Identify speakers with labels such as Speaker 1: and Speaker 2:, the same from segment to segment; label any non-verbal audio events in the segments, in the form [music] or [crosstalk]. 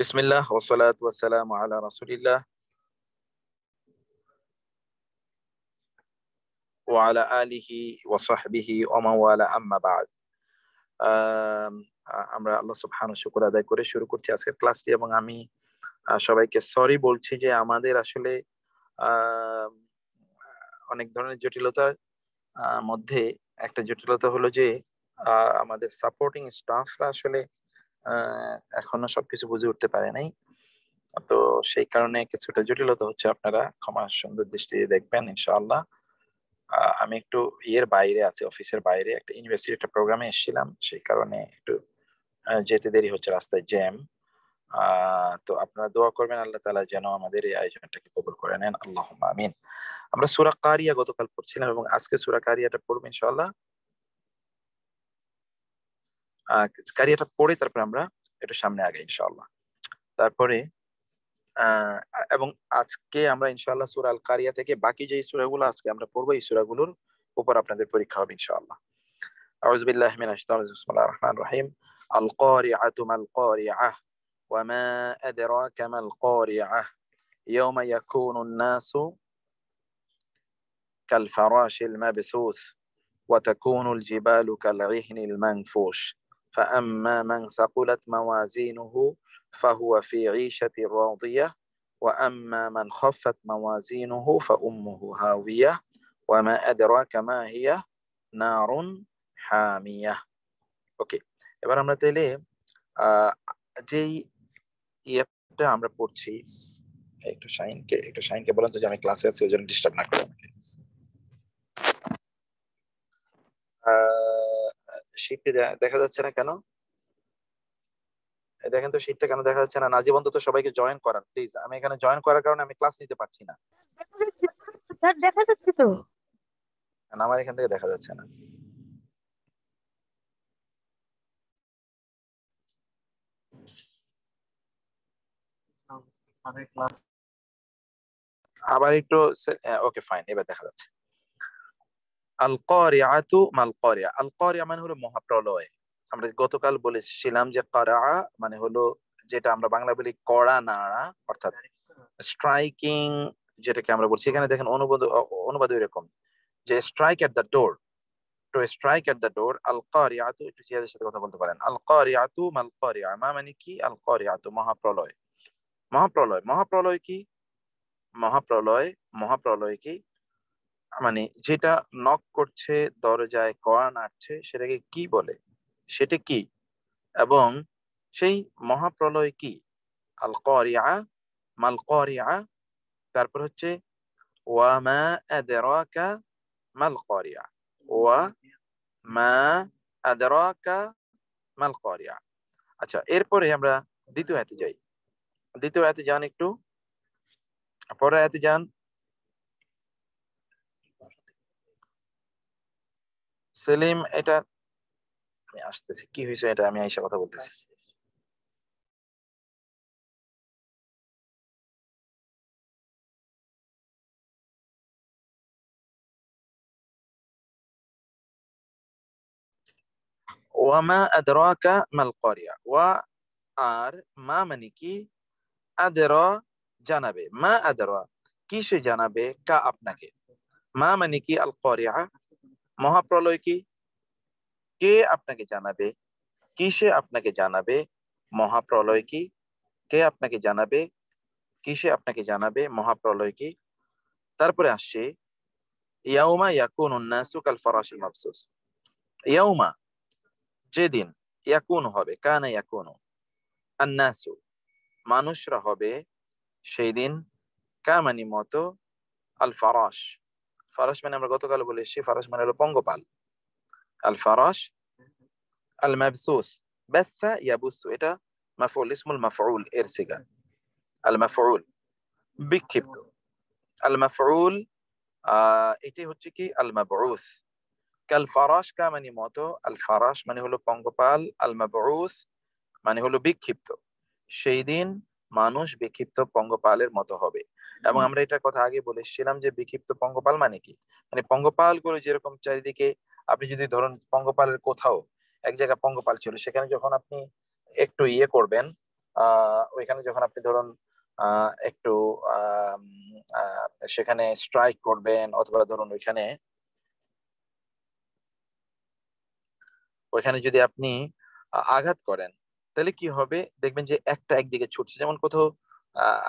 Speaker 1: বিসমিল্লাহ ওসলাত ওয়াসালাম আলা রাসুলিল্লাহ ওয়ালা আলিহি ওয়াসাহবিহি ওমাওয়ালা আম্মা বাদ। আমরা আল্লাহ সুবহানাহু শুকর আদায় করে শুরু করছি আজকের ক্লাসটি এবং আমি সবাইকে সরি বলছি যে আমাদের আসলে অনেক ধরনের জটিলতার মধ্যে একটা জটিলতা হলো যে আমাদের সাপোর্টিং স্টাফরা আসলে এখনও সবকিছু বুঝে উঠতে পারে নাই। তো সেই কারণে কিছুটা জটিলতা হচ্ছে আপনারা ক্ষমা সুন্দর দৃষ্টি দেখবেন, ইনশাআল্লাহ। আমি একটু ইয়ের বাইরে আছি, অফিসের বাইরে। একটা ইউনিভার্সিটি একটা প্রোগ্রামে এসেছিলাম, সেই কারণে একটু যেতে দেরি হচ্ছে রাস্তায় জ্যাম। তো আপনারা দোয়া করবেন, আল্লাহ তালা যেন আমাদের এই আয়োজনটাকে কবুল করে নেন। আল্লাহ আমিন। আমরা সুরা কারিয়া গতকাল পড়ছিলাম এবং আজকে সুরা কারিয়াটা পড়ব, ইনশাআল্লাহ। কারিয়াটা পড়ে তারপরে আমরা একটু সামনে আগে ইনশাআল্লাহ তারপরে এবং আজকে আমরা ইনশাআল্লাহ সুরা আল কারিয়া থেকে বাকি যে সুরাগুলো আজকে আমরা পড়বো এই সুরাগুলোর উপর আপনাদের পরীক্ষা হবে ইনশাআল্লাহ أعوذ بالله من الشيطان الرجيم بسم الله الرحمن الرحيم القارعة ما القارعة وما أدراك ما القارعة يوم يكون الناس كالفراش المبثوث وتكون الجبال كالعهن المنفوش فأما من ثقلت موازينه فهو في عيشة راضية وأما من خفت موازينه فأمه هاوية وما أدراك ما هي نار حامية ওকে এবার আমরা তাইলে যেই ইয়েটা আমরা পড়ছি একটু শাইনকে একটু শাইনকে বলেন যে আমি ক্লাসে আছি ওই জন্য ডিস্টার্ব না করে আমাকে শীটটি দেখা যাচ্ছে না কেন? দেখেন তো শীটটা কেন দেখা যাচ্ছে না? নাজিব অন্তত সবাইকে জয়েন করান প্লিজ আমি এখানে জয়েন করার কারণে আমি ক্লাস নিতে পারছি না।
Speaker 2: দেখা যাচ্ছে তো।
Speaker 1: আমার এখান থেকে দেখা যাচ্ছে না। আবার একটু ওকে ফাইন এবার দেখা যাচ্ছে। আল কারিআতু মাল কারিয়া আল কারিয়া মানে হলো মহাপ্রলয়। আমরা গতকাল বলেছিলাম যে কারা মানে হলো যেটা আমরা বাংলা বলি কড়া নাড়া, অর্থাৎ স্ট্রাইকিং যেটাকে আমরা বলছি। এখানে দেখেন অনুবাদ অনুবাদ এরকম যে strike at the door to strike at the door আল কারিয়াতু একটু জিয়াদের সাথে কথা বলতে পারেন। আল কারিয়াতু মাল কারিয়া মা মানে কি? আল কারিয়াতু মহাপ্রলয়। মহাপ্রলয় মহাপ্রলয় কি? মহাপ্রলয় মহাপ্রলয় কি? মানে যেটা নক করছে, দরজায় কড়া নাড়ছে সেটাকে কি বলে? সেটা কি? এবং সেই মহাপ্রলয় কি? আল করিয়া মাল করিয়া তারপর হচ্ছে, ওয়া মা আদরাকা মাল ওয়া মা আদরাকা মাল আচ্ছা এরপরে আমরা দ্বিতীয় আয়াতে যাই। দ্বিতীয় আয়াতে যান একটু। পরে আয়াতে যান। সেলিম, এটা আমি আসতেছি। কি হয়েছে এটা? আমি আইসা কথা বলতেছি। ওয়ামা আদরাকা মাল কারিয়া ওয়া আর মা মানে কি? আদরা জানাবে। মা আদরা, কিসে জানাবে? কা আপনাকে। মা মানে কি? আল কারিয়া মহাপ্রলয় কি? কে আপনাকে জানাবে? কিসে আপনাকে জানাবে? মহাপ্রলয় কি? কে আপনাকে জানাবে? কিসে আপনাকে জানাবে? মহাপ্রলয় কি? তারপরে আসছে, ইয়াউমা ইয়াকুন উন্নাসু কাল ফরাশিল মাফসুস ইয়াউমা, যেদিন ইয়াকুন হবে, কানা ইয়াকুন আন্নাসু, মানুষরা হবে সেই দিন কামানি মতো আল ফারাশ। ফারাস মানে আমরা গতকাল বলে এসেছি ফারাস মানে হলো পঙ্গপাল। আল ফারাস আল মাবসুস বাসা ইয়াবুসু এটা মাফউল, ইসমুল মাফউল, এর সিগা। আল মাফউল বিক্ষিপ্ত। আল মাফউল এটাই হচ্ছে কি? আল মাবউস কাল ফারাশ কা মানে মতো আল ফারাশ মানে হলো পঙ্গপাল আল মাবউস মানে হলো বিক্ষিপ্ত। সেই দিন মানুষ বিক্ষিপ্ত পঙ্গপালের মতো হবে। এবং আমরা এটার কথা আগে বলেছিলাম যে বিক্ষিপ্ত পঙ্গপাল মানে কি? মানে পঙ্গপালগুলো যেরকম চারিদিকে আপনি যদি ধরুন পঙ্গপালের কোথাও এক জায়গায় পঙ্গপাল ছিল সেখানে যখন আপনি একটু ইয়ে করবেন আহ ওইখানে যখন আপনি ধরুন আহ একটু সেখানে স্ট্রাইক করবেন অথবা ধরুন ওইখানে ওইখানে যদি আপনি আঘাত করেন তাহলে কি হবে? দেখবেন যে একটা একদিকে ছুটছে। যেমন কোথাও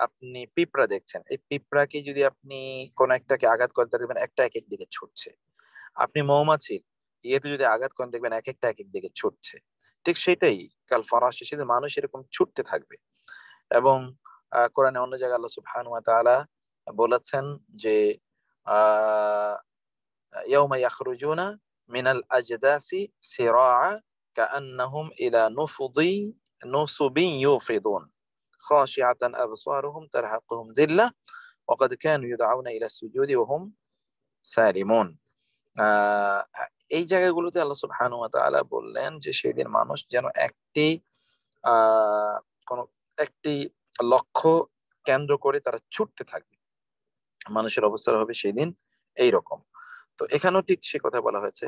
Speaker 1: আপনি পিঁপড়া দেখছেন। এই পিঁপড়াকে যদি আপনি কোন একটাকে আঘাত করেন, তাহলে দেখবেন একটা এক এক দিকে ছুটছে। আপনি মৌমাছি, ইয়েতে যদি আঘাত করেন, দেখবেন এক একটা এক এক দিকে ছুটছে। ঠিক সেটাই কাল ফরাসি সেদিন মানুষ এরকম ছুটতে থাকবে। এবং কোরআনে অন্য জায়গায় আল্লাহ সুবহানাহু ওয়া তাআলা বলেছেন যে ইয়াউমা ইয়াখরুজুনা মিনাল আজদাসি সিরাআ কাআন্নাহুম ইলা নুফুদি নুসুবিন ইউফিদুন। خاشعة أبصارهم ترهقهم ذلة وقد كانوا يدعون إلى السجود وهم سالمون আহ, এই জায়গাগুলোতে আল্লাহ সুবহানাহু ওয়া তাআলা বললেন যে সেদিন মানুষ যেন একটি আহ কোন একটি লক্ষ্য কেন্দ্র করে তারা ছুটতে থাকবে মানুষের অবস্থা হবে সেদিন এই রকম তো এখানেও ঠিক সে কথা বলা হয়েছে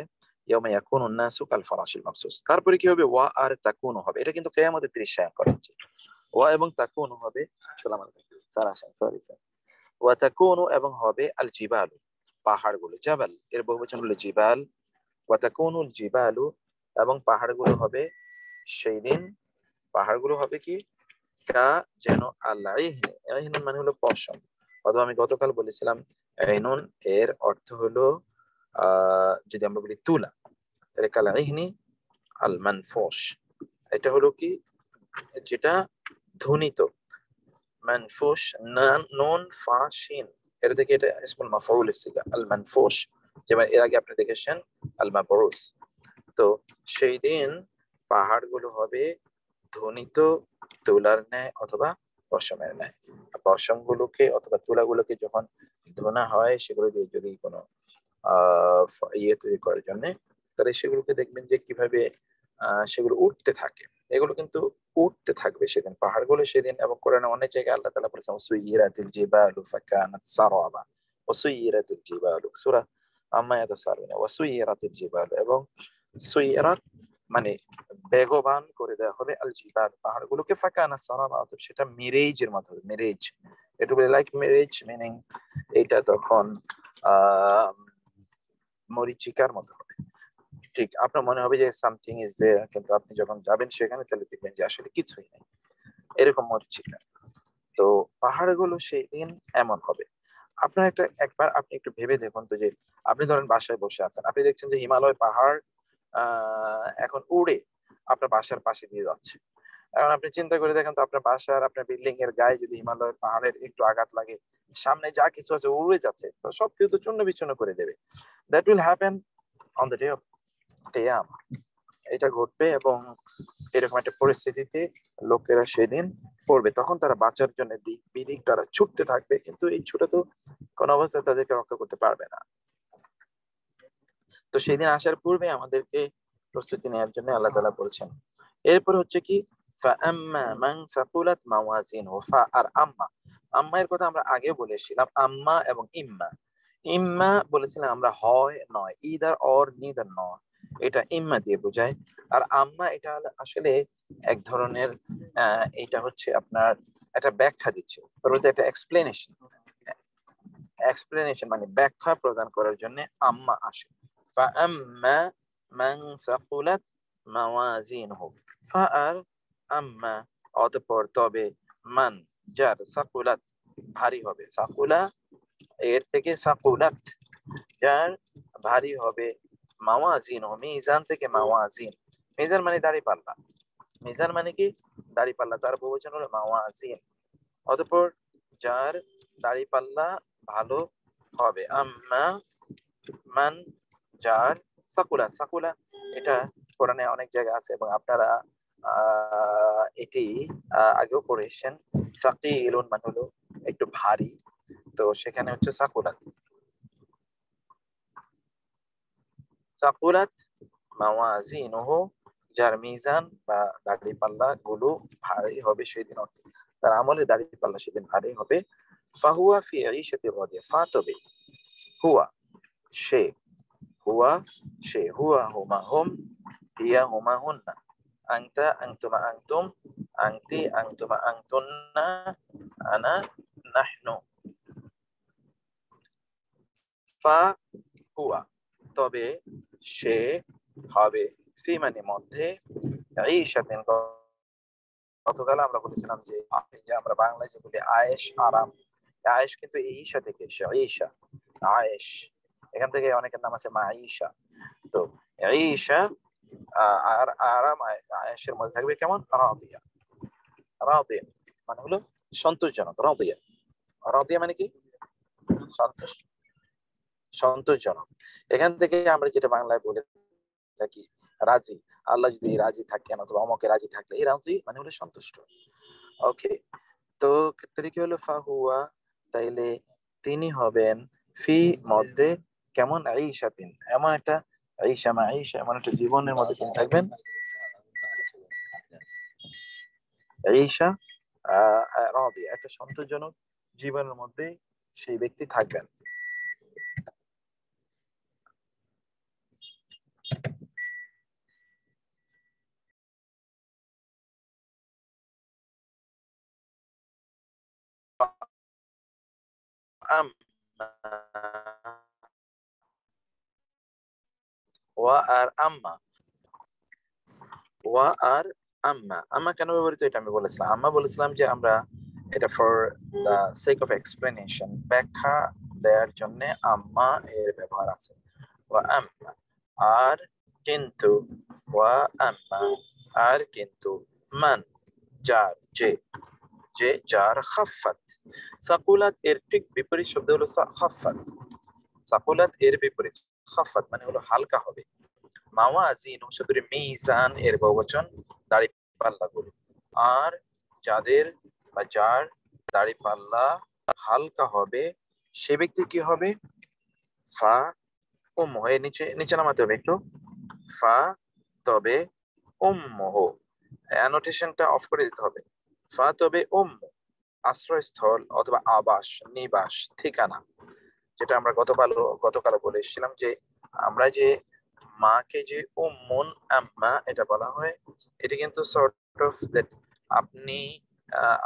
Speaker 1: ইয়াউমা ইয়াকুনু নাসু কাল ফারাশিল মাবসুস তারপরে কি হবে ওয়া আর তাকুনু হবে এটা কিন্তু কিয়ামতের দৃশ্যায়ন করা হচ্ছে ওয়া এবং তাকুনু হবে সরি স্যার তাকুনু এবং হবে আল জিবালু পাহাড়গুলো। জাবাল, এর বহুবচন হলো জিবাল। ওয়া তাকুনুল জিবালু এবং পাহাড়গুলো হবে সেই দিন পাহাড়গুলো হবে কি? কা যেন আল্লাহ ইহনুন মানে হলো পশম। অথবা আমি গতকাল বলেছিলাম ইহনুন এর অর্থ হলো যদি আমরা বলি তুলা, তাহলে কাল ইহনি আল মানফুস এটা হলো কি? যেটা ধ্বনিত। মানফুস নুন ফাশিন এটা থেকে এটা ইসমুল মাফউল সিগা আল মানফুস যেমন এর আগে আপনি দেখেছেন, আল মাবরুস। তো সেই দিন পাহাড়গুলো হবে ধ্বনিত তুলার ন্যায় অথবা পশমের ন্যায়। পশম গুলোকে অথবা তুলাগুলোকে যখন ধোনা হয়, সেগুলো দিয়ে যদি কোনো আহ ইয়ে তৈরি করার জন্য, তাহলে সেগুলোকে দেখবেন যে কীভাবে সেগুলো উঠতে থাকে। এগুলো কিন্তু উঠতে থাকবে সেদিন। পাহাড়গুলো সেদিন এবং কোরআনে অনেক জায়গায় আল্লাহ তালা বলেছেন সুইরাতুল জিবালু সারাবা। ওয়াসুইরাতুল জিবালু, সূরা এবং মানে বেগবান করে দেওয়া হবে আল জিবাল পাহাড়গুলোকে ফাকানা সারাবা অর্থাৎ সেটা মতো হবে মিরেজ এটা লাইক মিরেজ মিনিং এটা তখন, আহ, মরিচিকার মতো ঠিক আপনার মনে হবে যে সামথিং ইজ দেয়ার কিন্তু আপনি যখন যাবেন সেখানে তাহলে দেখবেন যে আসলে কিছুই নেই। এরকম মরিচিকা তো পাহাড়গুলো সেই দিন এমন হবে। আপনার একটা একবার আপনি একটু ভেবে দেখুন তো যে আপনি ধরেন বাসায় বসে আছেন, আপনি দেখছেন যে হিমালয় পাহাড় এখন উড়ে আপনার বাসার পাশে দিয়ে যাচ্ছে। এখন আপনি চিন্তা করে দেখেন তো আপনার বাসার, আপনার বিল্ডিং এর গায়ে যদি হিমালয় পাহাড়ের একটু আঘাত লাগে, সামনে যা কিছু আছে উড়ে যাচ্ছে, তো সবকিছু তো চূর্ণ বিচ্ছন্ন করে দেবে। That will happen on the day of টেয়াম এটা ঘটবে এবং এরকম একটা পরিস্থিতিতে লোকেরা সেদিন পড়বে। তখন তারা বাঁচার জন্য দিক বিদিক তারা ছুটতে থাকবে, কিন্তু এই ছুটে তো কোন অবস্থায় তাদেরকে রক্ষা করতে পারবে না। তো সেদিন আসার পূর্বে আমাদেরকে প্রস্তুতি নেওয়ার জন্য আল্লাহ তালা বলছেন, এরপর হচ্ছে কি আর আম্মা। আম্মা কথা আমরা আগে বলেছিলাম, আম্মা এবং ইম্মা। ইম্মা বলেছিলাম আমরা হয়, নয়। ইদার অর নিদার নয় এটা ইম্মা দিয়ে বোঝায় আর আম্মা এটা আসলে এক ধরনের এটা হচ্ছে আপনার একটা ব্যাখ্যা দিচ্ছে বলতে একটা এক্সপ্লেনেশন এক্সপ্লেনেশন মানে ব্যাখ্যা প্রদান করার জন্য আম্মা আসে فأما من ثقلت موازينه فأر আম্মা অতঃপর তবে মান যার সাকুলাত ভারী হবে সাকুলা এর থেকে সাকুলাত যার ভারী হবে মাওয়াজিন ও মিজান থেকে মাওয়াজিন। মিজান মানে দাড়ি পাল্লা। মিজান মানে কি? দাড়ি পাল্লা। তার বহুবচন হলো মাওয়াজিন। অতঃপর যার দাড়ি পাল্লা ভালো হবে। আম্মা মান যার সাকুলা। সাকুলা, এটা কোরআনে অনেক জায়গায় আছে এবং আপনারা এটি আগেও পড়ে পড়েছেন সাকিলুন মানে হলো একটু ভারী। তো সেখানে হচ্ছে সাকুলাত সাকুলাত মাওয়াজিনুহু যার মিজান বা দাড়ি পাল্লা গুলো ভারী হবে সেদিন তার আমলে দাড়ি পাল্লা সেদিন ভারী হবে ফাহুয়া ফি ঈশাতি রাদিয়া ফা তবে হুয়া সে হুয়া সে হুয়া হুমা হুম হিয়া হুমা হুন্না আংতা আংতুমা আংতুম আংতি আংতুমা আংতুন্না আনা নাহনু ফা হুয়া তবে সে হবে ফি মানে মধ্যে গতকাল আমরা বলেছিলাম যে, আমরা বাংলায় যে বলি আয়েশ আরাম আয়েশ কিন্তু ঈশা থেকে এসে ঈশা, আয়েশ। এখান থেকে অনেকের নাম আছে মা ঈশা। তো ঈশা আর আরাম আয়েশের মধ্যে থাকবে কেমন? রাদিয়া। রাদিয়া মানে হলো সন্তোষজনক, রাদিয়া। রাদিয়া মানে কি? সন্তোষ। সন্তোষজনক। এখান থেকে আমরা যেটা বাংলায় বলে থাকি রাজি। আল্লাহ যদি রাজি থাকেন অথবা অমকে রাজি থাকলে এই রাজি মানে হলো সন্তুষ্ট। ওকে তো তরিকে হলো? ফাহুয়া তাইলে তিনি হবেন ফি মধ্যে কেমন? আইসা তিন এমন একটা আইসা মা আইসা এমন একটা জীবনের মধ্যে তিনি থাকবেন। আইসা একটা সন্তোষজনক জীবনের মধ্যে সেই ব্যক্তি থাকবেন। ওয়া আর আম্মা ওয়া আর আম্মা আম্মা কেন ব্যবহৃত এটা আমি বলেছিলাম? আম্মা বলেছিলাম যে আমরা এটা for the sake of explanation ব্যাখ্যা দেওয়ার জন্য আম্মা এর ব্যবহার আছে। ওয়া আম্মা। আর কিন্তু, ওয়া আম্মা। আর কিন্তু, মান, যার, যে। যে যার খাফাত। সাকুলাত এর ঠিক বিপরীত শব্দ হলো খাফাত। সাকুলাত এর বিপরীত, খাফাত মানে হলো হালকা হবে। মাওয়াজিন শব্দের মিজান এর বহুবচন দাড়ি পাল্লা গুলো আর যাদের বা যার দাড়ি পাল্লা হালকা হবে, সে ব্যক্তি কি হবে? ফা উম হয়ে নিচে নিচে নামাতে হবে একটু। ফা তবে উম্মহ অ্যানোটেশনটা অফ করে দিতে হবে। ফা তবে উম, আশ্রয়স্থল অথবা আবাস, নিবাস, ঠিকানা, যেটা আমরা গতকাল গতকাল বলে এসেছিলাম যে আমরা যে মাকে যে উম্মুন আম্মা এটা বলা হয়, এটা কিন্তু সর্ট অফ দ্যাট আপনি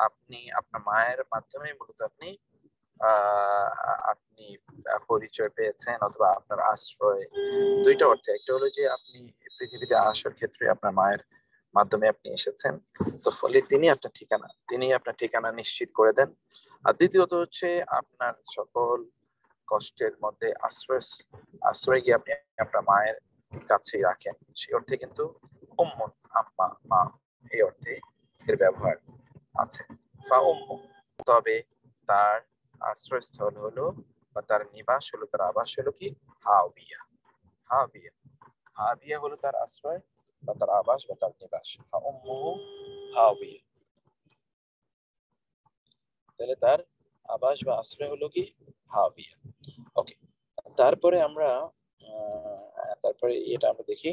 Speaker 1: আপনি আপনার মায়ের মাধ্যমে মূলত আপনি আপনি পরিচয় পেয়েছেন অথবা আপনার আশ্রয়, দুইটা অর্থে। একটা হলো যে আপনি পৃথিবীতে আসার ক্ষেত্রে আপনার মায়ের মাধ্যমে আপনি এসেছেন। তো ফলে তিনি আপনার ঠিকানা, তিনি আপনার ঠিকানা নিশ্চিত করে দেন। আর দ্বিতীয়ত হচ্ছে আপনার সকল কষ্টের মধ্যে আশ্রয় আশ্রয় গিয়ে আপনি আপনার মায়ের কাছেই রাখেন। সেই অর্থে কিন্তু উম্মন আম্মা, মা এই অর্থে এর ব্যবহার আছে। ফা উম্মু। তবে তার আশ্রয়স্থল হলো বা তার নিবাস হলো, তার আবাস হলো কি? হাবিয়া। হাবিয়া। হাবিয়া হলো তার আশ্রয়। বা তার আবাস বা তার নিবাস ফা উম্মু হাবিয়া তাহলে তার আবাস বা আশ্রয় হলো কি হাবিয়া ওকে তারপরে আমরা তারপরে এটা আমরা দেখি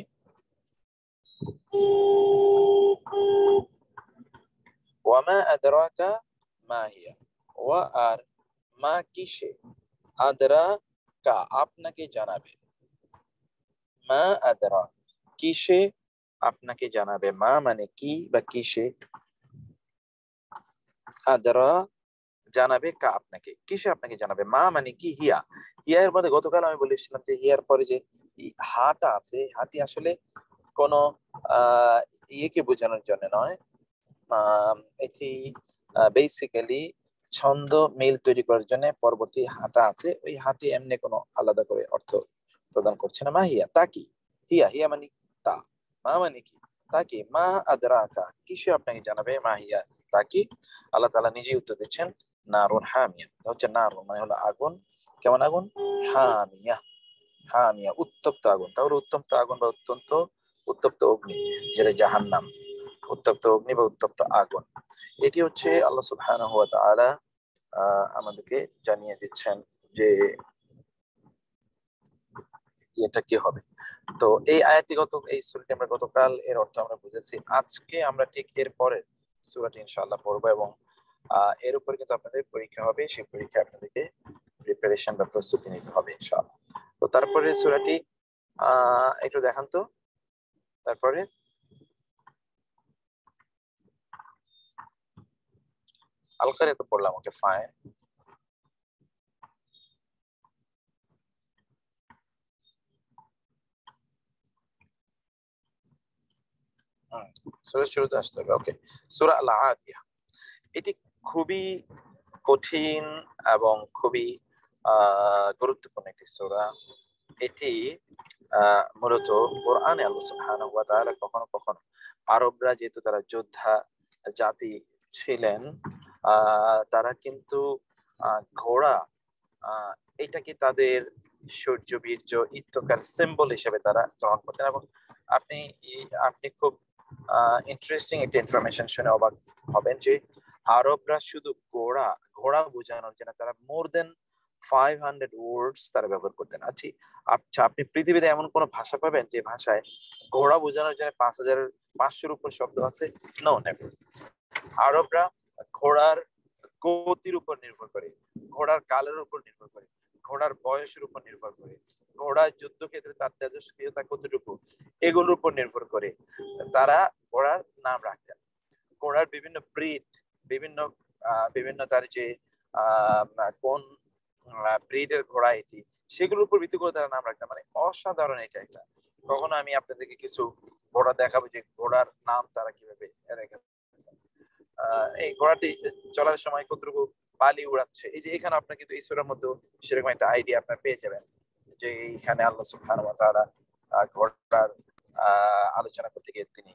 Speaker 1: ওয়ামা আদরাকা মা হিয়া ওয়া আর মা কিসে আদরা কা আপনাকে জানাবে মা আদরা কিসে আপনাকে জানাবে, মা মানে কি বা কিসে আদরা জানাবে কা আপনাকে? কিসে আপনাকে জানাবে? মা মানে কি? হিয়া। হিয়া এর মধ্যে গতকাল আমি বলেছিলাম যে, হিয়ার পরে যে হাটা আছে, হাটি আসলে কোন ইয়েকে বোঝানোর জন্য নয়। এটি বেসিক্যালি ছন্দ, মিল তৈরি করার জন্য পরবর্তী হাটা আছে। ওই হাটি এমনি কোনো আলাদা করে অর্থ প্রদান করছে না। মা, হিয়া, তা কি? হিয়া হিয়া মানে তা। মা মানে কি তা কি মা আদরাকা, কিসে আপনাকে জানাবে? মা হিয়া তা কি আল্লাহ তালা নিজেই উত্তর দিচ্ছেন, নারুন হামিয়া। হচ্ছে নারুন মানে হলো আগুন। কেমন আগুন? হামিয়া। হামিয়া, উত্তপ্ত আগুন। তাহলে উত্তপ্ত আগুন বা অত্যন্ত উত্তপ্ত অগ্নি, যেটা জাহান্নাম। উত্তপ্ত অগ্নি বা উত্তপ্ত আগুন। এটি হচ্ছে আল্লাহ সুবহানাহু ওয়া তাআলা আমাদেরকে জানিয়ে দিচ্ছেন যে এটা কি হবে? তো এই আয়াতটি গত এই সূরাটি আমরা গতকাল, এর অর্থ আমরা বুঝেছি। আজকে আমরা ঠিক এর পরে সূরাটি ইনশাআল্লাহ পড়ব এবং এর উপর কিন্তু আপনাদের পরীক্ষা হবে। সেই পরীক্ষা আপনাদেরকে প্রিপারেশন বা প্রস্তুতি নিতে হবে ইনশাআল্লাহ। তো তারপরে সুরাটি আহ একটু দেখান তো। তারপরে? আলকারে তো পড়লাম, ওকে ফাইন সুরা শুরুতে আসতে হবে ওকে সুরা আল আদিয়া এটি খুবই কঠিন এবং খুবই গুরুত্বপূর্ণ একটি সুরা। এটি মূলত কোরআনে আল্লাহ সুবহানাহু ওয়া তাআলা কখনো কখনো আরবরা যেহেতু তারা যোদ্ধা জাতি ছিলেন তারা কিন্তু ঘোড়া এটাকে তাদের সূর্য, বীর্য, ইত্যকার সিম্বল হিসেবে তারা গ্রহণ করতেন এবং আপনি আপনি খুব ইন্টারেস্টিং একটা ইনফরমেশন শুনে অবাক হবেন যে আরবরা শুধু ঘোড়া ঘোড়া বোঝানোর জন্য তারা more than five hundred words তারা ব্যবহার করতেন। আচ্ছা আচ্ছা আপনি পৃথিবীতে এমন কোন ভাষা পাবেন যে ভাষায় ঘোড়া বোঝানোর জন্য পাঁচ হাজার পাঁচশোর উপর শব্দ আছে? নো নেভার আরবরা ঘোড়ার গতির উপর নির্ভর করে, ঘোড়ার কালের উপর নির্ভর করে। ঘোড়ার বয়সের উপর নির্ভর করে। ঘোড়ার যুদ্ধক্ষেত্রে তার তেজস্ক্রিয়তা কতটুকু, এগুলোর উপর নির্ভর করে। তারা ঘোড়ার নাম রাখতেন ঘোড়ার বিভিন্ন ব্রিড বিভিন্ন বিভিন্ন তার যে কোন ব্রিডের ঘোড়া এটি, সেগুলোর উপর ভিত্তি করে তারা নাম রাখতেন মানে অসাধারণ এটা একটা। কখনো আমি আপনাদেরকে কিছু ঘোড়া দেখাবো যে ঘোড়ার নাম তারা কীভাবে রেখেছেন এই ঘোড়াটি চলার সময় কতটুকু বালি উড়াচ্ছে। এই যে এখানে আপনার কিন্তু ঈশ্বরের মধ্যে সেরকম একটা আইডিয়া আপনার পেয়ে যাবেন যে এইখানে আল্লাহ সুবহান ওয়া তাআলা ঘোড়ার আলোচনা করতে গিয়ে তিনি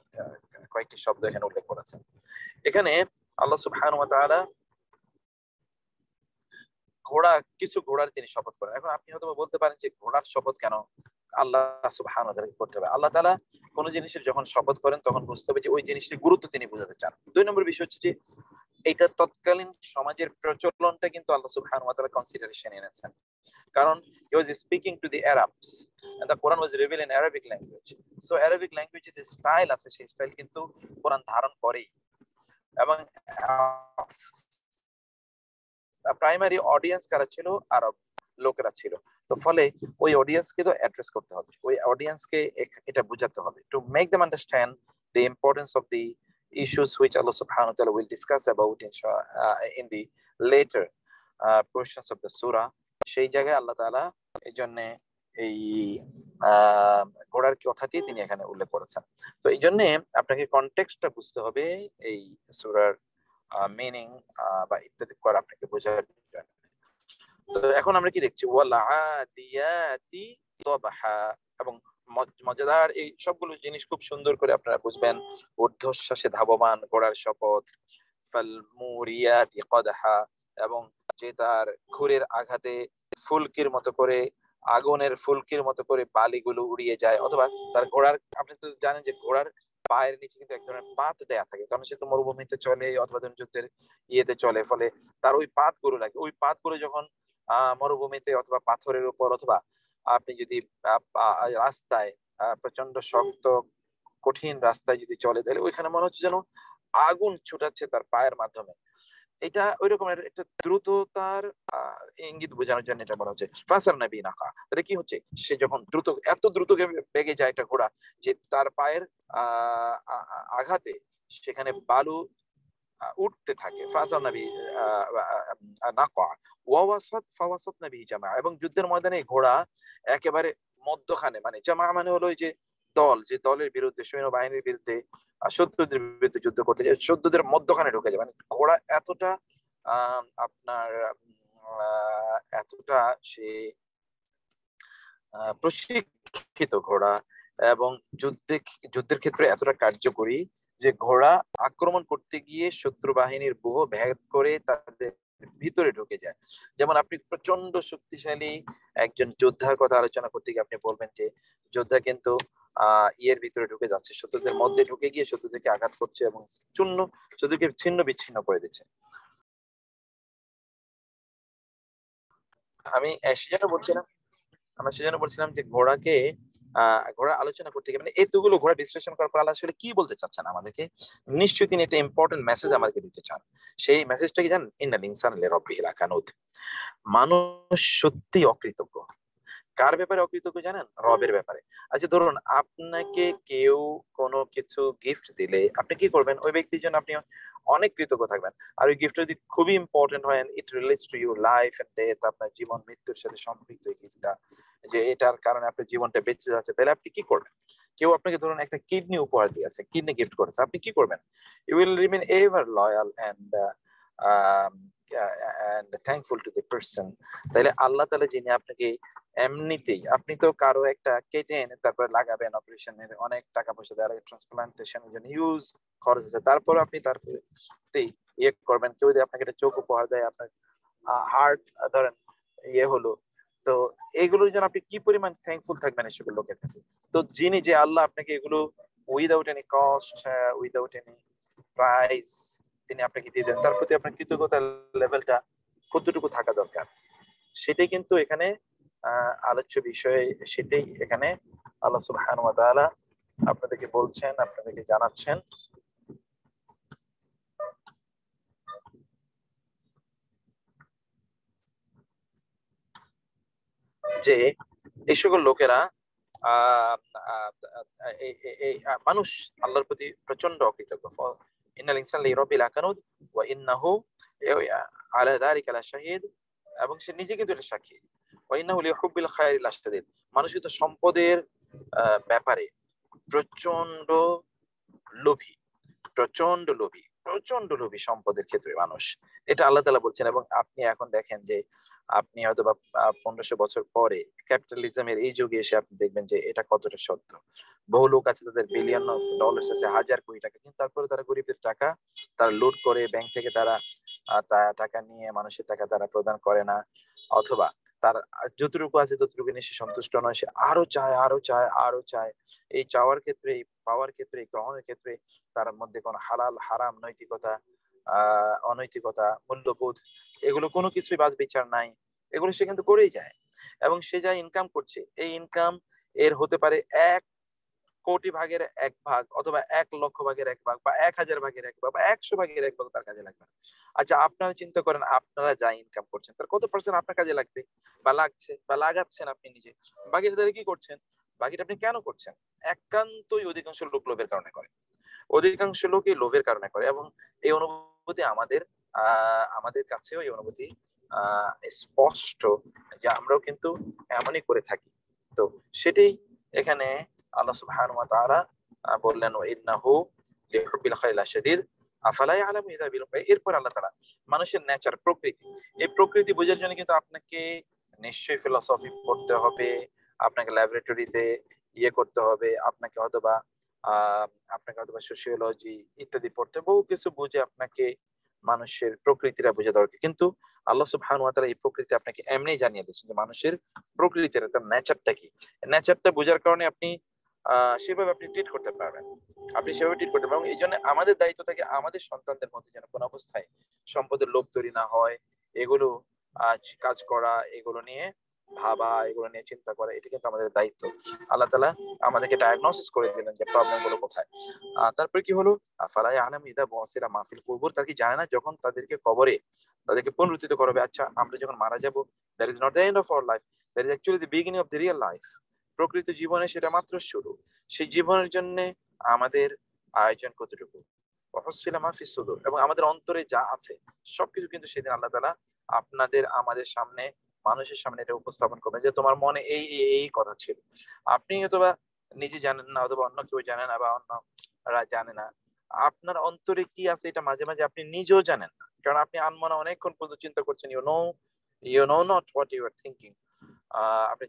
Speaker 1: কয়েকটি শব্দ এখানে উল্লেখ করেছেন। এখানে আল্লাহ সুবহান ওয়া তাআলা ঘোড়া, কিছু ঘোড়ার তিনি শপথ করেন। এখন আপনি হয়তো বলতে পারেন যে ঘোড়ার শপথ কেন আল্লাহ সুবহান করতে হবে? আল্লাহ তালা কোন জিনিসের যখন শপথ করেন, তখন বুঝতে হবে যে ওই জিনিসটির গুরুত্ব তিনি বুঝাতে চান। দুই নম্বর বিষয় হচ্ছে যে এটা তৎকালীন সমাজের প্রচলনটা কিন্তু আল্লাহ সুবহান ওয়া তাআলা কনসিডারেশন এনেছেন। কারণ he was speaking to the Arabs and the Quran was reveal in Arabic language so Arabic ল্যাঙ্গুয়েজে যে স্টাইল আছে, সেই স্টাইল কিন্তু কোরআন ধারণ করেই। এবং প্রাইমারি অডিয়েন্স কারা ছিল? আরব লোকেরা ছিল। তো ফলে ওই অডিয়েন্সকে তো অ্যাড্রেস করতে হবে। ওই অডিয়েন্সকে এটা বোঝাতে হবে। To make them understand the importance of the issues which Allah subhanahu wa ta'ala will discuss about in, uh, in the later uh, portions of the surah. সেই জায়গায় আল্লাহ তাআলা এই জন্য এই ঘোড়ার কথাটি তিনি এখানে উল্লেখ করেছেন। তো এই জন্য আপনাকে কনটেক্সটটা বুঝতে হবে এই সুরার মিনিং বা ইত্যাদি করে আপনাকে বোঝার তো এখন আমরা কি দেখছি? ওয়ালা ওয়ালাদিয়াতি তবাহা এবং মজাদার এই সবগুলো জিনিস খুব সুন্দর করে আপনারা বুঝবেন। ঊর্ধ্বশ্বাসে ধাবমান ঘোড়ার শপথ কদাহা এবং যে তার ঘুরের আঘাতে ফুলকির মতো করে, আগুনের ফুলকির মতো করে বালিগুলো উড়িয়ে যায় অথবা তার ঘোড়ার, আপনি তো জানেন যে ঘোড়ার পায়ের নিচে কিন্তু এক ধরনের পাত দেয়া থাকে। কারণ সে তো মরুভূমিতে চলে অথবা যুদ্ধের ইয়েতে চলে। ফলে তার ওই পাতগুলো লাগে। ওই পাতগুলো যখন, আহ, মরুভূমিতে অথবা পাথরের উপর অথবা আপনি যদি রাস্তায় প্রচণ্ড শক্ত, কঠিন রাস্তায় যদি চলে, তাহলে ওইখানে মনে হচ্ছে যেন আগুন ছুটাচ্ছে তার পায়ের মাধ্যমে। এটা ওই রকমের একটা দ্রুততার ইঙ্গিত বোঝানোর জন্য এটা বলা হচ্ছে। ফাসার নবী নাকা। এটা কি হচ্ছে? সে যখন দ্রুত, এত দ্রুত বেগে যায় একটা ঘোড়া, যে তার পায়ের আঘাতে সেখানে বালু উঠতে থাকে। ফাসার নবী নাকা ওয়াসাত ফাওয়াসাত জামা। এবং যুদ্ধের ময়দানে ঘোড়া একেবারে মধ্যখানে মানে জামা মানে হলো যে দল, যে দলের বিরুদ্ধে, সৈন্য বাহিনীর বিরুদ্ধে শত্রুদের বিরুদ্ধে যুদ্ধ করতে যায়, শত্রুদের মধ্যখানে ঢুকে যায়। মানে ঘোড়া এতটা আপনার এতটা সে প্রশিক্ষিত ঘোড়া এবং যুদ্ধে, যুদ্ধের ক্ষেত্রে এতটা কার্যকরী যে ঘোড়া আক্রমণ করতে গিয়ে শত্রু বাহিনীর বহু ভেদ করে তাদের ভিতরে ঢুকে যায়। যেমন আপনি প্রচণ্ড শক্তিশালী একজন যোদ্ধার কথা আলোচনা করতে গিয়ে আপনি বলবেন যে, যোদ্ধা কিন্তু আহ ইয়ের ভিতরে ঢুকে যাচ্ছে, শত্রুদের মধ্যে ঢুকে গিয়ে শত্রুদেরকে আঘাত করছে এবং চূন্য শত্রুকে ছিন্ন বিচ্ছিন্ন করে দিচ্ছে। আমি সেজন্য বলছিলাম আমরা সেজন্য বলছিলাম যে ঘোড়াকে ঘোড়া আলোচনা করতে গিয়ে মানে এতগুলো ঘোড়া বিশ্লেষণ করার পর আল্লাহ আসলে কি বলতে চাচ্ছেন আমাদেরকে? নিশ্চয়ই তিনি একটা ইম্পর্টেন্ট মেসেজ আমাদেরকে দিতে চান। সেই মেসেজটা কি জানেন ইন্নাল ইনসান লিরাব্বিহি লাকানুত মানুষ সত্যি অকৃতজ্ঞ। কার ব্যাপারে অকৃতজ্ঞ জানেন? রবের ব্যাপারে। আচ্ছা ধরুন আপনাকে কেউ কোনো কিছু গিফট দিলে আপনি কি করবেন? ওই ব্যক্তির জন্য আপনি অনেক কৃতজ্ঞ থাকবেন। আর ওই গিফট যদি খুবই ইম্পর্টেন্ট হয় it relates to your life and death আপনার জীবন, মৃত্যুর সাথে সম্পৃক্ত এই গিফটটা যে এটার কারণে আপনার জীবনটা বেঁচে যাচ্ছে, তাহলে আপনি কি করবেন? কেউ আপনাকে ধরুন একটা কিডনি উপহার দিয়েছে কিডনি গিফট করেছে, আপনি কি করবেন? You will remain ever loyal and and thankful to the person তাহলে আল্লাহ তাআলা যিনি আপনাকে এমনিতেই আপনি তো কারও একটা কেটে এনে তারপরে লাগাবেন অপারেশনের অনেক টাকা পয়সা দেওয়ার আগে ট্রান্সপ্লান্টেশনের জন্য ইউজ খরচ আছে। তারপর আপনি তারপরে ইয়ে করবেন কেউ যদি আপনাকে একটা চোখ উপহার দেয়, আপনার হার্ট ধরেন ইয়ে হলো, তো এগুলোর জন্য আপনি কি পরিমাণ থ্যাঙ্কফুল থাকবেন এসব লোকের কাছে? তো যিনি, যে আল্লাহ আপনাকে এগুলো without any cost without any price তিনি আপনাকে দিয়ে দেন তার প্রতি আপনার কৃতজ্ঞতার লেভেলটা কতটুকু থাকা দরকার? সেটাই কিন্তু এখানে আলোচ্য বিষয় সেটাই এখানে আল্লাহ সুবহানাহু ওয়া আপনাদেরকে বলছেন, আপনাদেরকে জানাচ্ছেন। যে এই সকল লোকেরা মানুষ আল্লাহর প্রতি প্রচণ্ড অকৃতজ্ঞ ইনসান আকানুদ আলা এবং সে নিজে কিন্তু এটা সাক্ষী। মানুষ সম্পদের ব্যাপারে প্রচণ্ড লোভী প্রচণ্ড লোভী প্রচণ্ড লোভী সম্পদের ক্ষেত্রে মানুষ। এটা আল্লাহ তালা বলছেন এবং আপনি এখন দেখেন যে আপনি হয়তো বা পনেরোশো বছর পরে ক্যাপিটালিজমের এই যুগে এসে আপনি দেখবেন যে এটা কতটা সত্য। বহু লোক আছে তাদের বিলিয়ন অফ ডলার্স আছে, হাজার কোটি টাকা, কিন্তু তারপরে তারা গরিবের টাকা তারা লুট করে ব্যাংক থেকে তারা টাকা নিয়ে মানুষের টাকা তারা প্রদান করে না। অথবা তার যতটুকু আছে ততটুকু নিয়ে সে সন্তুষ্ট নয়। সে আরও চায় আরও চায় আরও চায়। এই চাওয়ার ক্ষেত্রে, এই পাওয়ার ক্ষেত্রে গ্রহণের ক্ষেত্রে তার মধ্যে কোনো হালাল, হারাম, নৈতিকতা আহ অনৈতিকতা, মূল্যবোধ এগুলো কোনো কিছুই বাজ বিচার নাই। এগুলো সে কিন্তু করেই যায়। এবং সে যা ইনকাম করছে, এই ইনকাম এর হতে পারে এক কোটি ভাগের এক ভাগ অথবা এক লক্ষ ভাগের এক ভাগ বা এক হাজার ভাগের এক ভাগ বা একশো ভাগের এক ভাগ তার কাজে লাগবে। আচ্ছা আপনারা চিন্তা করেন আপনারা যা ইনকাম করছেন, তার কত পার্সেন্ট আপনার কাজে লাগবে? বা লাগছে, বা লাগাচ্ছেন আপনি নিজে। বাকিটা তাহলে কি করছেন? বাকিটা আপনি কেন করছেন? একান্তই অধিকাংশ লোক লোভের কারণে করে। অধিকাংশ লোকই লোভের কারণে করে এবং এই অনুভূতি আমাদের আহ আমাদের কাছেও এই অনুভূতি আহ স্পষ্ট যে আমরাও কিন্তু এমনই করে থাকি। তো সেটাই এখানে আল্লাহ সুবহানাহু ওয়া তাআলা বললেন ইন্নাহু লিহুব্বিল খাইলা শাদীদ। আফালা ইয়ালামু ইযা বিল এরপর আল্লাহ তাআলা, মানুষের নেচার, প্রকৃতি। এই প্রকৃতি বোঝার জন্য কিন্তু আপনাকে নিশ্চয়ই ফিলোসফি পড়তে হবে, আপনাকে ল্যাবরেটরিতে ইয়ে করতে হবে, আপনাকে হয়তোবা আপনাকে হয়তোবা সোশিওলজি ইত্যাদি পড়তে বহু কিছু বুঝে আপনাকে মানুষের প্রকৃতিটা বোঝা দরকার। কিন্তু আল্লাহ সুবহানাহু ওয়া তাআলা এই প্রকৃতি আপনাকে এমনি জানিয়ে দিচ্ছেন যে মানুষের প্রকৃতির তার নেচারটা কি? নেচারটা বোঝার কারণে আপনি সেভাবে আপনি ট্রিট করতে পারবেন। আপনি সেভাবে ট্রিট করতে পারবেন এই জন্য আমাদের দায়িত্ব থাকে আমাদের সন্তানদের মধ্যে যেন কোনো অবস্থায় সম্পদের লোভ তৈরি না হয়, এগুলো কাজ করা, এগুলো নিয়ে ভাবা, এগুলো নিয়ে চিন্তা করা, এটা কিন্তু আমাদের দায়িত্ব। আল্লাহ তালা আমাদেরকে ডায়াগনোসিস করে দিলেন যে প্রবলেমগুলো কোথায়। তারপরে কি হলো? ফালাই আনাম ইদা বসিরা মাহফিল কুবুর। তার কি জানে না? যখন তাদেরকে কবরে তাদেরকে পুনরুত্থিত করবে আচ্ছা আমরা যখন মারা যাব that is not the end of our life that is actually the beginning of the real life প্রকৃত জীবনে সেটা মাত্র শুরু। সেই জীবনের জন্য আমাদের আয়োজন কতটুকু? এবং আমাদের অন্তরে যা আছে, সবকিছু কিন্তু সেদিন আল্লাহ তালা আপনাদের আমাদের সামনে, মানুষের সামনে এটা উপস্থাপন করবে যে তোমার মনে এই এই কথা ছিল। আপনি অথবা নিজে জানেন না, অথবা অন্য কেউ জানে না বা অন্যরা জানে না। আপনার অন্তরে কি আছে এটা মাঝে মাঝে আপনি নিজেও জানেন না। কারণ আপনি আনমনা অনেকক্ষণ পর্যন্ত চিন্তা করছেন you know you know not what you are thinking আপনি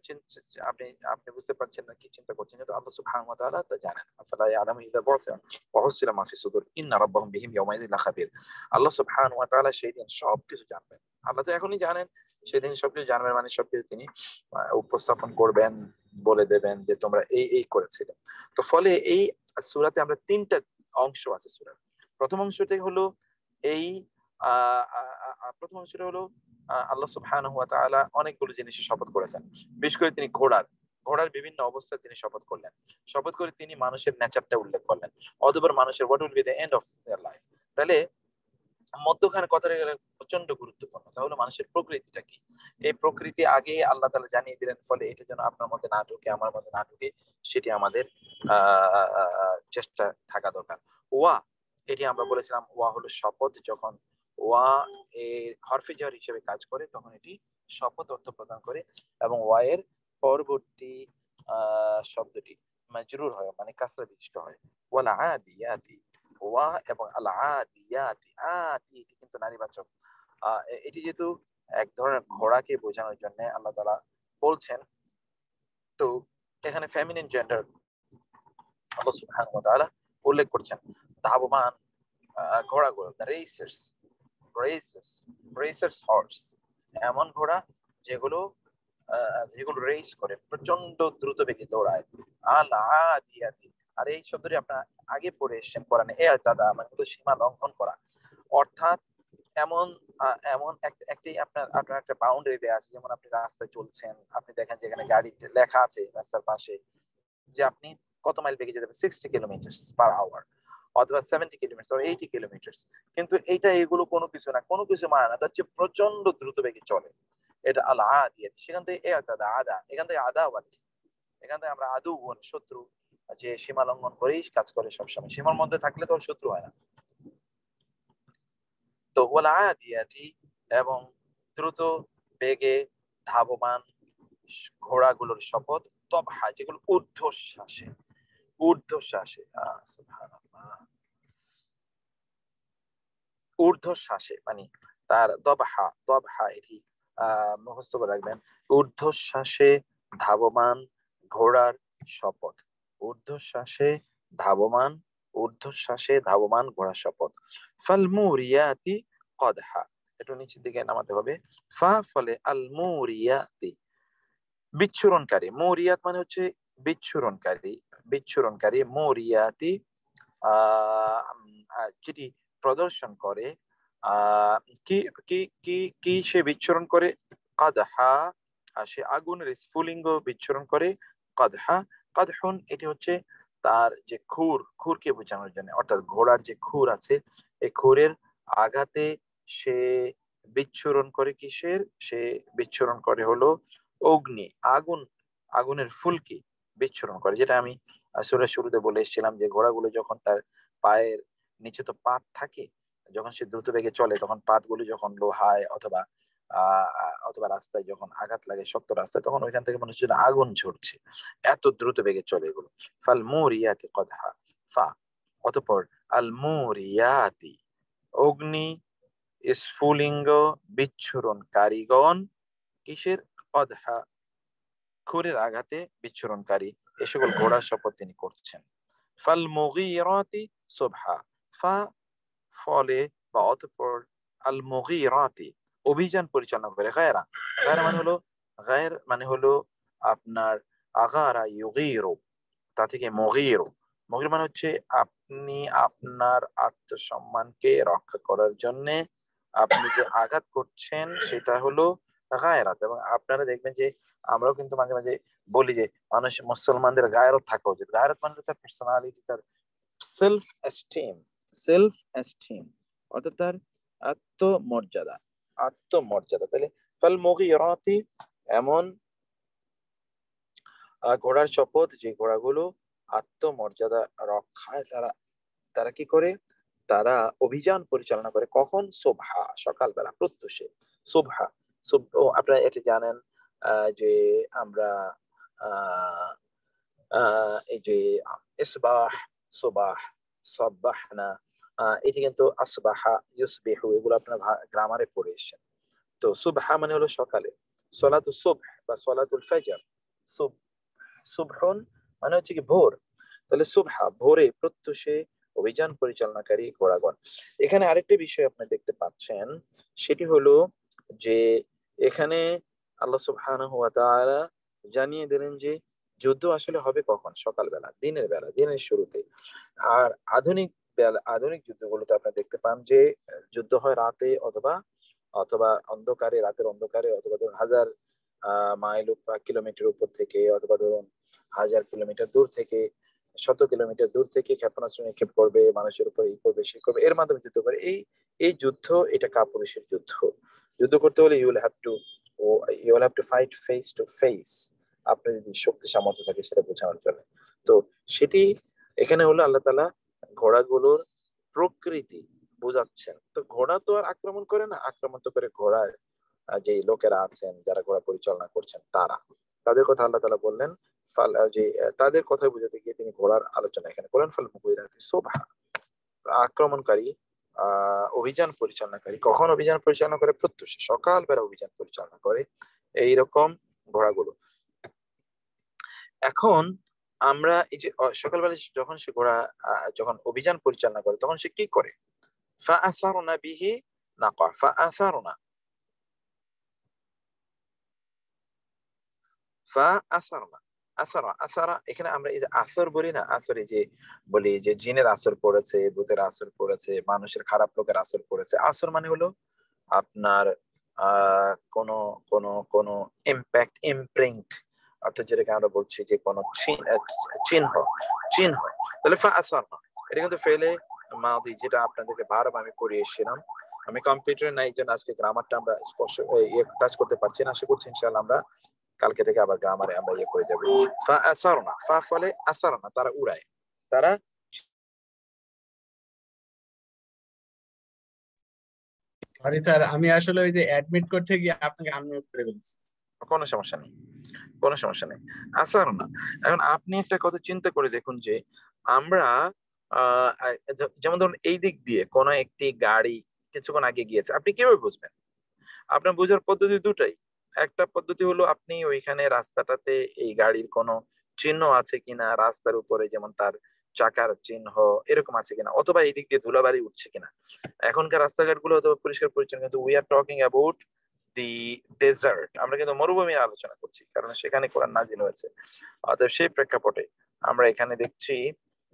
Speaker 1: আপনি আপনি বুঝতে পারছেন না কি চিন্তা করছেন, কিন্তু আল্লাহ সুবহানাহু ওয়া তাআলা তা জানেন। আফালা ইয়ালামু ইযা বুসিরা ওয়া হুসিলা মা ফি সুদুর, ইন্না রাব্বাহুম বিহিম ইয়াওমাইযিন লাখাবির আল্লাহ সুবহানাহু ওয়া তাআলা সেই দিন সবকিছু জানবেন। আল্লাহ তো এখনই জানেন, সেদিন সবকিছু জানবেন মানে সবকিছু তিনি উপস্থাপন করবেন, বলে দেবেন যে তোমরা এই এই করেছিলে। তো ফলে এই সুরাতে আমরা তিনটা অংশ আছে সুরার। প্রথম অংশটি হলো এই প্রথম অংশটা হলো আল্লাহ সুবহানাহু ওয়া তাআলা অনেকগুলো জিনিসের শপথ করেছেন। বিশেষ করে তিনি ঘোড়ার। ঘোড়ার বিভিন্ন অবস্থায় তিনি শপথ করলেন। শপথ করে তিনি মানুষের নেচারটা উল্লেখ করলেন। অথবা মানুষের what will be the end of their life তাহলে মধ্যখানে কথাটা গেলে প্রচণ্ড গুরুত্বপূর্ণ। তাহলে মানুষের প্রকৃতিটা কি? এই প্রকৃতি আগে আল্লাহ তালা জানিয়ে দিলেন, ফলে এটা যেন আপনার মধ্যে না ঢুকে, আমার মধ্যে না ঢুকে, সেটি আমাদের চেষ্টা থাকা দরকার। ওয়া, এটি আমরা বলেছিলাম, ওয়া হলো শপথ যখন ওয়া এর হরফে জহর হিসেবে কাজ করে, তখন এটি শপথ অর্থ প্রদান করে এবং ওয়া এর পরবর্তী শব্দটি মাজরুর হয় মানে কাসরা বিশিষ্ট হয়। ওয়াল আদিয়াতি, ওয়া এবং আল আদিয়াতি আতি এটি কিন্তু নারীবাচক। এটি যেহেতু এক ধরনের ঘোড়াকে বোঝানোর জন্য আল্লাহ তালা বলছেন, তো এখানে ফেমিনিন জেন্ডার আল্লাহ সুবহানাহু ওয়া তাআলা উল্লেখ করছেন। ধাবমান ঘোড়াগুলো the racers racers racers horse এমন ঘোড়া যেগুলো যেগুলো রেস করে প্রচণ্ড দ্রুত বেগে দৌড়ায়। আল আর এই শব্দটি আপনার আগে পড়ে এসছেন কোরআনে। এ দাদা মানে হলো সীমা লঙ্ঘন করা। অর্থাৎ এমন এমন একটি আপনার আপনার একটা বাউন্ডারি দেওয়া আছে, যেমন আপনি রাস্তায় চলছেন, আপনি দেখেন যেখানে গাড়িতে লেখা আছে রাস্তার পাশে, যে আপনি কত মাইল বেগে যেতে পারেন? সিক্সটি কিলোমিটার পার আওয়ার অথবা সেভেন্টি কিলোমিটার এইটি কিলোমিটার কিন্তু এইটা, এগুলো কোনো কিছু না, কোনো কিছু মানে না। তার চেয়ে প্রচণ্ড দ্রুত বেগে চলে। এটা আল আদি সেখান থেকে আদা, এখান থেকে আদা আবাদ এখান থেকে আমরা আদু, বোন, শত্রু, যে সীমা লঙ্ঘন করেই কাজ করে সবসময়। সীমার মধ্যে থাকলে তো শত্রু হয় না। তো ওলা আদিয়াতি এবং দ্রুত বেগে ধাবমান ঘোড়াগুলোর শপথ, তবহা, যেগুলো ঊর্ধ্বশ্বাসে। ঊর্ধ্বশ্বাসে ঊর্ধ্বশ্বাসে মানে তার দবহা দবহা এটি মুখস্থ করে রাখবেন। ঊর্ধ্বশ্বাসে ধাবমান ঘোড়ার শপথ। ঊর্ধ্বশ্বাসে ধাবমান ঊর্ধ্বশ্বাসে ধাবমান ঘোড়ার শপথ। ফালমুরিয়াতি কদহা। একটু নিচের দিকে নামাতে হবে। ফা ফলে আল মুরিয়াতি। বিচ্ছুরণকারী। মরিয়াত মানে হচ্ছে বিচ্ছুরণকারী বিচ্ছুরণকারী মরিয়াতি যেটি প্রদর্শন করে কি কি কি কি সে বিচ্ছুরণ করে কাদহা সে আগুনের স্ফুলিঙ্গ বিচ্ছুরণ করে কাদহা কাদহুন এটি হচ্ছে তার যে খুর খুরকে বোঝানোর জন্য অর্থাৎ ঘোড়ার যে খুর আছে এই খুরের আঘাতে সে বিচ্ছুরণ করে কিসের সে বিচ্ছুরণ করে হলো অগ্নি আগুন আগুনের ফুলকি বিচ্ছুরণ করে, যেটা আমি সুরের শুরুতে বলে এসেছিলাম যে ঘোড়াগুলো যখন তার পায়ের নিচে তো পাত থাকে, যখন সে দ্রুত বেগে চলে, তখন পাতগুলো যখন লোহায় অথবা অথবা রাস্তায় যখন আঘাত লাগে, শক্ত রাস্তায়, তখন ওইখান থেকে মনে হচ্ছে আগুন ঝরছে। এত দ্রুত বেগে চলে এগুলো। ফাল মুরিয়াতি কদহা। ফা, অতপর, আল মুরিয়াতি। অগ্নি স্ফুলিঙ্গ বিচ্ছুরণ কারিগণ কিসের অদহা খুরের আঘাতে বিচ্ছুরণকারী এ সকল ঘোড়ার শপথ তিনি করছেন। ফাল মুগিরাতি সুবহা, ফা ফলে বা অতপর আল মুগিরাতি অভিযান পরিচালনা করে গায়রা। গায়রা মানে হলো, গায়ের মানে হলো আপনার আগারা ইউগিরো, তা থেকে মগিরো। মগির মানে হচ্ছে আপনি আপনার আত্মসম্মানকে রক্ষা করার জন্য আপনি যে আঘাত করছেন সেটা হলো গায়রাত এবং আপনারা দেখবেন যে, আমরাও কিন্তু মাঝে মাঝে বলি যে, মানুষ মুসলমানদের গায়রত থাকা। উচিত গায়রত মানে তার পার্সোনালিটি তার সেলফ এস্টিম সেলফ এস্টিম অর্থাৎ তার আত্মমর্যাদা আত্মমর্যাদা। তাহলে ফাল মগিরাতি এমন ঘোড়ার শপথ, যে ঘোড়াগুলো আত্মমর্যাদা রক্ষায়, তারা তারা কি করে? তারা অভিযান পরিচালনা করে। কখন? শোভা সকালবেলা, প্রত্যুষে। শোভা আপনারা এটা জানেন যে আমরা এই যে ইসবাহ, সোবাহ, সব্বাহনা এটি কিন্তু আসবাহা, ইউসবিহু, এগুলো আপনার গ্রামারে পড়ে এসেছেন। তো সুবহা মানে হলো সকালে। সলাতুল সুবহ বা সলাতুল ফজর। সুব, সুবহন মানে হচ্ছে কি ভোর। তাহলে সুবহা, ভোরে প্রত্যুষে অভিযান পরিচালনাকারী ঘোড়াগণ। এখানে আরেকটি বিষয় আপনি দেখতে পাচ্ছেন, সেটি হলো যে এখানে আল্লাহ সুবহানাহু ওয়া তাআলা জানিয়ে দিলেন যে যুদ্ধ আসলে হবে কখন? সকালবেলা, দিনের বেলা, দিনের শুরুতে। আর আধুনিক আধুনিক যুদ্ধগুলোতে আপনারা দেখতে পান যে, যুদ্ধ হয় রাতে অথবা অথবা অন্ধকারে, রাতের অন্ধকারে, অথবা ধরুন হাজার মাইল বা কিলোমিটার উপর থেকে, অথবা ধরুন হাজার কিলোমিটার দূর থেকে, শত কিলোমিটার দূর থেকে ক্ষেপণাস্ত্র নিক্ষেপ করবে, মানুষের উপর ই করবে, সে করবে, এর মাধ্যমে যুদ্ধ করে। এই এই যুদ্ধ, এটা কাপুরুষের যুদ্ধ। যুদ্ধ করতে হলে you'll have to O have to fight face to face আপনার যদি শক্তি সামর্থ্য থাকে সেটা বোঝানোর জন্য। তো সেটি এখানে হলো আল্লাহ তালা ঘোড়াগুলোর প্রকৃতি বোঝাচ্ছেন। তো ঘোড়া তো আর আক্রমণ করে না, আক্রমণ তো করে ঘোড়ার যে লোকেরা আছেন, যারা ঘোড়া পরিচালনা করছেন, তারা। তাদের কথা আল্লাহ তালা বললেন, ফাল যে তাদের কথা বুঝাতে গিয়ে তিনি ঘোড়ার আলোচনা এখানে করেন ফল মুকুইরাতি শোভা আক্রমণকারী অভিযান পরিচালনাকারী কখন অভিযান পরিচালনা করে? প্রত্যুষে। সকালবেলা অভিযান পরিচালনা করে এইরকম ঘোড়াগুলো। এখন আমরা এই যে সকালবেলা যখন সে ঘোড়া যখন অভিযান পরিচালনা করে, তখন সে কি করে? ফা আসারনা বিহি না ফা আসারনা। ফা আসারনা। আসারা আসারা এখানে আমরা এই যে আসর বলি না, আসর যে বলি যে জিনের আসর পড়েছে, ভূতের আসর পড়েছে, মানুষের খারাপ লোকের আসর পড়েছে। আসর মানে হলো আপনার কোনো কোনো কোনো ইম্প্যাক্ট ইমপ্রিন্ট অর্থাৎ যেটাকে আমরা বলছি যে কোনো চিহ্ন চিহ্ন তাহলে আসার না এটা কিন্তু ফেলে মাদি, যেটা আপনাদেরকে বারবার আমি পড়িয়ে এসেছিলাম। আমি কম্পিউটারে নাই জন্য আজকে গ্রামারটা আমরা স্পষ্ট টাচ করতে পারছি না। আশা করছি ইনশাআল্লাহ আমরা কালকে থেকে আবার গ্রামারে আমরা ইয়ে করে যাব ফা আসারনা ফা ফলে আসারনা তারা উড়ায়। তারা
Speaker 3: সরি স্যার আমি আসলে ওই যে অ্যাডমিট করতে গিয়ে আপনাকে আনমিউট করে ফেলছি।
Speaker 1: কোনো সমস্যা নেই কোনো সমস্যা নেই। আসার না এখন আপনি একটা কথা চিন্তা করে দেখুন যে আমরা যেমন ধরুন এই দিক দিয়ে কোন একটি গাড়ি কিছুক্ষণ আগে গিয়েছে আপনি কীভাবে বুঝবেন? আপনার বোঝার পদ্ধতি দুটাই। একটা পদ্ধতি হলো আপনি ওইখানে রাস্তাটাতে এই গাড়ির কোনো চিহ্ন আছে কিনা, রাস্তার উপরে যেমন তার চাকার চিহ্ন এরকম আছে কিনা, অথবা এই দিক দিয়ে ধুলাবাড়ি উঠছে কিনা। এখনকার রাস্তাঘাটগুলো অথবা পরিষ্কার পরিচ্ছন্ন, কিন্তু we are talking about the desert আমরা কিন্তু মরুভূমি আলোচনা করছি, কারণ সেখানে কোরআন নাজিল হয়েছে। অতএব সেই প্রেক্ষাপটে আমরা এখানে দেখছি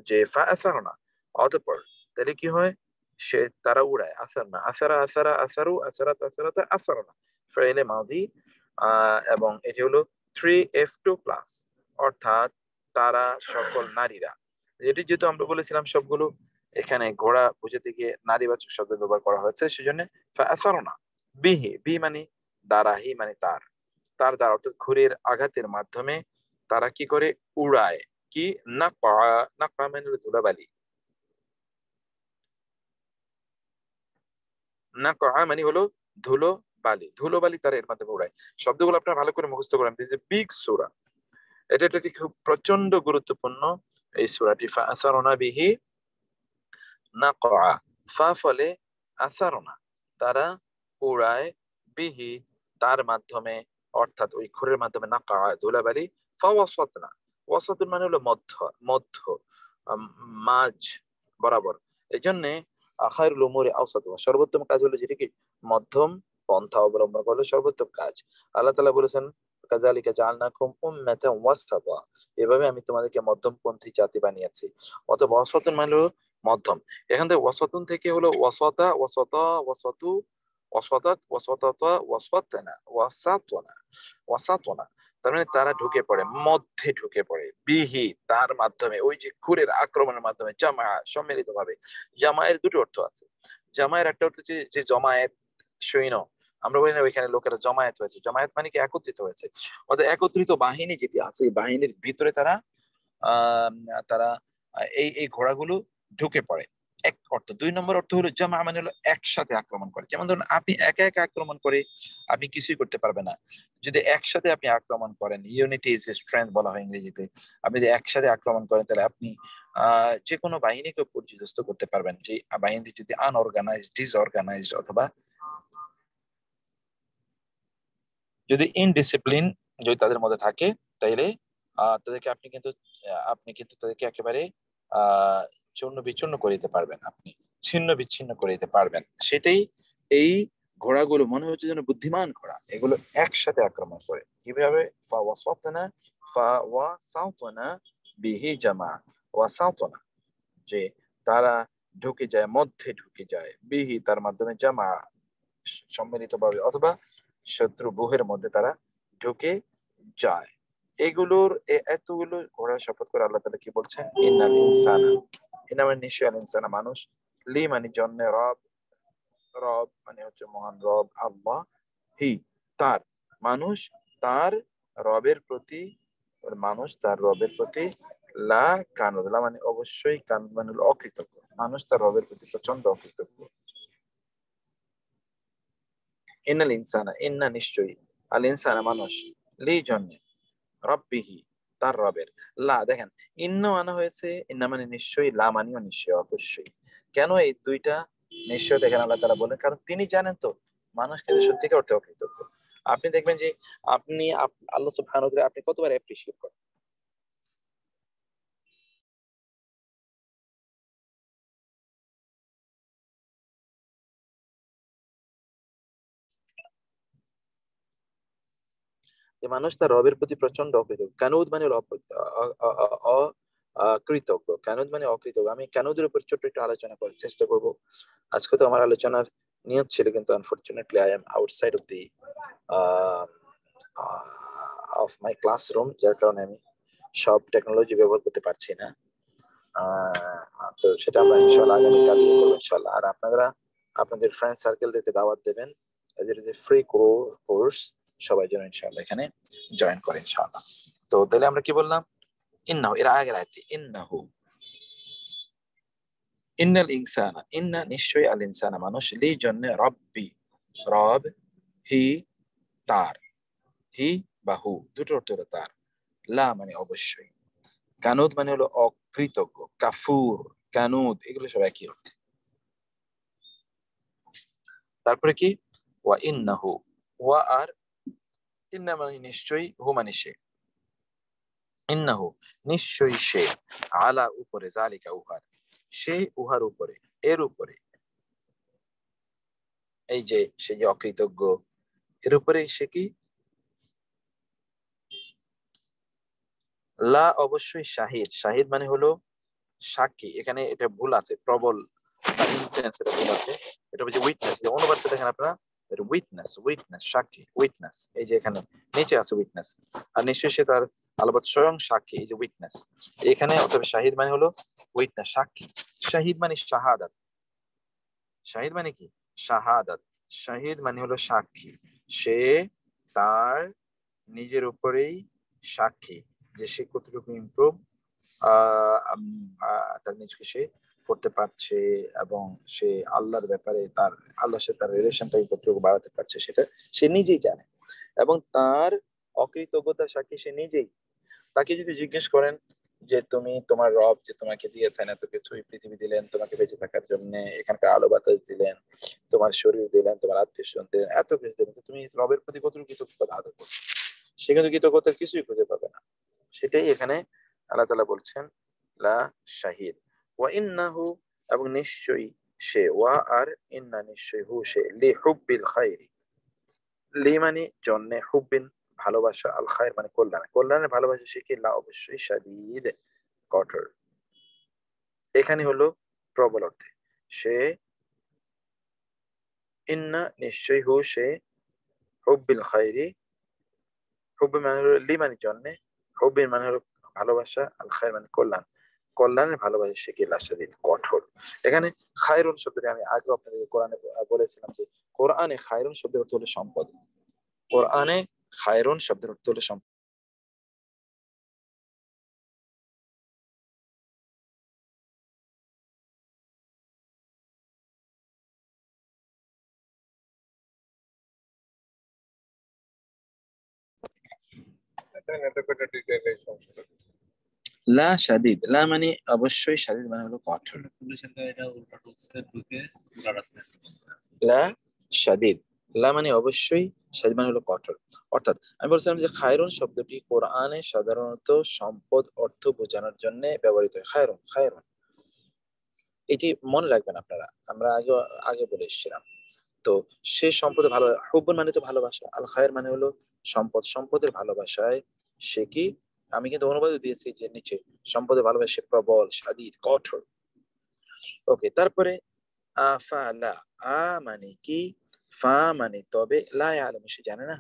Speaker 1: যে ফাসারনা অতঃপর তাহলে কি হয়? সে তারা উড়ায় আসার না আসারা আসারা, আসারু, আসারাত, আসারাতে আসার না ফেলে মাদি এবং এটি হলো থ্রি এফ টু প্লাস অর্থাৎ তারা সকল নারীরা। এটি যেহেতু আমরা বলেছিলাম সবগুলো, এখানে ঘোড়া বুঝাতে গিয়ে নারীবাচক শব্দ ব্যবহার করা হয়েছে, সেজন্য না বিহি, বি মানে দ্বারা, হি মানে তার। তার দ্বারা অর্থাৎ ঘুরের আঘাতের মাধ্যমে তারা কি করে? উড়ায়। কি? না পা না পা মানে ধুলাবালি। না কহা মানে হলো ধুলো বালি ধুলো বালি তারা এর মাধ্যমে উড়ায়। শব্দগুলো আপনারা ভালো করে মুখস্থ করেন। দিস এ বিগ সুরা এটা একটি খুব প্রচণ্ড গুরুত্বপূর্ণ এই সুরাটি আসারনা বিহি না কয়া ফা ফলে আসারনা তারা উড়ায় বিহি তার মাধ্যমে, অর্থাৎ ওই খুরের মাধ্যমে না কয়া ধুলাবালি। ফা ওয়াসত না ওয়াসত মানে হলো মধ্য মধ্য মাঝ, বরাবর। এই জন্যে আখায়রুল উমুরে আওসাত। সর্বোত্তম কাজ হলো যেটি কি? মধ্যম পন্থা অবলম্বন করলে সর্বোত্তম কাজ। আল্লাহ তালা বলেছেন কাজালিকা জালনাকুম উম্মাতান ওয়াসতাতা। এভাবে আমি তোমাদেরকে মধ্যমপন্থী জাতি বানিয়েছি। অতএব ওয়াসতুন মানে মধ্যম। এখান থেকে ওয়াসতুন থেকে হলো ওয়াসতা ওয়াসতা ওয়াসতু ওয়াসতাত ওয়াসতাতা ওয়াসতানা ওয়াসাতনা ওয়াসাতনা তার মানে তারা ঢুকে পড়ে, মধ্যে ঢুকে পড়ে বিহি তার মাধ্যমে, ওই যে খুরের আক্রমণের মাধ্যমে জামা সম্মিলিত ভাবে জামায়ের দুটো অর্থ আছে। জামায়ের একটা অর্থ হচ্ছে যে জমায়েত সৈন্য আমরা বলি না ওইখানে লোকেরা জমায়েত হয়েছে। জমায়েত মানে কি? একত্রিত হয়েছে। অর্থাৎ একত্রিত বাহিনী যেটি আছে, এই বাহিনীর ভিতরে তারা তারা এই এই ঘোড়াগুলো ঢুকে পড়ে। এক অর্থ, দুই নম্বর অর্থ হলো জামা মানে হলো একসাথে আক্রমণ করে। যেমন ধরুন, আপনি একা একা আক্রমণ করে আপনি কিছুই করতে পারবেন না। যদি একসাথে আপনি আক্রমণ করেন ইউনিটি ইজ স্ট্রেংথ বলা হয় ইংরেজিতে, আপনি যদি একসাথে আক্রমণ করেন, তাহলে আপনি যে কোনো বাহিনীকে পর্যদস্ত করতে পারবেন। যে বাহিনী যদি আনঅর্গানাইজড ডিসঅর্গানাইজড অথবা যদি ইনডিসিপ্লিন যদি তাদের মধ্যে থাকে, তাইলে তাদেরকে আপনি কিন্তু আপনি কিন্তু তাদেরকে একেবারে চূর্ণ বিচ্ছিন্ন করে দিতে পারবেন। আপনি ছিন্ন বিচ্ছিন্ন করে দিতে পারবেন। সেটাই এই ঘোড়াগুলো মনে হচ্ছে যেন বুদ্ধিমান ঘোড়া। এগুলো একসাথে আক্রমণ করে। কীভাবে? ফা ওয়াসাতনা ফা ওয়াসাতনা বিহি জামা। ওয়াসাতনা যে তারা ঢুকে যায়, মধ্যে ঢুকে যায়, বিহি তার মাধ্যমে জামা সম্মিলিত ভাবে অথবা শত্রু বুহের মধ্যে তারা ঢুকে যায়। এগুলোর এতগুলো ঘোড়া শপথ করে আল্লাহ তালা কি বলছেন? ইন্নাল ইনসানা ইনা নিশ্চয় ইনসানা মানুষ। লি মানে জন্মে রব রব মানে হচ্ছে মহান রব, আল্লাহ হি, তার। মানুষ তার রবের প্রতি, মানুষ তার রবের প্রতি লা কানুদলা মানে অবশ্যই কান মানে অকৃতজ্ঞ। মানুষ তার রবের প্রতি প্রচণ্ড অকৃতজ্ঞ। ইন্নাল ইনসানা ইন্না নিশ্চয়ই আল ইনসানা মানুষ লি জন্য রব্বিহি তার রবের লা দেখেন ইন্ন আনা হয়েছে ইন্না মানে নিশ্চয়ই লা মানিও নিশ্চয় অবশ্যই। কেন এই দুইটা নিশ্চয় দেখেন আল্লাহ তারা বলেন? কারণ তিনি জানেন তো, মানুষ কিন্তু সত্যিকার অর্থে অকৃতজ্ঞ। আপনি দেখবেন যে আপনি, আপ- আল্লাহ সুবহানাহু ওয়া তাআলা আপনি কতবার অ্যাপ্রিশিয়েট করেন। যে মানুষ তার রবের প্রতি প্রচণ্ড অকৃতজ্ঞ। কানুদ মানে অকৃতজ্ঞ কানুদ মানে অকৃতজ্ঞ? আমি কানুদের উপর ছোট্ট একটু আলোচনা করার চেষ্টা করব? আজকে তো আমার আলোচনার নিয়ত ছিল, কিন্তু unfortunately I am outside of the of my classroom যার কারণে আমি সব টেকনোলজি ব্যবহার করতে পারছি না। তো সেটা আমরা ইনশাল্লাহ আগামীকাল ইয়ে করব ইনশাল্লাহ আর আপনারা, আপনাদের ফ্রেন্ড সার্কেলদেরকে দাওয়াত দেবেন। ফ্রি কোর্স সবাই যেন ইনশাল্লাহ এখানে জয়েন করে ইনশাআল্লাহ। তো তাহলে আমরা কি বললাম? ইন্নাহু, এর আগের আয়াতটি, ইন্নাহু। ইন্নাল ইনসানা, ইন্না নিশ্চয়ই আল ইনসানা মানুষ, লি জন্য রব্বি, রব, হি, তার। হি বা হু, দুটো অর্থ তার। লা মানে অবশ্যই। কানুদ মানে হলো অকৃতজ্ঞ, কাফুর, কানুদ, এগুলো সব একই অর্থে। তারপরে কি? ওয়া ইন্নাহু, ওয়া আর ইন্না মানে নিশ্চয়ই হু মানে সে ইন্নাহু নিশ্চয়ই সে আলা উপরে জালিকা উহার সে উহার উপরে এর উপরে এই যে সে যে অকৃতজ্ঞ এর উপরে সে কি লা অবশ্যই শাহিদ শাহিদ মানে হলো সাক্ষী এখানে এটা ভুল আছে। প্রবল এটা ভুল আছে। এটা হচ্ছে উইটনেস অনুবাদটা দেখেন আপনারা। উইটনেস উইটনেস সাক্ষী উইটনেস এই যে এখানে নিচে আছে উইটনেস আর নিশ্চয়ই সে তার স্বয়ং সাক্ষী, এই যে উইটনেস এখানে শাহিদ মানে হলো উইটনেস সাক্ষী। শাহিদ মানে শাহাদাত। শাহিদ মানে কি? শাহাদাত। শাহিদ মানে হলো সাক্ষী। সে তার নিজের উপরেই সাক্ষী, যে সে কতটুকু ইমপ্রুভ তার নিজকে সে করতে পারছে এবং সে আল্লাহর ব্যাপারে তার আল্লাহর সাথে তার রিলেশনটাকে কতটুকু বাড়াতে পারছে সেটা সে নিজেই জানে। এবং তার অকৃতজ্ঞতার সাক্ষী সে নিজেই। তাকে যদি জিজ্ঞেস করেন যে, তুমি তোমার রব যে তোমাকে দিয়েছেন এত কিছু পৃথিবী দিলেন তোমাকে বেঁচে থাকার জন্য, এখানকার আলো বাতাস দিলেন, তোমার শরীর দিলেন, তোমার আত্মীয় স্বজন দিলেন, এত কিছু দিলেন তুমি রবের প্রতি কতটুকু কৃতজ্ঞতা আদর করছ? সে কিন্তু কৃতজ্ঞতার কিছুই খুঁজে পাবে না। সেটাই এখানে আল্লাহ তালা বলছেন, লা শাহিদ। ওয়া ইন্নাহু, এবং নিশ্চয়ই সে, ওয়া আর ইন্না নিশ্চয়ই হু, সে, লি হুব্বিল খাইরি লি মানে জন্যে, হুব্বিন ভালোবাসা, আল খায়ের মানে কল্যাণ। কল্যাণের ভালোবাসা সে কি? লা, অবশ্যই শাদীদ, কঠোর। এখানে হলো প্রবল অর্থে। সে ইন্না নিশ্চয়ই হু, সে হুব্বিল খাইরি হুব্বি মানে হলো লি মানে জন্যে, হুব্বিন মানে হলো ভালোবাসা, আল খায়ের মানে কল্যাণ। কল্যাণের ভালোবাসা সে কি লাশাদিদ কঠোর। এখানে খায়রুন শব্দটি আমি আগে আপনাদের কোরআনে বলেছিলাম যে কোরআনে খায়রুন শব্দের অর্থ হলো সম্পদ। কোরআনে খায়রুন শব্দের অর্থ হলো সম্পদ। লা শাদিদ, লা মানে অবশ্যই শাদিদ মানে হলো কঠোর। লা শাদিদ, লা মানে অবশ্যই শাদিদ মানে হলো কঠোর। অর্থাৎ আমি বলছিলাম যে খায়রুন শব্দটি কোরআনে সাধারণত সম্পদ, অর্থ বোঝানোর জন্য ব্যবহৃত হয়। খায়রুন খায়রুন। এটি মনে রাখবেন আপনারা, আমরা আগে আগে বলে এসেছিলাম। তো সে সম্পদে ভালো হুব্বন মানে তো ভালোবাসা, আল খায়ের মানে হলো সম্পদ। সম্পদের ভালোবাসায় সে কি? আমি কিন্তু অনুবাদ দিয়েছি যে নিচে সম্পদে ভালোবাসা প্রবল, সাদিদ, কঠোর। ওকে তারপরে, আফালা, আ মানে কি? ফা মানে তবে, লা আলম সে জানে না।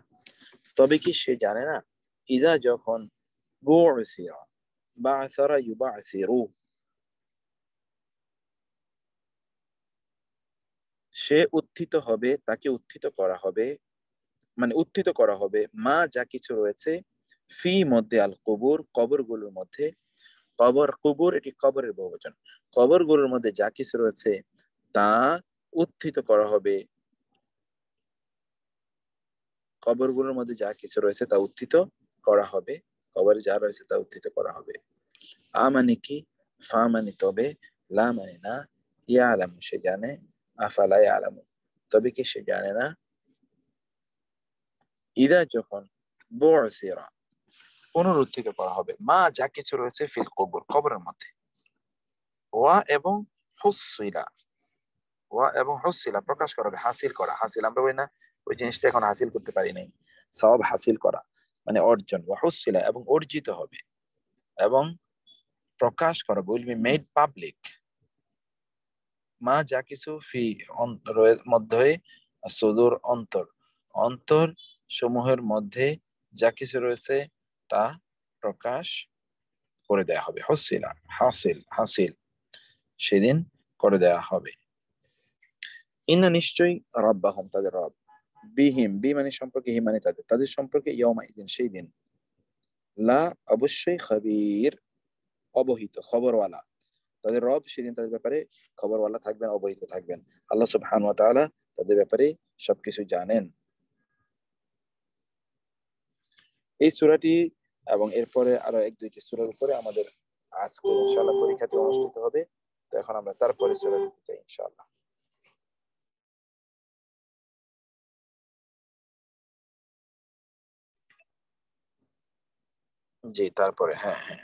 Speaker 1: তবে কি সে জানে না? ইদা যখন বুসিরা বাসারা ইউবাসিরু সে উত্থিত হবে, তাকে উত্থিত করা হবে মানে উত্থিত করা হবে, মা যা কিছু রয়েছে ফি মধ্যে আল কবর, কবরগুলোর মধ্যে, কবর, কুবুর এটি কবরের বহুবচন। কবরগুলোর মধ্যে যা কিছু রয়েছে তা উত্থিত করা হবে। কবরগুলোর মধ্যে যা কিছু রয়েছে তা উত্থিত করা হবে। কবরে যা রয়েছে তা উত্থিত করা হবে। আ মানে কি? ফা মানে তবে, লা মানে না ইয়া আলাম সে জানে, আফালা ইয়া আলাম তবে কি সে জানে না? ইদা যখন পুনরুত্থিত করা হবে। মা যা কিছু রয়েছে ফিল কবর কবরের মধ্যে। ওয়া এবং হুসিলা ওয়া এবং হুসিলা প্রকাশ করা হবে, হাসিল করা। হাসিল আমরা বলি না, ওই জিনিসটা এখন হাসিল করতে পারি নাই। সব হাসিল করা মানে অর্জন। ওয়া হুসিলা এবং অর্জিত হবে। এবং প্রকাশ করা উইল বি মেড পাবলিক মা যা কিছু ফি মধ্যে, সুদূর, অন্তর। অন্তর সমূহের মধ্যে যা কিছু রয়েছে তা প্রকাশ করে দেয়া হবে। হসিলা, হাসিল হাসিল। সেদিন করে দেয়া হবে। ইন্না নিশ্চয়ই রব্বাহম, তাদের রব। বিহিম, বি মানে সম্পর্কে, হি মানে তাদের। তাদের সম্পর্কে ইয়মা ইদিন সেই দিন। লা, অবশ্যই খবির অবহিত, খবরওয়ালা। তাদের রব সেদিন তাদের ব্যাপারে খবরওয়ালা থাকবেন, অবহিত থাকবেন। আল্লাহ সুবহান ওয়া তাআলা তাদের ব্যাপারে সবকিছু জানেন। এই সূরাটি এবং এরপরে আরও এক দুইটি সূরার উপরে আমাদের আজকে ইনশাআল্লাহ পরীক্ষাটি অনুষ্ঠিত হবে। তো এখন আমরা তারপরে সূরা দিতে চাই ইনশাআল্লাহ। জি, তারপরে হ্যাঁ হ্যাঁ।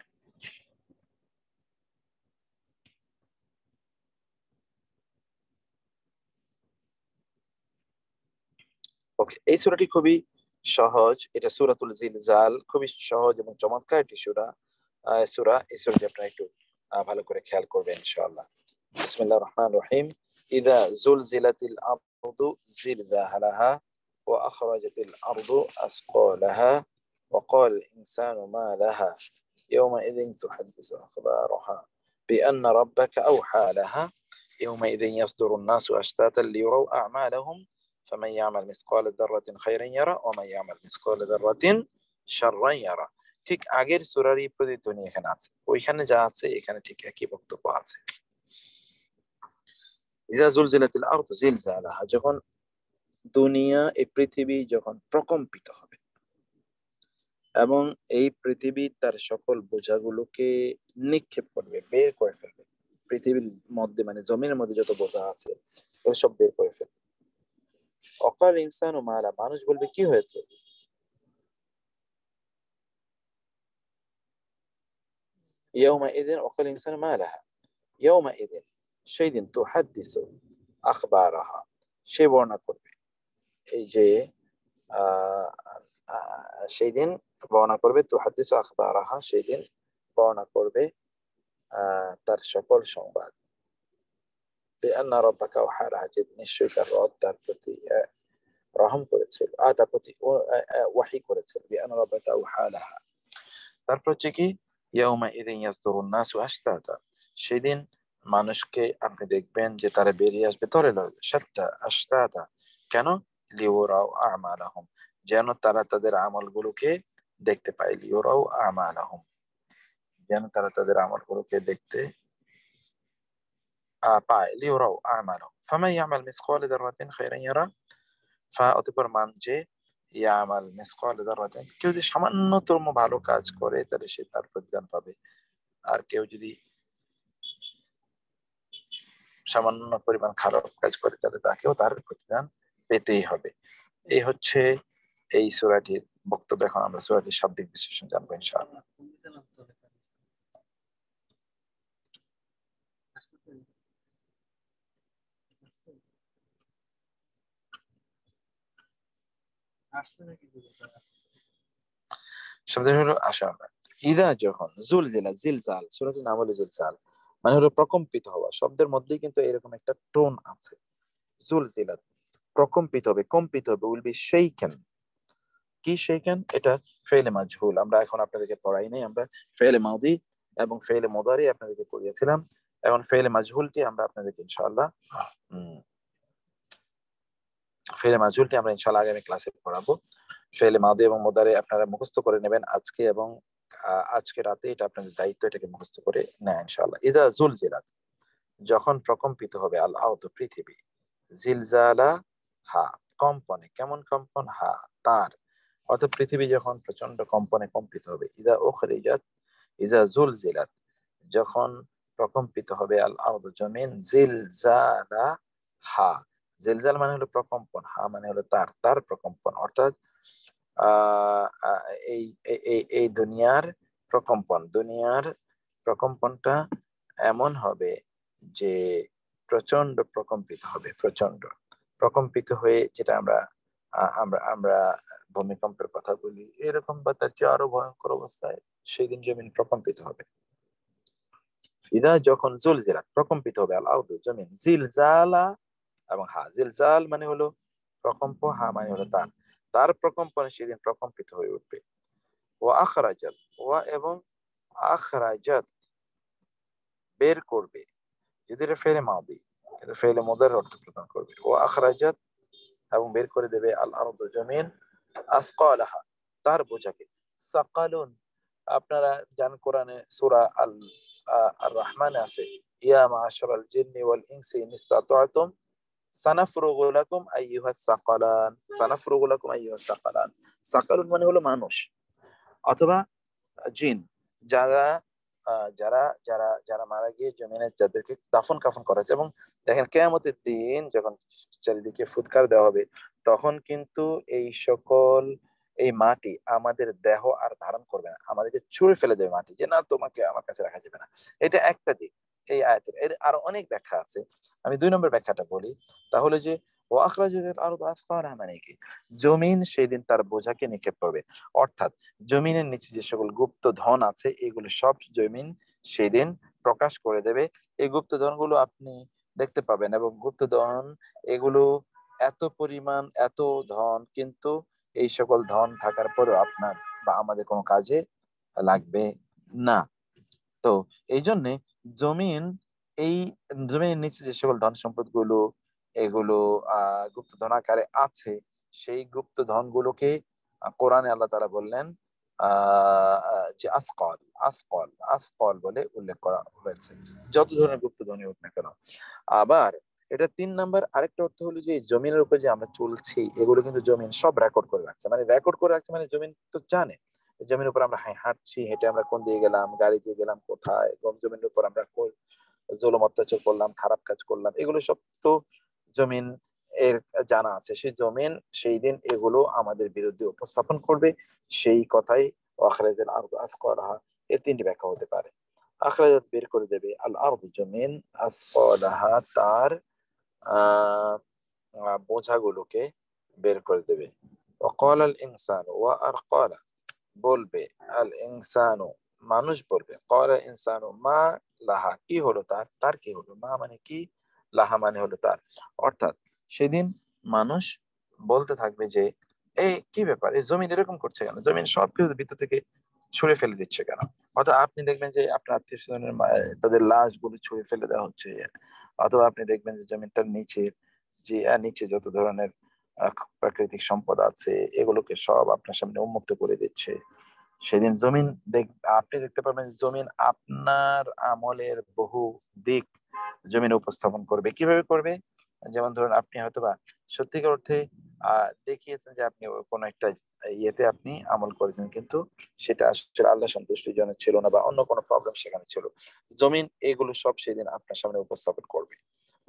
Speaker 1: ওকে, এই সূরাটি খুবই সহজ এটা সূরাতুল জিলজাল খুবই সহজ এবং চমৎকার একটি সূরা সূরা এই সূরাটি আপনারা একটু ভালো করে খেয়াল করবেন ইনশাআল্লাহ বিসমিল্লাহির রহমানির রহিম ইদা জুলজিলাতিল আরদু জিলজালাহা ওয়া আখরাজাতিল আরদু আসqalaha وقال الإنسان ما لها يومئذ تحدث أخبارها بأن ربك أوحى لها يومئذ يصدر الناس أشتاتا ليروا أعمالهم فمن يعمل مثقال ذرة خيرا يرى ومن يعمل مثقال ذرة شرا يرى ঠিক আগের সুরারই প্রতিধ্বনি এখানে আছে ওইখানে যা আছে এখানে ঠিক একই বক্তব্য আছে ইজা জুলজিলাতিল আরদ জিলজালাহা যখন দুনিয়া এই পৃথিবী যখন প্রকম্পিত হবে এবং এই পৃথিবী তার সকল বোঝাগুলোকে নিক্ষেপ করবে বের করে ফেলবে পৃথিবীর মধ্যে মানে জমিনের মধ্যে যত বোঝা আছে ওগুলো সব বের করে ফেলবে অকাল ইনসান ও মারা মানুষ বলবে, কি হয়েছে? ইয়াউমা অকাল ইনসান ইয়াউমা সেই দিন তো হাত দিস সে বর্ণনা করবে। এই যে সেই দিন বর্ণনা করবে তো হাদিস আখবারাহা, সেই দিন বর্ণনা করবে তার সকল সংবাদ। বেআন্না রব্বাকা ওয়াহালাহা যে নিশ্চয়ই তার রব তার প্রতি রহম করেছিল আর তার প্রতি ওয়াহি করেছিল বেআন্না রব্বাকা ওয়াহালাহা তারপর হচ্ছে কি ইয়াউমা ইদিন ইয়াসদুরুন নাসু আশতাতা সেদিন মানুষকে আপনি দেখবেন যে তারা বেরিয়ে আসবে তরে সাতটা আশতাতা কেন লিওরাও আমালাহুম যেন তারা তাদের আমলগুলোকে দেখতে পায় লিওরাও আমালাহুম যেন তারা তাদের আমলগুলোকে দেখতে পায় লিওরাও আমালাহুম ফামান ইয়ামাল মিসকাল যাররাতিন খায়রান ইয়ারা ফা অতঃপর মান যে ইয়ামাল মিসকাল যাররাতিন কেউ যদি সামান্যতম ভালো কাজ করে তাহলে সে তার প্রতিদান পাবে আর কেউ যদি সামান্য পরিমাণ খারাপ কাজ করে তাহলে তাকেও তার প্রতিদান পেতেই হবে এই হচ্ছে এই সুরাটির বক্তব্য এখন আমরা সুরাটির শাব্দিক বিশ্লেষণ জানব ইনশাআল্লাহ শব্দ হলো আশা ইদা যখন নাম হলো মানে হলো প্রকম্পিত হওয়া, শব্দের মধ্যেই কিন্তু এরকম একটা টোন আছে। প্রকম্পিত হবে, কম্পিত হবে, উইল বি শেইকেন কি শেইকেন এটা ফেলে মাজহুল। আমরা এখন আপনাদেরকে পড়াই নাই, আমরা ফেলে মাউদি এবং ফেলে মোদারি আপনাদেরকে পড়িয়েছিলাম। এখন ফেলে মাজহুলটি আমরা আপনাদেরকে ইনশাআল্লাহ ফেলে মাজহুলটি আমরা ইনশাল্লাহ আগামী ক্লাসে পড়াবো। ফেলে মাউদি এবং মোদারে আপনারা মুখস্থ করে নেবেন আজকে এবং আজকে রাতে এটা আপনাদের দায়িত্ব এটাকে মুখস্থ করে নেয় ইনশাআল্লাহ। ইদা জুলজিলাত, যখন প্রকম্পিত হবে আল আউত পৃথিবী, জিলজালা হা, কম্পনে, কেমন কম্পন? হা, তার। অর্থাৎ পৃথিবী যখন প্রচণ্ড কম্পনে কম্পিত হবে, ইদা ওখরিজাত ইজা জুলজিলাত, যখন প্রকম্পিত হবে আল আউদ জমিন, জিলজালা হা জিলজাল মানে হলো প্রকম্পন, হা মানে হলো তার তার প্রকম্পন। অর্থাৎ এই, এই- দুনিয়ার প্রকম্পন, দুনিয়ার প্রকম্পনটা এমন হবে যে প্রচণ্ড প্রকম্পিত হবে প্রচণ্ড প্রকম্পিত হয়ে যেটা আমরা আমরা আমরা ভূমিকম্পের কথা বলি, এরকম বা তার চেয়ে আরও ভয়ঙ্কর অবস্থায় সেদিন জমিন প্রকম্পিত হবে। ফিদা যখন জুলজিরাত প্রকম্পিত হবে আল আউদু জমিন, জিলজালা এবং হা জিলজাল মানে হলো প্রকম্প, হা মানে হলো তার। তার প্রকম্পনে সেদিন প্রকম্পিত হয়ে উঠবে। ও আখরাজাত ওয়া এবং আখরাজাত বের করবে। যদি এটা ফেলে মাদি, কিন্তু ফেলে মোদার অর্থ প্রদান করবে। ও আখরাজাত এবং বের করে দেবে আল আরদ জমিন আসকালাহা, তার বোঝাকে। সাকালুন, আপনারা জান কোরআনে সূরা আল আর রহমানে আছে, ইয়া মাশারাল জিন্নি ওয়াল ইনসি সানাফরুগু লাকুম আইয়ুহাস সাকালান সানাফরুগু লাকুম আইয়ুহাস সাকালান। সাকালুন মানে হলো মানুষ, অথবা জিন। যারা যারা যারা যারা মারা গিয়ে জমিনে যাদেরকে দাফন কাফন করা এবং দেখেন কেয়ামতের দিন যখন চারিদিকে ফুৎকার দেওয়া হবে, তখন কিন্তু এই সকল, এই মাটি আমাদের দেহ আর ধারণ করবে না। আমাদেরকে ছুঁড়ে ফেলে দেবে মাটি, যে না তোমাকে আমার কাছে রাখা যাবে না। এটা একটা দিক। এই আয়াতের। এর আরও অনেক ব্যাখ্যা আছে। আমি দুই নম্বর ব্যাখ্যাটা বলি। তাহলে যে মানে কি জমিন সেই দিন তার বোঝাকে নিক্ষেপ করবে। অর্থাৎ, জমিনের নিচে যে সকল গুপ্ত ধন আছে, এগুলো সব জমিন সেই দিন প্রকাশ করে দেবে। এই গুপ্ত ধনগুলো আপনি দেখতে পাবেন এবং গুপ্ত ধন, এগুলো এত পরিমাণ, এত ধন, কিন্তু এই সকল ধন থাকার পরেও আপনার বা আমাদের কোনো কাজে লাগবে না। তো এই জন্যে জমিন এই জমিনের নিচে যে সকল ধন সম্পদগুলো এগুলো আহ গুপ্ত ধনাকারে আছে, সেই গুপ্ত ধন গুলোকে কোরআনে আল্লাহ তারা বললেন যে আসকল আসকল আসকল বলে উল্লেখ করা হয়েছে। যত ধরনের গুপ্ত ধনী হোক না কেন। আবার এটা তিন নাম্বার আরেকটা অর্থ হলো যে, জমিনের উপর যে আমরা চলছি, এগুলো কিন্তু জমিন সব রেকর্ড করে রাখছে। মানে রেকর্ড করে রাখছে মানে জমিন তো জানে। জমির উপর আমরা হাঁ- হাঁটছি হেঁটে আমরা কোন দিকে গেলাম গাড়ি দিয়ে গেলাম কোথায় কোন জমির উপর আমরা কোন- জুলুম অত্যাচার করলাম খারাপ কাজ করলাম এগুলো সব তো জমিন এর জানা আছে সেই জমিন সেই দিন এগুলো আমাদের বিরুদ্ধে উপস্থাপন করবে সেই কথাই আখরাজাল আরদ আসকালাহা এর তিনটি ব্যাখ্যা হতে পারে আখরাজাত বের করে দেবে আল আরদ জমিন আসকালাহা তার আহ আহ, বোঝাগুলোকে বের করে দেবে وقال الإنسان وأرقال বলবে, আল ইনসানু মানুষ বলবে করা ইনসানু মা লাহা কি হলো তার? তার কি হলো? মা মানে কি? লাহা মানে হলো তার। অর্থাৎ সেদিন মানুষ বলতে থাকবে যে এই কি ব্যাপার? এই জমিন এরকম করছে কেন? জমিন সবকিছু ভিতর থেকে ছুঁড়ে ফেলে দিচ্ছে কেন? অর্থাৎ আপনি দেখবেন যে আপনার আত্মীয় স্বজনের তাদের লাশগুলো ছুঁড়ে ফেলে দেওয়া হচ্ছে। অথবা আপনি দেখবেন যে জমিন তার নিচে, যে নিচে যত ধরনের প্রাকৃতিক সম্পদ আছে, এগুলোকে সব আপনার সামনে উন্মুক্ত করে দিচ্ছে। সেদিন জমিন দেখ, আপনি দেখতে পাবেন জমিন আপনার আমলের বহু দিক জমিন উপস্থাপন করবে। কীভাবে করবে? যেমন ধরুন, আপনি হয়তোবা সত্যিকার অর্থে দেখিয়েছেন যে আপনি কোনো একটা ইয়েতে আপনি আমল করেছেন, কিন্তু সেটা আসলে আল্লাহ সন্তুষ্টির জন্য ছিল না বা অন্য কোনো প্রবলেম সেখানে ছিল। জমিন এগুলো সব সেদিন আপনার সামনে উপস্থাপন করবে।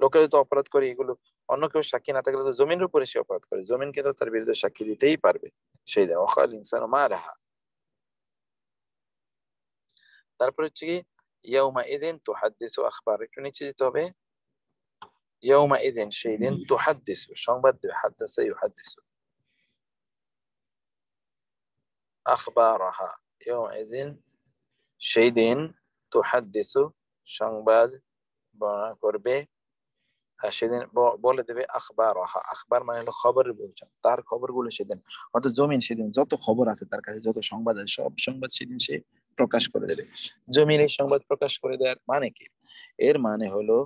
Speaker 1: লোকেরা তো অপরাধ করে এগুলো অন্য কেউ সাক্ষী না থাকলে তো জমিনের উপরে সে অপরাধ করে। জমিন কিন্তু তার বিরুদ্ধে সাক্ষী দিতেই পারবে। সেই দিন অকাল ইনসান মা রাহা তারপর হচ্ছে কি, ইয়াউমা ইদিন তুহাদ্দিসু আখবার। একটু নিচে যেতে হবে। ইয়াউমা ইদিন, সেই দিন তুহাদ্দিসু, সংবাদ দেবে, হাদ্দাসা ইউহাদ্দিসু। আখবারাহা, ইয়াউমা ইদিন, সেই দিন তুহাদ্দিসু সংবাদ বর্ণনা করবে। আর সেদিন বলে দেবে, আখবার আখবার মানে হলো খবরের বলছেন তার খবরগুলো সেদিন, অর্থাৎ জমিন সেদিন, যত খবর আছে তার কাছে যত সংবাদ আছে, সব সংবাদ সেদিন সে প্রকাশ করে দেবে। জমিন এই সংবাদ প্রকাশ করে দেওয়ার মানে কি? এর মানে হলো,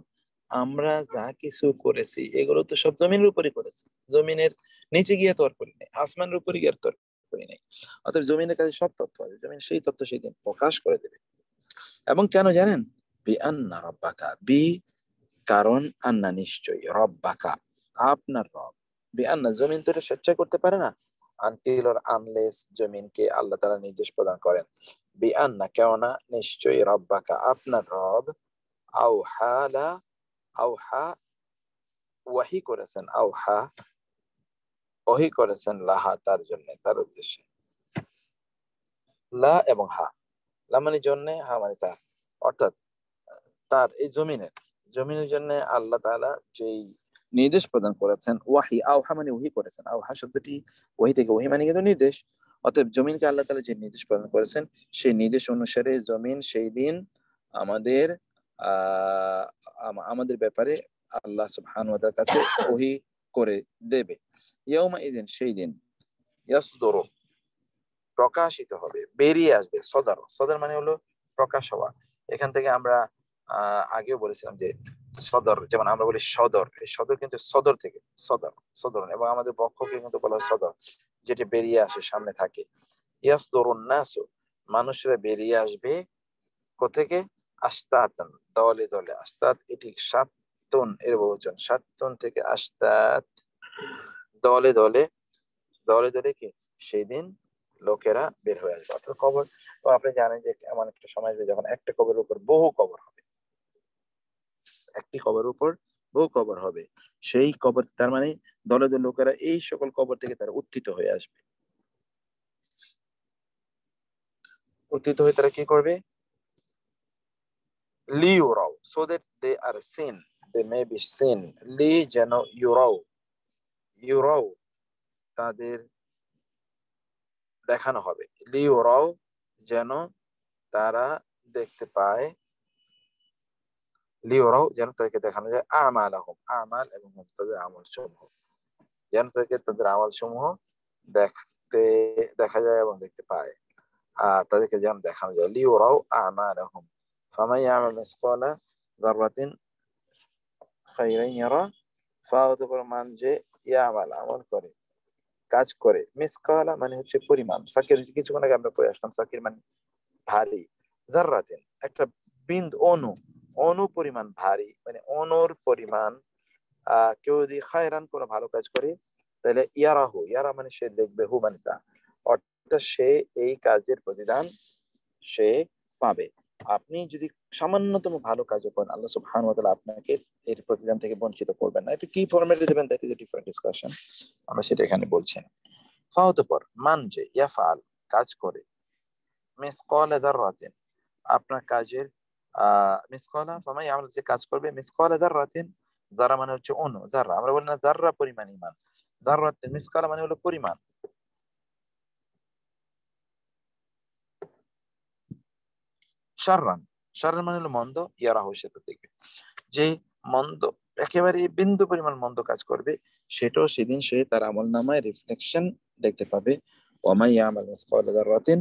Speaker 1: আমরা যা কিছু করেছি, এগুলো তো সব জমিনের উপরই করেছি। জমিনের নিচে গিয়ে তো আর করি নাই, আসমানের উপরে গিয়ে আর তো আর করি নাই। অতএব জমিনের কাছে সব তথ্য আছে, জমিন সেই তথ্য সেদিন প্রকাশ করে দেবে। এবং কেন জানেন? বি আন্না রব্বাকা, বি কারণ আন্না নিশ্চয়ই রব্বাকা, আপনার রব। বি আন্না জমিন তো এটা করতে পারে না। আনটিল ওর আনলেস জমিনকে আল্লাহ তারা নির্দেশ প্রদান করেন। বি আন্না কেননা নিশ্চয়ই রব্বাকা, আপনার রব ওয়াহি করেছেন আউহা ওহি করেছেন লাহা তার জন্য, তার উদ্দেশ্যে। লা এবং হা, লা মানে জন্য, হা মানে তার। অর্থাৎ, তার এই জমিনের জমিনের জন্য আল্লাহ তাআলা যেই নির্দেশ প্রদান করেছেন, ওয়াহি আউহা মানে ওহি করেছেন। আউহা শব্দটি ওহি থেকে ওহি মানে কিন্তু নির্দেশ। অতএব জমিনকে আল্লাহ তাআলা যে নির্দেশ প্রদান করেছেন, সেই নির্দেশ অনুসারে জমিন সেই দিন আমাদের, আহ আমাদের ব্যাপারে আল্লাহ সুবহানাহু ওয়া কাছে ওহি করে দেবে। ইয়াউমা ইদিন সেই দিন। ইয়াসদুরু, প্রকাশিত হবে, বেরিয়ে আসবে, সদর। সদর মানে হলো প্রকাশ হওয়া। এখান থেকে আমরা আগেও বলেছিলাম যে সদর, যেমন আমরা বলি সদর, এই সদর কিন্তু সদর থেকে, সদর সদর এবং আমাদের বক্ষকে কিন্তু বলা হয় সদর, যেটি বেরিয়ে আসে, সামনে থাকে। ইয়াসদুরুন নাসু, মানুষরা বেরিয়ে আসবে কোথেকে? আস্তাতান দলে দলে। আস্তাত এটি সাত টন এর বহুজন সাত টন থেকে আস্তাত দলে দলে। দলে দলে কি? সেই দিন লোকেরা বের হয়ে আসবে। অর্থাৎ কবর আপনি জানেন যে এমন একটা সময় আসবে যখন একটা কবরের উপর বহু কবর হবে। একটি কবর উপর বহু কবর হবে। সেই কবর, তার মানে দলে দলে লোকেরা এই সকল কবর থেকে তারা উত্থিত হয়ে আসবে। উত্থিত হয়ে তারা কি করবে? লি ইউরাও so that they are seen they may be seen লি যেন ইউরাও। ইউরাও তাদের দেখানো হবে। লি ইউরাও যেন তারা দেখতে পায়। লি ইউরাও যেন তাদেরকে দেখানো যায় আমাল আহম আমাল এবং তাদের আমল সমূহ যেন তাদেরকে তাদের আমল সমূহ দেখতে দেখা যায় এবং দেখতে পায় আহ তাদেরকে যেন দেখানো যায় লিওরাও আমাল আহম ফামাই আমাল মিসকালা যাররাতিন খাইরান ইয়ারা ফাওয়াত মান যে ইয়ামাল আমল করে কাজ করে মিসকালা মানে হচ্ছে পরিমাণ সাকির কিছুক্ষণ আগে আমরা পড়ে আসলাম সাকির মানে ভারী জাররাতিন একটা বিন্দু অনু অনু পরিমাণ ভারী মানে অনুর পরিমাণ আহ কেউ যদি খায়রান কোনো ভালো কাজ করে, তাহলে ইয়ারাহু, ইয়ারা মানে সে দেখবে হু মানে তা। অর্থাৎ সে এই কাজের প্রতিদান সে পাবে। আপনি যদি সামান্যতম ভালো কাজ করেন, আল্লাহ সুবহান ওয়া আপনাকে এর প্রতিদান থেকে বঞ্চিত করবেন না। এটা কি ফরম্যাটে দেবেন? That is a different discussion আমরা সেটা এখানে বলছি না। ফাওয়াতপর মান যে, ইয়াফআল, কাজ করে। মিসকাল যাররাতিন আপনার কাজের মিসকালা ফামাই আমল যে কাজ করবে মিসকাল মানে হচ্ছে অনু আমরা বলি না পরিমাণ ইমান মিসকালা মানে হলো পরিমাণ মানে হলো মন্দ ইয়ারা হোসে তো দেখবে যে মন্দ একেবারে বিন্দু পরিমাণ মন্দ কাজ করবে সেটাও সেদিন সে তার আমল নামায় রিফ্লেকশন দেখতে পাবে ওমাই ইয়ামাল মিসকাল যাররাতিন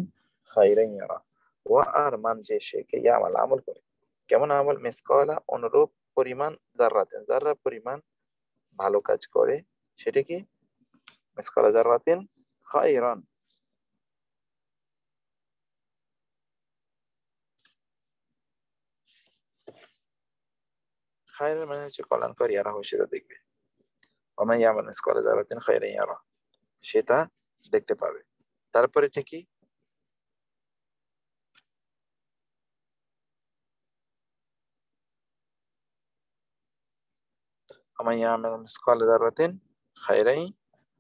Speaker 1: খাইরান ইয়ারা ও আর মান যে সে কে ইয়ামাল আমল করে কেমন আমল মিসকালা অনুরূপ পরিমাণ, জাররাতিন। জাররা পরিমাণ ভালো কাজ করে, সেটা কি? মিসকালা জাররাতিন খাইরান খায়রের মানে হচ্ছে কল্যাণকর ইয়ারা হয় সেটা দেখবে। ওমাই ইয়ামাল মিসকালা জাররাতিন খাইরান ইয়ারা, সেটা দেখতে পাবে। তারপরে ঠিকই ومن يعمل مثقال ذرة خيرا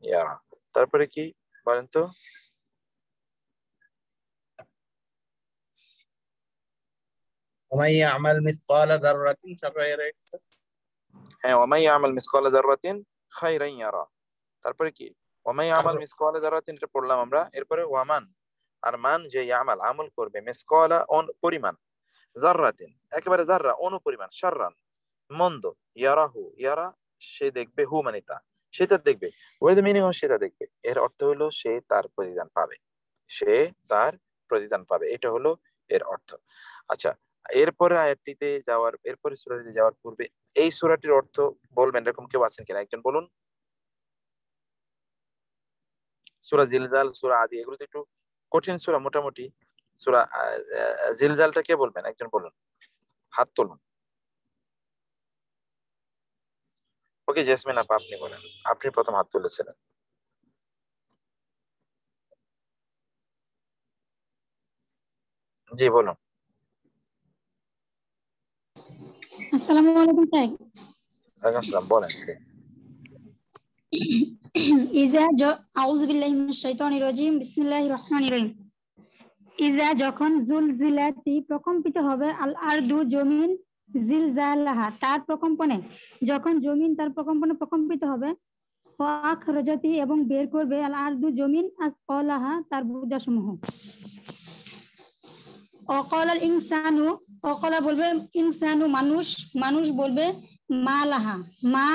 Speaker 1: يرى তারপরে কি বলেন তো
Speaker 3: ومن يعمل مثقال ذرة شرا يره
Speaker 1: হ্যাঁ ومن يعمل مثقال ذرة خيرا يرى তারপরে কি ومن يعمل مثقال ذرة এটা পড়লাম আমরা এরপরে ওয়ামান আর মান যে ইয়ামাল আমল করবে মিসকালা অন পরিমাণ জাররাতিন একেবারে জাররা অনু পরিমাণ শাররান মন্দ, ইয়ারাহু, ইয়ারা সে দেখবে, হু মানে তা। সেটা দেখবে। ওয়েদ মিনিং সেটা দেখবে? এর অর্থ হলো সে তার প্রতিদান পাবে। সে তার প্রতিদান পাবে। এটা হলো এর অর্থ। আচ্ছা এরপরে আয়াতটিতে যাওয়ার, এরপরে সুরাটিতে যাওয়ার পূর্বে এই সুরাটির অর্থ বলবেন এরকম কেউ আছেন কিনা? একজন বলুন। সুরা জিলজাল, সুরা আদি, এগুলো তো একটু কঠিন সুরা, মোটামুটি। সুরা জিলজালটা কে বলবেন? একজন বলুন। হাত তুলুন। ওকে জেসমিন আপা আপনি বলেন। আপনি প্রথম হাত তুলেছিলেন। জি বলুন।
Speaker 4: আসসালামু আলাইকুম স্যার
Speaker 1: আসসালাম বলেন।
Speaker 4: ইজা আউযু বিল্লাহি মিনাশ শাইতানির রাজিম বিসমিল্লাহির রহমানির রহিম। ইজা যখন জুলজিলাতি প্রকম্পিত হবে আল আরদু জমিন জিলজালাহা, তার প্রকম্পনে, যখন জমিন তার প্রকম্পনে প্রকম্পিত হবে আখরাজাতি এবং বের করবে, আল আরদু জমিন আসফলাহা তার বোঝাসমূহ অকল আল ইনসানু, অকলা বলবে ইনসানু মানুষ মানুষ বলবে মা লাহা মা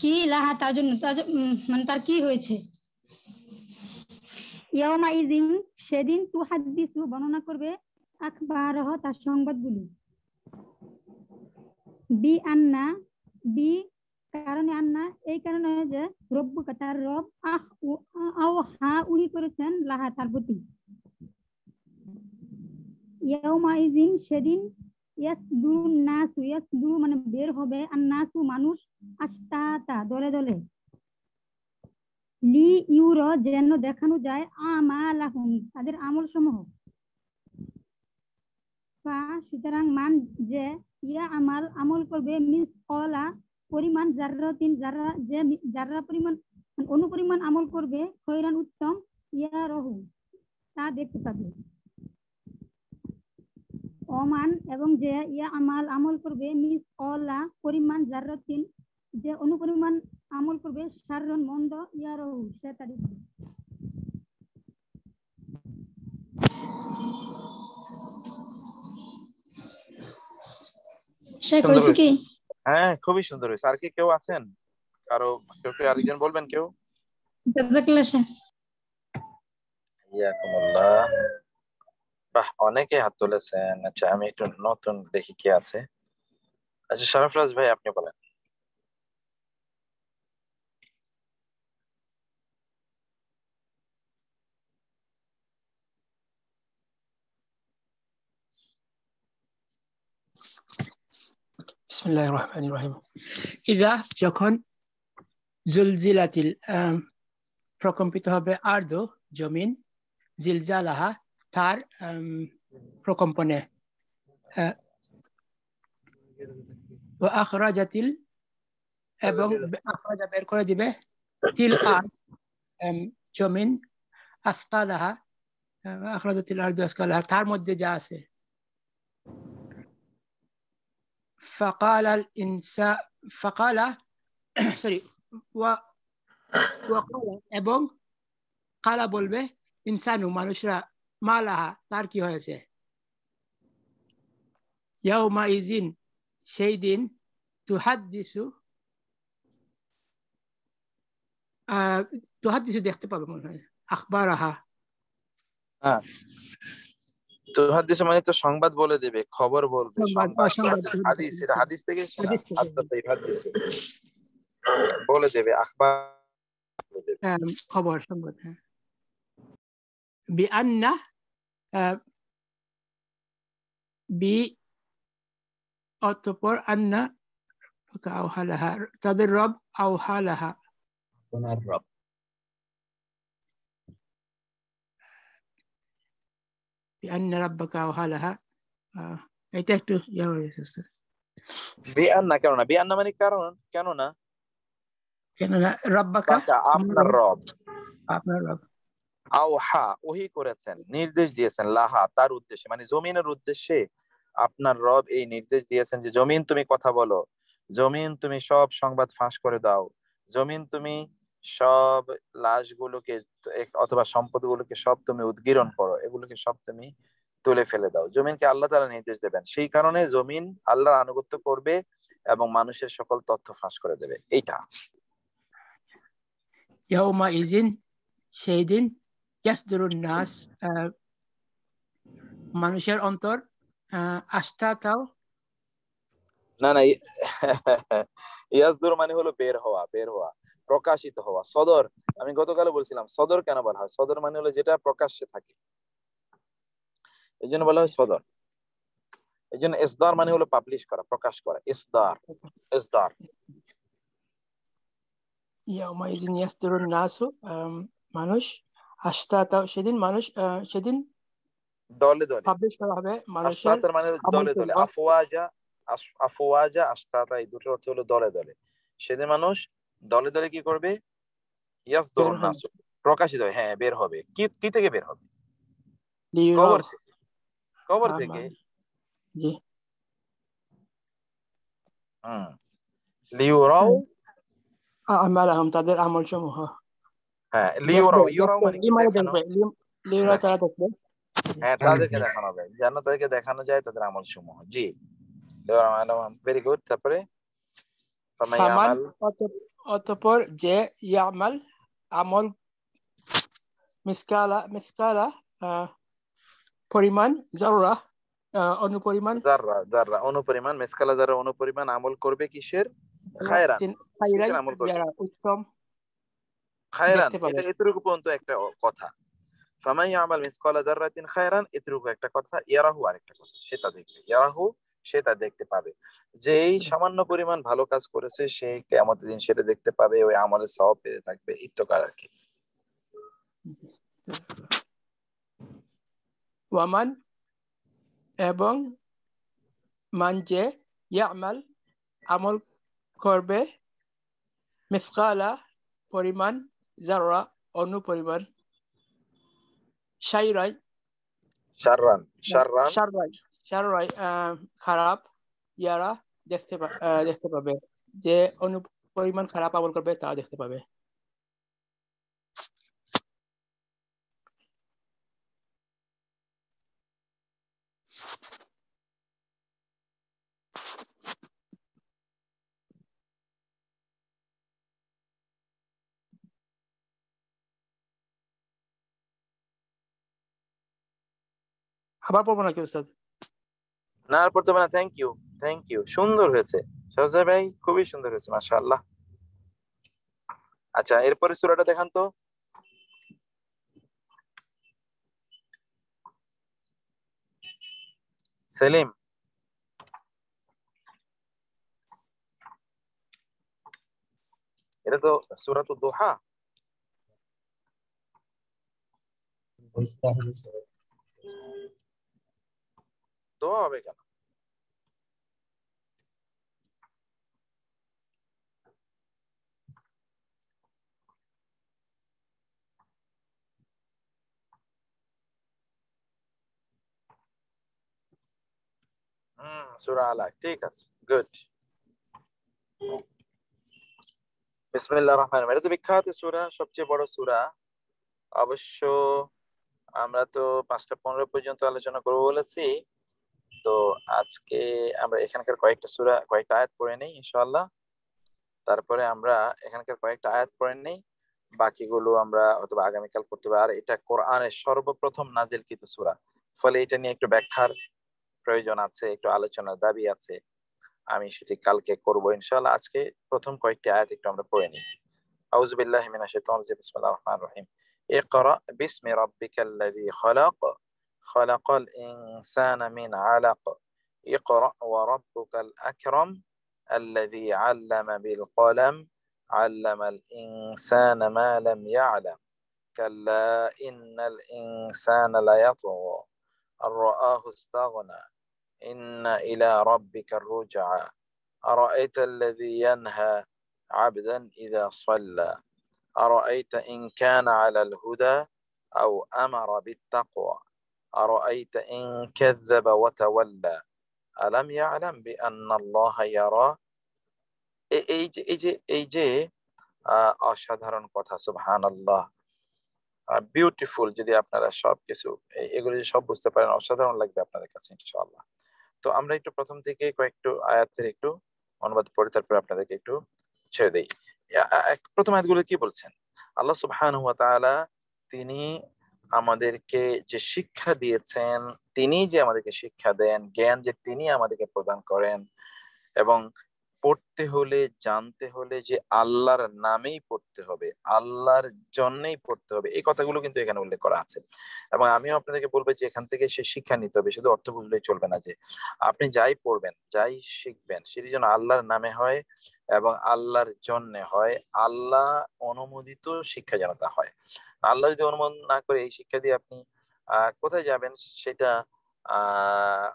Speaker 4: কি লাহা, তার জন্য মানে তার কি হয়েছে? ইয়াউমা ইজিন সেদিন তু হাদিসু বর্ণনা করবে আখবারহ তার সংবাদগুলি। বি আন্না, বি কারণে আন্না, এই কারণে যে রব্বু তার রব আহ আও হা, উহি করেছেন, লাহা তার প্রতি। ইয়াউমা ইজিন সেদিন ইয়াসদুরু নাসু ইয়াসদুরু মানে বের হবে আর নাসু মানুষ আস্তাতা দলে দলে। লি ইউর, যেন দেখানো যায়, আমালাহুম, তাদের আমল সমূহ ফা সুতরাং মান যে, ইয়া আমাল, আমল করবে মিস কলা, পরিমাণ জাররাতিন জাররা যে মি- জাররা পরিমাণ, অনুপরিমাণ আমল করবে, খৈরান উত্তম, ইয়া রহু, তা দেখতে পাবে। অমান এবং যে, ইয়া আমাল, আমল করবে মিস কলা, পরিমাণ জাররাতিন যে অনুপরিমাণ আমল করবে সারণ মন্দ ইয়ারহু সে তা দেখবে
Speaker 1: হ্যাঁ খুবই সুন্দর হয়েছে। আর কি কেউ আছেন? কারও কেউ কেউ আরেকজন বলবেন কেউ? বাহ অনেকে হাত তুলেছেন। আচ্ছা আমি একটু নতুন দেখি কি আছে। আচ্ছা সরফরাজ ভাই আপনি বলেন।
Speaker 5: বিসমিল্লাহির রহমানির রহিম ইদা যখন জুলজিলাতিল প্রকম্পিত হবে আর্দ জমিন জিলজালাহা তার প্রকম্পনে ও আখরাজাতিল এবং আখরাজা বের করে দিবে তিল আর জমিন আসকালাহা আখরাজাতিল আর্দ আসকালাহা তার মধ্যে যা আছে فقال الإنسان فقال সরি وقال এবং কালা বলবে ইনসানু মানুষরা মালাহা তার কি হয়েছে ইয়াউমা ইজিন সেই দিন তুহাদ্দিসু আহ, তুহাদ্দিসু দেখতে পাবে মনে হয় আখবারাহা
Speaker 1: তো হাদিস মানে তো সংবাদ বলে দেবে খবর বলবে
Speaker 5: সংবাদ,
Speaker 1: সংবাদ হাদিস এটা হাদিস থেকে
Speaker 5: হাদিস
Speaker 1: বলে দেবে। আখবার
Speaker 5: আহ, খবর সংবাদ হ্যাঁ। বিআন্না বি অতঃপর আন্না তাদের রব আওহালাহা
Speaker 3: ওনার রব।
Speaker 5: বিআন্না রাব্বাকা আওহালাহা আহ, এটা একটু ইয়া হয়ে গেছে
Speaker 1: বিআন্না কেন না বিআন্না মানে কারণ কেন না
Speaker 5: কেননা রব্বাকা
Speaker 1: আপনার রব
Speaker 5: আপনার রব
Speaker 1: আওহা ওহি করেছেন নির্দেশ দিয়েছেন লাহা তার উদ্দেশ্যে. মানে জমিনের উদ্দেশ্যে আপনার রব এই নির্দেশ দিয়েছেন যে জমিন তুমি কথা বলো। জমিন তুমি সব সংবাদ ফাঁস করে দাও। জমিন তুমি সব লাশগুলোকে অথবা সম্পদগুলোকে সব তুমি উদ্গীরণ করো এগুলোকে সব তুমি তুলে ফেলে দাও। জমিনকে আল্লাহ তালা নির্দেশ দেবেন। সেই কারণে জমিন আল্লাহর আনুগত্য করবে এবং মানুষের সকল তথ্য ফাঁস করে দেবে। এইটা।
Speaker 5: ইয়াউমা ইজিন সেই দিন ইয়াসদুরুন নাস মানুষের অন্তর আহ, আস্থাটাও
Speaker 1: না না [laughs] ইয়াসদুর মানে হলো বের হওয়া বের হওয়া। প্রকাশিত হওয়া। সদর আমি গতকালে বলছিলাম সদর কেন বলা হয়? সদর মানে হলো যেটা প্রকাশ্যে থাকে। এই জন্য বলা হয় সদর। এই জন্য ইসদার মানে হলো পাবলিশ করা প্রকাশ করা। ইসদার ইসদার
Speaker 5: ইয়াউমাইজিন ইয়াসদুরুন নাসু মানুষ আশতাতা সেদিন মানুষ আহ, সেদিন
Speaker 1: দলে দলে।
Speaker 5: পাবলিশ করা হবে মানুষের
Speaker 1: মানে দলে দলে। আফওয়াজা আফওয়াজা এই দুটোর অর্থ হলো দলে দলে। সেদিন মানুষ দলে দলে কি করবে? প্রকাশিত হবে হ্যাঁ বের হবে। কি কি থেকে বের হবে? কবর থেকে। কবর থেকে? হুম। লিউরাও
Speaker 5: আমালাহুম তাদের আমল সমূহ
Speaker 1: হ্যাঁ লিউরাও ইউরাও মানে
Speaker 5: লিউরাও তারা দেখবে।
Speaker 1: হ্যাঁ তাদেরকে দেখানো হবে যেন তাদেরকে দেখানো যায় তাদের আমল সমূহ জি ভেরি গুড তারপরে?
Speaker 5: অতঃপর যে ইয়ামাল আমল মিসকালা মিসকালা পরিমাণ জররা অনুপরিমাণ
Speaker 1: যাররা যাররা অনুপরিমাণ মেসকালা যারা অনুপরিমাণ আমল করবে কিসের খায়রান কিসের আমল করবে?
Speaker 5: উত্তম
Speaker 1: খায়রান এটা এতটুকু পর্যন্ত একটা কথা ফামান ইয়ামাল মিসকালা যাররাতিন খায়রান এতটুকু একটা কথা ইয়ারাহু আরেকটা কথা সেটা দেখবে ইয়ারাহু সেটা দেখতে পাবে। যেই সামান্য পরিমাণ ভালো কাজ করেছে সে কেমতের দিন সেটা দেখতে পাবে ওই আমলের সওয়াব পেতে থাকবে ইত্তকার আর কি।
Speaker 5: ওয়ামান এবং মান যে ইয়ামাল আমল করবে মিসকালা পরিমাণ জাররা অনুপরিমাণ সাইরাই
Speaker 1: শাররান শাররান
Speaker 5: সাররাই সাররাই আহ, খারাপ ইয়ারা দেখতে পা- আহ, দেখতে পাবে। যে অনুপরিমাণ খারাপ আমল করবে তা দেখতে পাবে। আবার পড়ব নাকি উস্তাদ
Speaker 1: না পড়তে হবে না। থ্যাংক ইউ থ্যাংক ইউ সুন্দর হয়েছে। সহজা ভাই, খুবই সুন্দর হয়েছে, মাশাআল্লাহ। আচ্ছা এরপরে সুরাটা দেখান তো। সেলিম। এটা তো সূরা তো দোহা দোহা হবে কেন? সূরা ঠিক আছে গুড এটা তো বিখ্যাত সূরা, সবচেয়ে বড় সূরা। অবশ্য আমরা তো পাঁচটা পনেরো পর্যন্ত আলোচনা করব বলেছি। তো আজকে আমরা এখানকার কয়েকটা সূরা কয়েকটা আয়াত পড়ে নেই ইনশাআল্লাহ তারপরে আমরা এখানকার কয়েকটা আয়াত পড়ে নেই বাকিগুলো আমরা অথবা আগামীকাল করতে পারি আর এটা কোরআনের সর্বপ্রথম নাজিলকৃত সূরা ফলে এটা নিয়ে একটু ব্যাখ্যার প্রয়োজন আছে একটু আলোচনার দাবি আছে আমি সেটি কালকে করব ইনশাআল্লাহ আজকে প্রথম কয়েকটি আয়াত একটু আমরা পড়ে নিই আউযু বিল্লাহি মিনাশ শাইতানির রাজিম বিসমিল্লাহির রহমানির রহিম اقرأ باسم ربك الذي خلق خلق الإنسان من علق. اقرأ وربك الأكرم الذي علم بالقلم علم الإنسان ما لم يعلم. كلا إن الإنسان ليطغى. أن رآه استغنى. إن إلى ربك الرجعى. أرأيت الذي ينهى عبدا إذا صلى؟ أرأيت إن كان على الهدى أو أمر بالتقوى؟ أرأيت إن كذب وتولى ألم يعلم بأن الله يرى এ- এই যে এই যে এই যে আহ, অসাধারণ কথা সুবহান আল্লাহ বিউটিফুল যদি আপনারা সব কিছু এ- এগুলো যদি সব বুঝতে পারেন অসাধারণ লাগবে আপনাদের কাছে ইনশাআল্লাহ তো আমরা একটু প্রথম থেকে কয়েকটু আয়াতের একটু অনুবাদ পড়ে তারপরে আপনাদেরকে একটু ছেড়ে দেই আ- আ- এক- প্রথম আয়াতগুলো কি বলছেন আল্লাহ সুবহানাহু ওয়া তাআলা তিনি আমাদেরকে যে শিক্ষা দিয়েছেন তিনি যে আমাদেরকে শিক্ষা দেন, জ্ঞান যে তিনি আমাদেরকে প্রদান করেন এবং পড়তে হলে, জানতে হলে যে আল্লাহর নামেই পড়তে হবে, আল্লাহর জন্যই পড়তে হবে, এই কথাগুলো কিন্তু এখানে উল্লেখ করা আছে। এবং আমিও আপনাদেরকে বলব যে এখান থেকে সে শিক্ষা নিতে হবে, শুধু অর্থ বুঝলেই চলবে না যে আপনি যাই পড়বেন, যাই শিখবেন, সেটি যেন আল্লাহর নামে হয় এবং আল্লাহর জন্যে হয়, আল্লাহ অনুমোদিত শিক্ষা যেন তা হয়। আল্লাহ যদি অনুমোদন না করে এই শিক্ষা দিয়ে আপনি কোথায় যাবেন সেটা আহ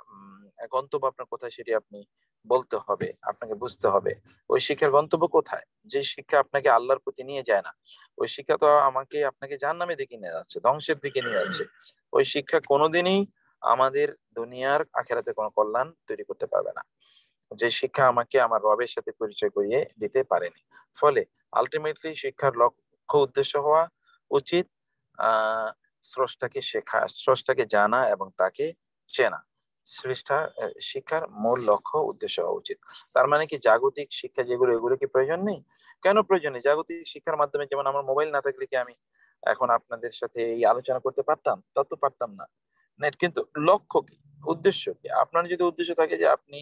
Speaker 1: গন্তব্য আপনার কোথায় সেটি আপনি বলতে হবে, আপনাকে বুঝতে হবে। ওই শিক্ষার গন্তব্য কোথায়? যে শিক্ষা আপনাকে আল্লাহর প্রতি নিয়ে যায় না। ওই শিক্ষা তো আমাকে, আপনাকে জান নামে দিকে নিয়ে যাচ্ছে, ধ্বংসের দিকে নিয়ে যাচ্ছে। ওই শিক্ষা কোনোদিনই আমাদের দুনিয়ার আখেরাতে কোনো কল্যাণ তৈরি করতে পারবে না। যে শিক্ষা আমাকে আমার রবের সাথে পরিচয় করিয়ে দিতে পারেনি। ফলে আলটিমেটলি শিক্ষার লক্ষ্য উদ্দেশ্য হওয়া উচিত স্রষ্টাকে শেখা, স্রষ্টাকে জানা এবং তাকে চেনা। সৃষ্টা শিক্ষার মূল লক্ষ্য, উদ্দেশ্য হওয়া উচিত। তার মানে কি জাগতিক শিক্ষা যেগুলো, এগুলো কি প্রয়োজন নেই? কেন প্রয়োজন নেই? জাগতিক শিক্ষার মাধ্যমে যেমন আমার মোবাইল না থাকলে কি আমি এখন আপনাদের সাথে এই আলোচনা করতে পারতাম? তা তো পারতাম না। নেট, কিন্তু লক্ষ্য কি? উদ্দেশ্য কি? আপনার যদি উদ্দেশ্য থাকে যে আপনি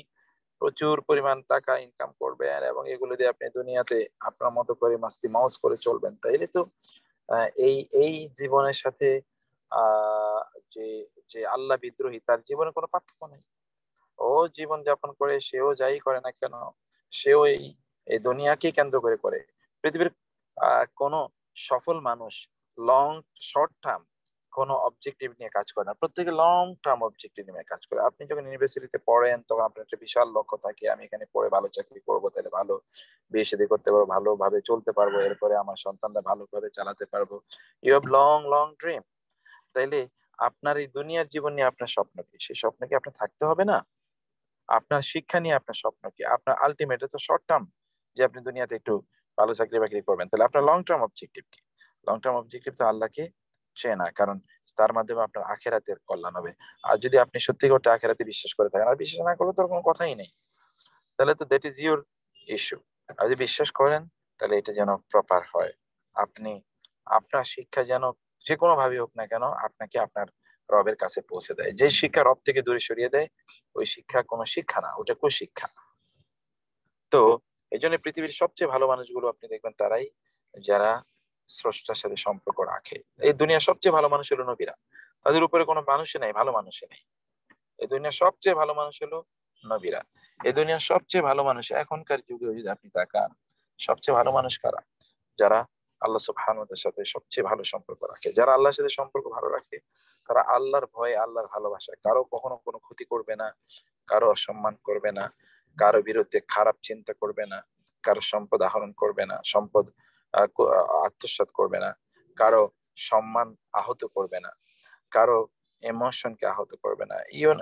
Speaker 1: প্রচুর পরিমাণ টাকা ইনকাম করবেন এবং এগুলো দিয়ে আপনি দুনিয়াতে আপনার মতো করে মাস্তি মাউস করে চলবেন, তাইলে তো এই এই জীবনের সাথে যে যে আল্লাহ বিদ্রোহী, তার জীবনে কোনো পার্থক্য নেই। ও জীবন যাপন করে, সেও যাই করে না কেন, সেও এই এই দুনিয়াকে কেন্দ্র করে করে। পৃথিবীর কোনো সফল মানুষ লং শর্ট টার্ম কোনো অবজেক্টিভ নিয়ে কাজ করে না। প্রত্যেকে লং টার্ম অবজেক্টিভ নিয়ে কাজ করে। আপনি যখন ইউনিভার্সিটিতে পড়েন, তখন আপনার একটা বিশাল লক্ষ্য থাকে, আমি এখানে পড়ে ভালো চাকরি করব, তাহলে ভালো বিয়ে করতে পারব, ভালোভাবে চলতে পারব, এরপরে আমার সন্তানরা ভালোভাবে চালাতে পারব। You have long long dream তাইলে আপনার এই দুনিয়ার জীবন নিয়ে আপনার স্বপ্ন কি? সেই স্বপ্ন কি আপনার থাকতে হবে না? আপনার শিক্ষা নিয়ে আপনার স্বপ্ন কি? আপনার আলটিমেট তো শর্ট টার্ম যে আপনি দুনিয়াতে একটু ভালো চাকরি বাকরি করবেন। তাহলে আপনার লং টার্ম অবজেক্টিভ কি? লং টার্ম অবজেক্টিভ তো আল্লাহকে চেনা কারণ তার মাধ্যমে আপনার আখেরাতের কল্যাণ হবে। আর যদি আপনি সত্যি করতে আখেরাতে বিশ্বাস করে থাকেন, আর বিশ্বাস না করলে তো কোনো কথাই নেই। তাহলে তো দ্যাট ইজ ইউর ইস্যু আর যদি বিশ্বাস করেন, তাহলে এটা যেন প্রপার হয়। আপনি, আপনার শিক্ষা যেন যে কোনো ভাবে হোক না কেন, আপনাকে আপনার রবের কাছে পৌঁছে দেয়। যে শিক্ষা রব থেকে দূরে সরিয়ে দেয়, ওই শিক্ষা কোনো শিক্ষা না ওটা কুশিক্ষা। তো এই জন্য পৃথিবীর সবচেয়ে ভালো মানুষগুলো আপনি দেখবেন তারাই, যারা স্রষ্টার সাথে সম্পর্ক রাখে। এই দুনিয়ার সবচেয়ে ভালো মানুষ হলো নবীরা। তাদের উপরে কোনো মানুষই নেই, ভালো মানুষই নেই। এই দুনিয়ার সবচেয়ে ভালো মানুষ হলো নবীরা। এই দুনিয়ার সবচেয়ে ভালো মানুষ এখনকার যুগে যদি আপনি তাকান, সবচেয়ে ভালো মানুষ কারা? যারা আল্লাহ সুবহানুদের সাথে সবচেয়ে ভালো সম্পর্ক রাখে। যারা আল্লাহর সাথে সম্পর্ক ভালো রাখে, তারা আল্লাহর ভয়ে আল্লাহর ভালোবাসা। কারও কখনো কোনো ক্ষতি করবে না, কারও অসম্মান করবে না, কারও বিরুদ্ধে খারাপ চিন্তা করবে না, কারও সম্পদ আহরণ করবে না, সম্পদ আত্মসাত করবে না। কারও সম্মান আহত করবে না। কারও ইমোশনকে আহত করবে না। ইউন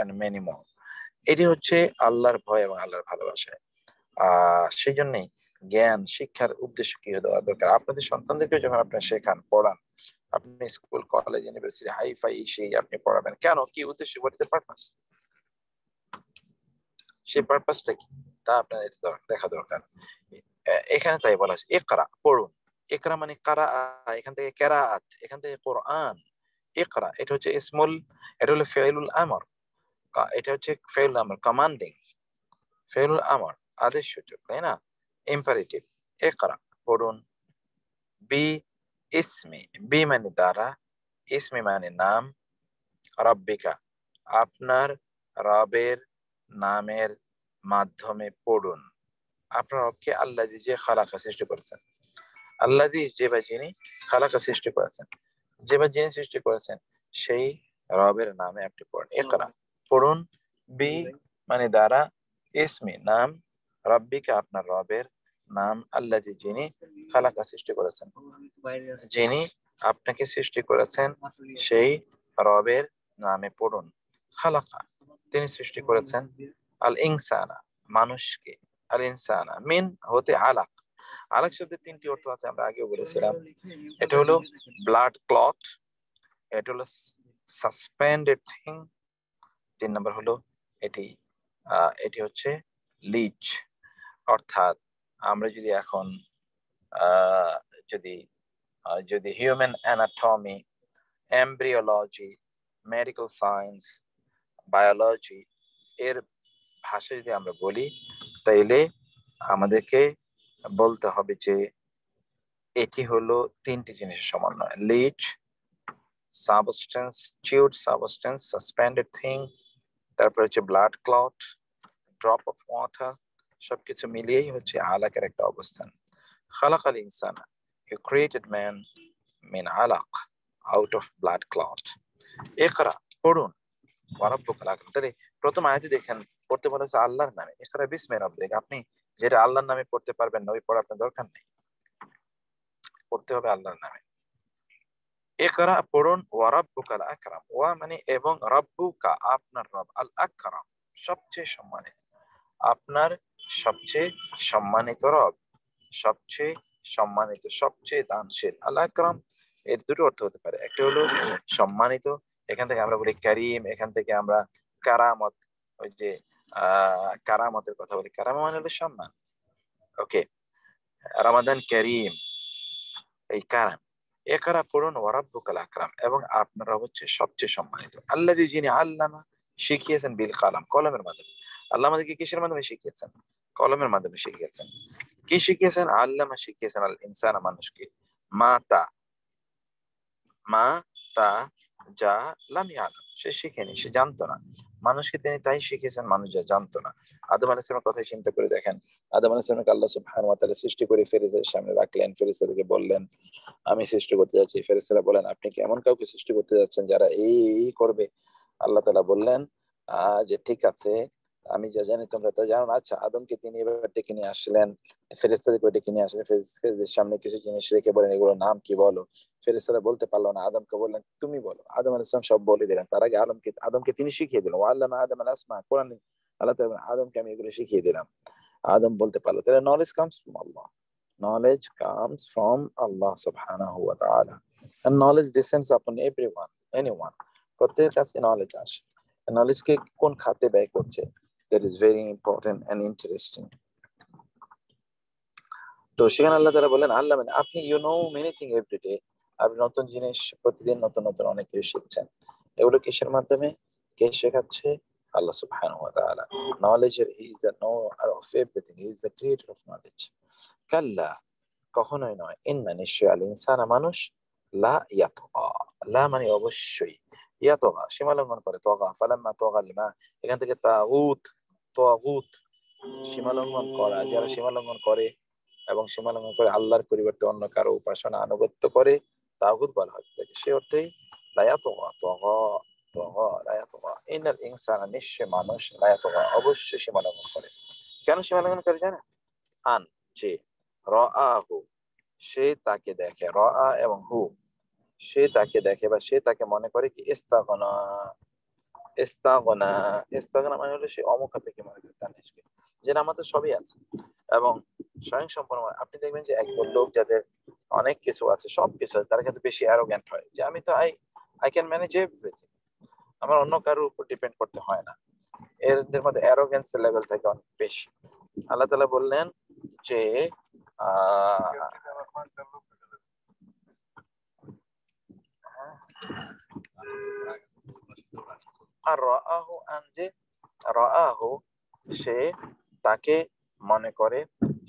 Speaker 1: এন্ড মেনি মোর এটি হচ্ছে আল্লাহর ভয় এবং আল্লাহর ভালোবাসায় আহ সেই জন্যই জ্ঞান, শিক্ষার উদ্দেশ্য কি দেওয়া দরকার? আপনাদের সন্তানদেরকে যখন আপনি শেখান, পড়ান, আপনি school college university high fi সেই আপনি পড়াবেন। কেন? কি উদ্দেশ্য হোয়াট ইজ পারপাস সেই পারপাসটা কি? তা আপনার দেখা দরকার। এখানে তাই বলা আছে একরা পড়ুন। একরা মানে কারা এখান থেকে কেরাত এখান থেকে কোরআন। একরা এটা হচ্ছে ইসমুল, এটা হলো ফেলুল আমর। এটা হচ্ছে ফেলুল আমর কমান্ডিং ফেলুল আমর আদেশ সূচক তাই না? ইম্পারেটিভ একরা পড়ুন। বি, ইসমি, বি মানে দ্বারা, ইসমি মানে নাম। রব্বিকা, আপনার রবের নামের মাধ্যমে পড়ুন। আপনার রবকে আল্লাহ যে খালাকা সৃষ্টি করেছেন। আল্লাহ যে বা যিনি খালাকা সৃষ্টি করেছেন যে বা যিনি সৃষ্টি করেছেন সেই রবের নামে আপনি পড়ুন। একরা পড়ুন বি মানে দ্বারা ইসমি নাম রব্বিকা আপনার রবের নাম আল্লাহ যিনি খালাকা সৃষ্টি করেছেন। যিনি আপনাকে সৃষ্টি করেছেন সেই রবের নামে পড়ুন। খালাকা তিনি সৃষ্টি করেছেন। আল ইনসানা মানুষকে। আল ইনসানা মিন হতে আলাক। আলাক শব্দের তিনটি অর্থ আছে, আমরা আগেও বলেছিলাম। এটা হলো ব্লাড ক্লট এটা হলো সাসপেন্ডেড থিং তিন নম্বর হলো এটি এটি হচ্ছে লিচ অর্থাৎ আমরা যদি এখন যদি যদি human anatomy embryology medical science biology এর ভাষা যদি আমরা বলি তাইলে আমাদেরকে বলতে হবে যে এটি হলো তিনটি জিনিসের সমন্বয়। Leech substance chewed substance suspended thing তারপর হচ্ছে blood clot drop of water সবকিছু মিলিয়েই হচ্ছে আলাকের একটা অবস্থান। খালাক আল ইনসান হি ক্রিয়েটেড ম্যান মিন আলাক আউট অফ ব্লাড ক্লট একরা পড়ুন। ওয়ারাব্বুকাল প্রথম আয়াতে দেখেন পড়তে বলা আল্লাহর নামে। একরা বিসমে রব্বিক আপনি যেটা আল্লাহর নামে পড়তে পারবেন নবী পড়া আপনার দরকার নেই। পড়তে হবে আল্লাহর নামে। একরা পড়ুন ওয়ারাব্বুকাল আকরাম। ওয়া মানে এবং রব্বুকা, আপনার রব, আল আকরাম, সবচেয়ে সম্মানিত। আপনার সবচেয়ে সম্মানিত রব, সবচেয়ে সম্মানিত, সবচেয়ে দানশীল। আল আকরাম, এর দুটো অর্থ হতে পারে। একটা হলো সম্মানিত, এখান থেকে আমরা বলি করিম, এখান থেকে আমরা কারামত, ওই যে কারামতের কথা বলি। কারাম মানে হলো সম্মান। ওকে রামাদান করিম, এই কারাম। একরা পড়ুন ওয়ারাব্বুকাল আকরাম, এবং আপনারা হচ্ছে সবচেয়ে সম্মানিত। আল্লাহ যিনি আল্লামা, শিখিয়েছেন বিল কালাম, কলমের মাধ্যমে। আল্লাহ আমাদেরকে কিসের মাধ্যমে শিখিয়েছেন? কলমের মাধ্যমে শিখিয়েছেন। কি শিখিয়েছেন? আল্লামা শিখিয়েছেন আল ইনসান মানুষকে। মা তা মা তা যা লামি আলম সে শিখেনি, সে জানতো না। মানুষকে তিনি তাই শিখিয়েছেন মানুষ যা জানতো না। আদম আলাইসলামের কথা চিন্তা করে দেখেন। আদম আলাইসলামকে আল্লাহ সুবহান তাআলা সৃষ্টি করে ফেরেশতাদের সামনে রাখলেন, ফেরেশতাদেরকে বললেন, আমি সৃষ্টি করতে যাচ্ছি। ফেরেশতারা বলেন আপনি কি এমন কাউকে সৃষ্টি করতে যাচ্ছেন যারা এই এই করবে? আল্লাহ তালা বললেন যে ঠিক আছে আমি যা জানি তোমরা তা জানো আচ্ছা আদমকে তিনি এবার ডেকে নিয়ে আসলেন। ফেরেস্তাদেরকে ডেকে নিয়ে আসলেন। ফেরেস্তাদের সামনে কিছু জিনিস রেখে বলেন, এগুলোর নাম কি বলো? ফেরেস্তারা বলতে পারল না। আদমকে বললেন, তুমি বলো। আদম আল ইসলাম সব বলে দিলেন। তার আগে আদমকে আদমকে তিনি শিখিয়ে দিলেন। আল্লাহ আদম আল আসমা, কোরআন আল্লাহ তাআলা আদমকে আমি এগুলো শিখিয়ে দিলাম। আদম বলতে পারল, তাহলে knowledge comes from Allah knowledge comes from Allah subhanahu wa ta'ala and knowledge descends upon everyone, anyone প্রত্যেকের কাছে knowledge আসে। Knowledge কে কোন খাতে ব্যয় করছে? That is very important and interesting. তো সেখানে আল্লাহ তারা বলেন আল্লাহ মানে আপনি you know many thing everyday আপনি নতুন জিনিস প্রতিদিন নতুন নতুন অনেক কিছু শিখছেন। এগুলো কিসের মাধ্যমে? কে শেখাচ্ছে? আল্লাহ সুবহানাহু ওয়া তাআলা। He is the knower of everything. He is the creator of knowledge. কাল্লা, কখনোই নয়। ইন্না নিশ্চয় আল ইনসানা মানুষ লা ইয়াতগা। লা মানে অবশ্যই ইয়াতগা। সীমা করে, তগা। ফালাম্মা তগা লিমা এখান থেকে তাগুত তাগুত সীমা লঙ্ঘন করা যারা সীমা লঙ্ঘন করে এবং সীমা লঙ্ঘন করে আল্লাহর পরিবর্তে অন্য কারও উপাসনা আনুগত্য করে, তাগুত বলা হয়। তাকে সে নিশ্চয় মানুষ করে। কেন করে আন, যে, রআহু, সে তাকে দেখে, রআ এবং হু, সে তাকে দেখে বা সে তাকে মনে করে কি, ইস্তাগনা। ইস্তাগনা ইস্তাগনা মানে হলো সে অমুখাপেক্ষে মনে করে তার নিজকে যে আমাদের সবই আছে। এবং স্বয়ং সম্পূর্ণ, আপনি দেখবেন যে একদল লোক যাদের অনেক কিছু আছে, সব কিছু তারা কিন্তু বেশি অ্যারোগ্যান্ট হয়। যে আমি তো I I can manage everything আমার অন্য কারোর উপর ডিপেন্ড করতে হয় না। এদের মধ্যে অ্যারোগ্যান্সের লেভেল থাকে অনেক বেশি। আল্লাহ তালা বললেন যে আর রাহু আনজে রাহু সে তাকে মনে করে,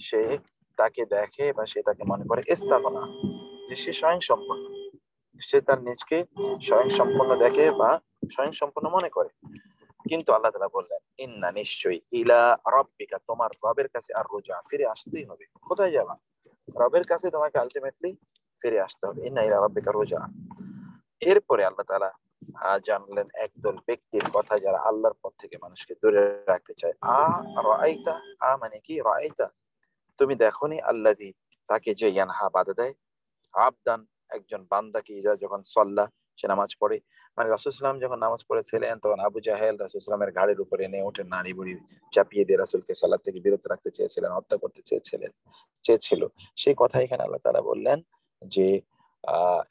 Speaker 1: সে তাকে দেখে বা সে তাকে মনে করে ইস্তাগনা যে সে স্বয়ং সম্পূর্ণ সে তার নিজকে স্বয়ং সম্পূর্ণ দেখে বা স্বয়ং সম্পূর্ণ মনে করে। কিন্তু আল্লাহ তালা বললেন, ইন্না নিশ্চয়ই ইলা রব্বিকা, তোমার রবের কাছে আর রোজা ফিরে আসতেই হবে। কোথায় যাবা? রবের কাছে তোমাকে আলটিমেটলি ফিরে আসতে হবে। ইন্না ইলা রব্বিকা রোজা। এরপরে আল্লাহ তালা জানলেন একদল ব্যক্তির কথা যারা আল্লাহর পথ থেকে মানুষকে দূরে রাখতে চায়। আ রাইতা আ মানে কি? রাইতা তুমি দেখনি আল্লাদি তাকে যে ইয়ানহা বাধা দেয়? আবদান একজন বান্দাকে যখন সল্লাহ সে নামাজ পড়ে। মানে রাসুলাম যখন নামাজ পড়েছিলেন, তখন আবু জাহেল রাসুলামের ঘাড়ের উপরে এনে ওঠে নারী বুড়ি চাপিয়ে দিয়ে রাসুলকে সালাদ থেকে বিরত রাখতে চেয়েছিলেন, হত্যা করতে চেয়েছিলেন, চেয়েছিল। সেই কথা এখানে আল্লাহ তারা বললেন যে আহ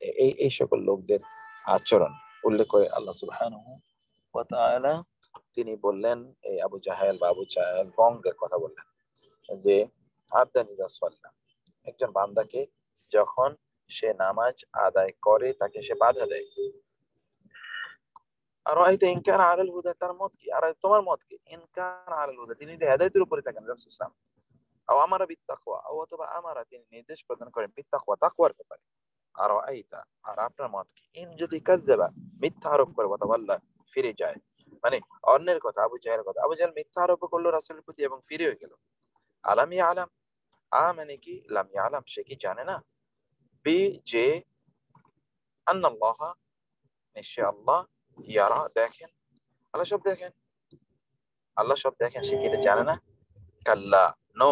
Speaker 1: এই সকল লোকদের আচরণ উল্লেখ করে আল্লাহ সুবহান তিনি বললেন, এই আবু জাহেল বা আবু জাহেল বংদের কথা বললেন যে, আবদানি রাসুল্লাহ একজন বান্দাকে যখন সে নামাজ আদায় করে, তাকে সে বাধা দেয়। আর এই তো ইনকার আলাল হুদা, তার মত কি? আর তোমার মত কি? ইনকার আলাল হুদা, তিনি যদি হেদায়েতের উপরে থাকেন রাসূল ইসলাম আও আমারা আও অথবা আমারা তিনি নির্দেশ প্রদান করেন বিত্তাকওয়া তাকওয়ার ব্যাপারে। আর আইতা। আর আপনার মত কি? ইন যদি কাযযাবা, মিথ্যা আরোপ করে ওয়াতাওয়াল্লা ফিরে যায়। মানে অন্যের কথা, আবু জাহেলের কথা। আবু জাহেল মিথ্যা আরোপ করল রাসূলের প্রতি এবং ফিরে হয়ে গেল। আলাম ইয়ালাম আ মানে কি? লাম ইয়ালাম সে কি জানে না? বি যে আন্নাল্লাহ। নিশ্চয় আল্লাহ ইয়ারা দেখেন। আল্লাহ সব দেখেন। আল্লাহ সব দেখেন। সে কি এটা জানে না? কাল্লা, no,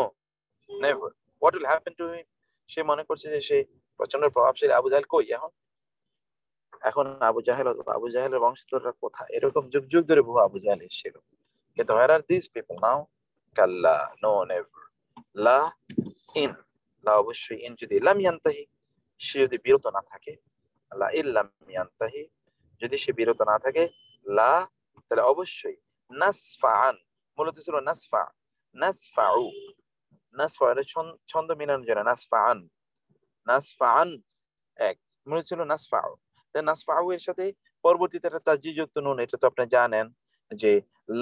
Speaker 1: never. What will happen to him? সে মনে করছে যে সে প্রচণ্ড প্রভাবশালী আবু জাহেল কই এখন? এখন আবু জাহেল, আবু জাহেলের বংশধররা কোথায়? এরকম যুগ যুগ ধরে বহু আবু জাহেল এসেছিল। কিন্তু where are this people now Kalla no never লা, ইন। লা অবশ্যই ইন যদি লাম ইয়ান্তাহি, সে যদি বিরত না থাকে। লা ইল্লাম ইয়ান্তাহি, যদি সে বিরত না থাকে, লা, তাহলে অবশ্যই নাসফাআন, মূলত ছিল নাসফা। নাসফাউ। নাসফা এটা ছন্দ মিলানোর জন্য, নাসফাআন। নাসফাআন এক। মূলত ছিল নাসফাউ নাসফাউ এর সাথে পরবর্তীতে একটা তাজিদ যুক্ত নুন, এটা তো আপনি জানেন যে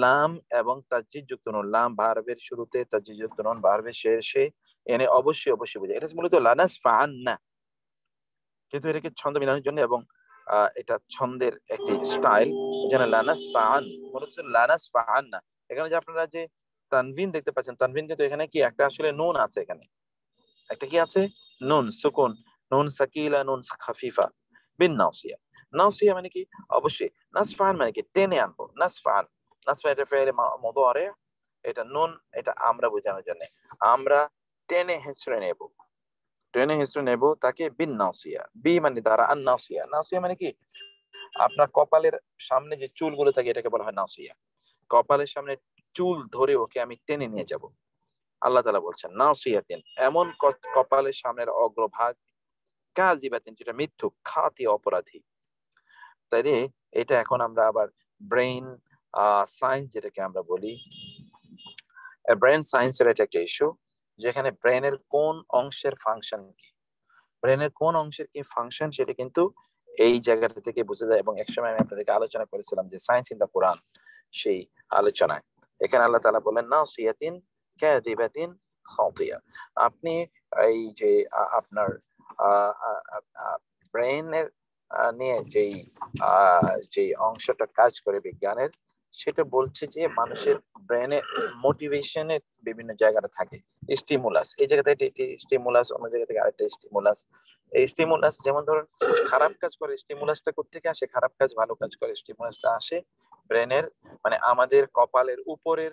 Speaker 1: লাম এবং তাজিদ যুক্ত নুন, লাম ভার্বের শুরুতে তাজিদ যুক্ত নুন, ভার্বের শেষে এনে অবশ্যই অবশ্যই বোঝায়। এটা মূলত লানাস ফাআন না কিন্তু এটাকে ছন্দ মিলানোর জন্য এবং এটা ছন্দের একটি স্টাইল যেন লানাস ফাআন মনে হচ্ছে লানাস ফাআন না এখানে যে আপনারা যে তানভিন দেখতে পাচ্ছেন, তানভিন কিন্তু এখানে কি একটা আসলে নুন আছে এখানে। একটা কি আছে? নুন, সুকুন, নুন সাকিলা, নুন খাফিফা, বিন নাসিয়া। নাসিয়া মানে কি? অবশ্যই নাসফান মানে কি? টেনে আনব। নাসফান। নাসফা এটা ফেলে মুদারে এটা নুন, এটা আমরা বোঝানোর জন্য। আমরা টেনে হেসড়ে নেব। টেনে হেসড়ে নেব তাকে বিন নাসিয়া। বি মানে দ্বারা আন নাসিয়া। নাসিয়া মানে কি? আপনার কপালের সামনে যে চুলগুলো থাকে, এটাকে বলা হয় নাসিয়া। কপালের সামনে চুল ধরে ওকে আমি টেনে নিয়ে যাব। আল্লাহ তালা বলছেন, নাসিয়াতিন এমন কপালের সামনের অগ্রভাগ কাজিবাতিন যেটা মিথ্যুক খাতি অপরাধী। তাইলে এটা এখন আমরা আবার ব্রেইন সায়েন্স যেটাকে আমরা বলি ব্রেন সায়েন্সের এটা একটা ইস্যু, যেখানে ব্রেনের কোন অংশের ফাংশন কি? ব্রেনের কোন অংশের কি ফাংশন সেটা কিন্তু এই জায়গাটা থেকে বুঝে যায় এবং একসময় আমি আপনাদেরকে আলোচনা করেছিলাম যে সায়েন্স ইন দ্য কোরআন, সেই আলোচনায়। এখানে আল্লাহ তালা বলেন না সিয়াতিন আপনি এই যে আপনার ব্রেনের নিয়ে যেই যে অংশটা কাজ করে বিজ্ঞানের, সেটা বলছে যে মানুষের ব্রেনে মোটিভেশনের বিভিন্ন জায়গাটা থাকে। স্টিমুলাস এই জায়গা থেকে স্টিমুলাস অন্য জায়গা থেকে আরেকটা স্টিমুলাস এই স্টিমুলাস যেমন ধরুন, খারাপ কাজ করে স্টিমুলাসটা কোথেকে আসে? খারাপ কাজ, ভালো কাজ করে। স্টিমুলাসটা আসে ব্রেনের মানে আমাদের কপালের উপরের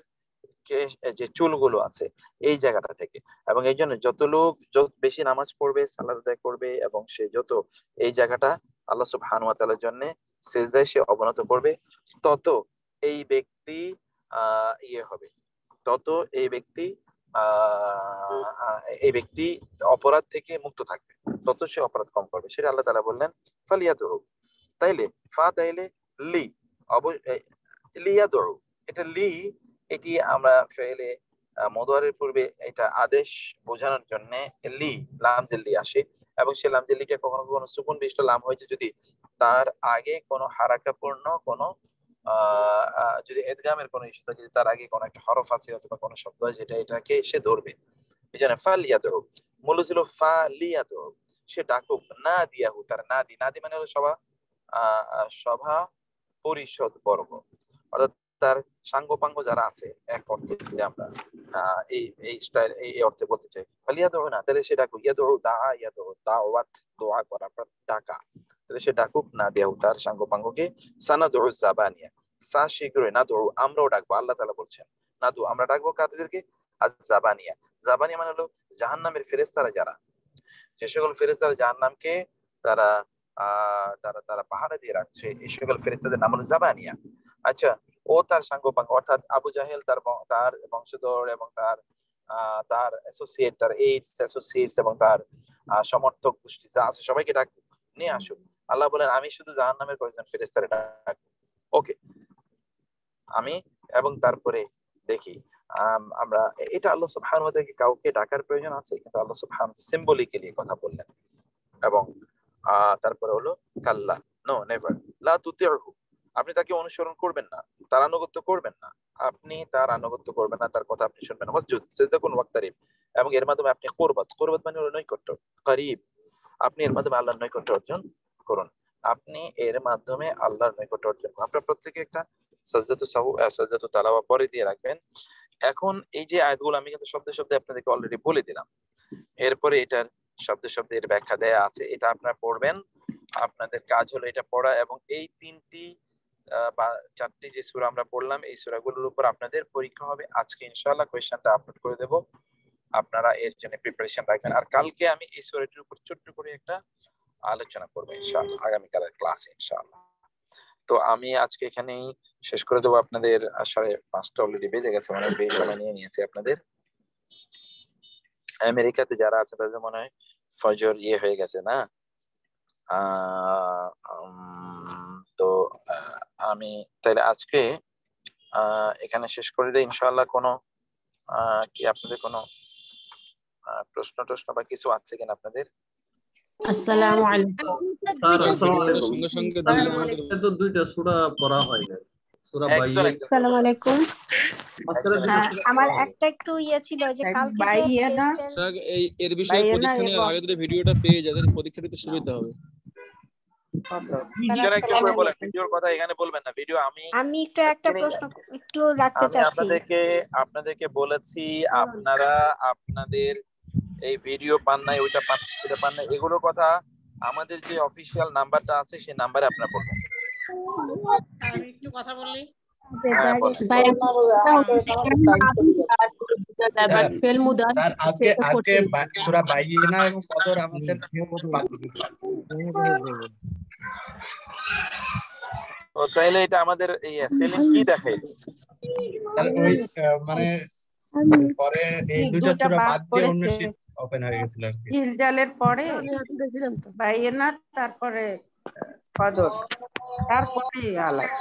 Speaker 1: যে চুলগুলো আছে এই জায়গাটা থেকে। এবং এই জন্য যত লোক যত বেশি নামাজ পড়বে সালাদ আদায় করবে এবং সে যত এই জায়গাটা আল্লাহ সুবহানাহু ওয়া তাআলার জন্য সেজদায় সে অবনত করবে, তত এই ব্যক্তি আহ ইয়ে হবে। তত এই ব্যক্তি আহ এই ব্যক্তি অপরাধ থেকে মুক্ত থাকবে। তত সে অপরাধ কম করবে। সেটা আল্লাহ তালা বললেন ফালিয়াত তাইলে, ফা তাইলে লি, অব লিয়াদ এটা লি এটি আমরা ফেলে মদোয়ারের পূর্বে এটা আদেশ বোঝানোর জন্য লি লাম জেল্লি আসে এবং সে লাম জেল্লিটা কখনো কখনো সুকুন বিষ্ট লাম হয়েছে যদি তার আগে কোনো হারাকাপূর্ণ কোনো যদি এদগামের কোনো ইস্যু থাকে তার আগে কোনো একটা হরফ আছে অথবা কোনো শব্দ আছে যেটা এটাকে সে ধরবে। এই জন্য ফা লিয়াত মূল ছিল ফা লিয়াত হোক সে ডাকুক না দিয়াহু, তার না দি না দি মানে হলো সভা সভা পরিষদ বর্গ। অর্থাৎ তার সাঙ্গপাঙ্গ যারা আছে, এক অর্থে যদি আমরা এই এই স্টাইল এই অর্থে বলতে চাই। দোহ না, তাহলে সে ডাকুক ইয়া দোহ দা ইয়া দোহ দা ওয়াত দোয়া করা ডাকা। তাহলে সে ডাকুক, না দিয়াহু তার সাঙ্গপাঙ্গকে। সানা দোহ জাবানিয়া, সা শীঘ্রই না দোহ আমরাও ডাকবো, আল্লাহ তালা বলছেন না দু আমরা ডাকবো কাদেরকে আজ জাবানিয়া জাবানিয়া মানে হলো জাহান্নামের ফেরেস্তারা যারা। যে সকল ফেরেস্তারা জাহান্নামকে তারা, আহ, তারা তারা পাহাড়ে দিয়ে রাখছে এই সকল ফেরেস্তাদের নাম হলো জাবানিয়া। আচ্ছা ও তার সাঙ্গপাঙ্গ অর্থাৎ আবু জাহেল তার তার বংশধর এবং তার তার অ্যাসোসিয়েট তার এইডস অ্যাসোসিয়েটস এবং তার সমর্থক গোষ্ঠী যা আছে সবাইকে ডাক নিয়ে আসুক আল্লাহ বলেন, আমি শুধু জাহান নামের কয়েকজন ফেরেস্তারে ডাকবো। ওকে। আমি এবং তারপরে দেখি আমরা, এটা আল্লাহ সুবহান থেকে কাউকে ডাকার প্রয়োজন আছে, কিন্তু আল্লাহ সুবহান সিম্বলিক্যালি কথা বললেন। এবং তারপরে হলো, কাল্লা নো নেভার লা তুতিরহু আপনি তাকে অনুসরণ করবেন না, তার আনুগত্য করবেন না, আপনি তার আনুগত্য করবেন না, তার কথা আপনি শুনবেন না। মসজুদ সেজদা কোন এবং এর মাধ্যমে আপনি কোরবাত কোরবাত মানে হলো নৈকট্য। করিব, আপনি এর মাধ্যমে আল্লাহর নৈকট্য অর্জন করুন। আপনি এর মাধ্যমে আল্লাহর নৈকট্য অর্জন করুন। আপনার প্রত্যেকে একটা সাজদাতু সাহু সাজদাতু তালাওয়া পরে দিয়ে রাখবেন। এখন এই যে আয়াতগুলো আমি কিন্তু শব্দে শব্দে আপনাদেরকে অলরেডি বলে দিলাম। এরপরে এটার শব্দে শব্দে এর ব্যাখ্যা দেয়া আছে। এটা আপনারা পড়বেন। আপনাদের কাজ হলো এটা পড়া এবং এই তিনটি বা চারটি যে সূরা আমরা পড়লাম, এই সূরাগুলোর উপর আপনাদের পরীক্ষা হবে। আজকে ইনশাআল্লাহ কোয়েশ্চেনটা আপলোড করে দেব। আপনারা এর জন্য প্রিপারেশন রাখবেন। আর কালকে আমি এই সূরাটির উপর ছোট্ট করে একটা আলোচনা করব ইনশাআল্লাহ, আগামীকালের ক্লাসে ইনশাআল্লাহ। তো আমি আজকে এখানেই শেষ করে দেবো। আপনাদের সাড়ে পাঁচটা অলরেডি বেজে গেছে মানে বেশ সময় নিয়ে নিয়েছে আপনাদের। আমেরিকাতে যারা আছে, তাদের মনে হয় ফজর ইয়ে হয়ে গেছে না? তো আমি তাহলে আজকে আহ, এখানে শেষ করে দিই। ইনশাআল্লাহ কোনো আহ, কি আপনাদের কোনো প্রশ্ন টশ্ন বা কিছু আছে কিনা আপনাদের?
Speaker 2: আসসালামু আলাইকুম।
Speaker 6: স্যার আসসালামু আলাইকুম।
Speaker 7: সঙ্গে সঙ্গে
Speaker 6: স্যার,
Speaker 7: দিলে
Speaker 6: আমাদের
Speaker 7: আমাদের
Speaker 6: তো দুইটা সূরা পড়া হয় না। সূরা বাইয়ে।
Speaker 8: আসসালামু আলাইকুম।
Speaker 6: মাঝখানে দুটো সূরা
Speaker 8: আমার একটা একটু ইয়ে ছিল যে কালকে
Speaker 2: বাইয়ে না।
Speaker 7: স্যার এই এর বিষয়ে পরীক্ষা আগে ভিডিওটা পেয়ে তাহলে পরীক্ষা দিতে সুবিধা হবে।
Speaker 1: আমি
Speaker 8: আমি একটু একটা
Speaker 1: এখানে-
Speaker 8: প্রশ্ন একটু রাখতে
Speaker 1: আমি
Speaker 8: চাচ্ছি।
Speaker 1: আপনাদেরকে আপনাদেরকে বলেছি আপনারা আপনাদের এই ভিডিও পান নাই ওইটা পান এটা পান নাই এগুলোর কথা আমাদের যে অফিসিয়াল নাম্বারটা আছে সেই নাম্বারে আপনারা বলবেন।
Speaker 9: আমি একটু কথা বললি
Speaker 1: হ্যাঁ
Speaker 3: আজকে আজকে কদর আমাদের
Speaker 1: তো তাইলে এটা আমাদের এই সেলিম কি দেখে?
Speaker 3: স্যার ওই আহ, মানে পরে এই দুইটা
Speaker 2: দুইটা
Speaker 3: সূরা
Speaker 2: বাদ
Speaker 3: দিয়ে অন্য। শীট ওপেন হয়ে গেছিল আর কি।
Speaker 2: জিলজালের পরে বাইয়েনা তারপরে কদর। তারপরে আলাদা।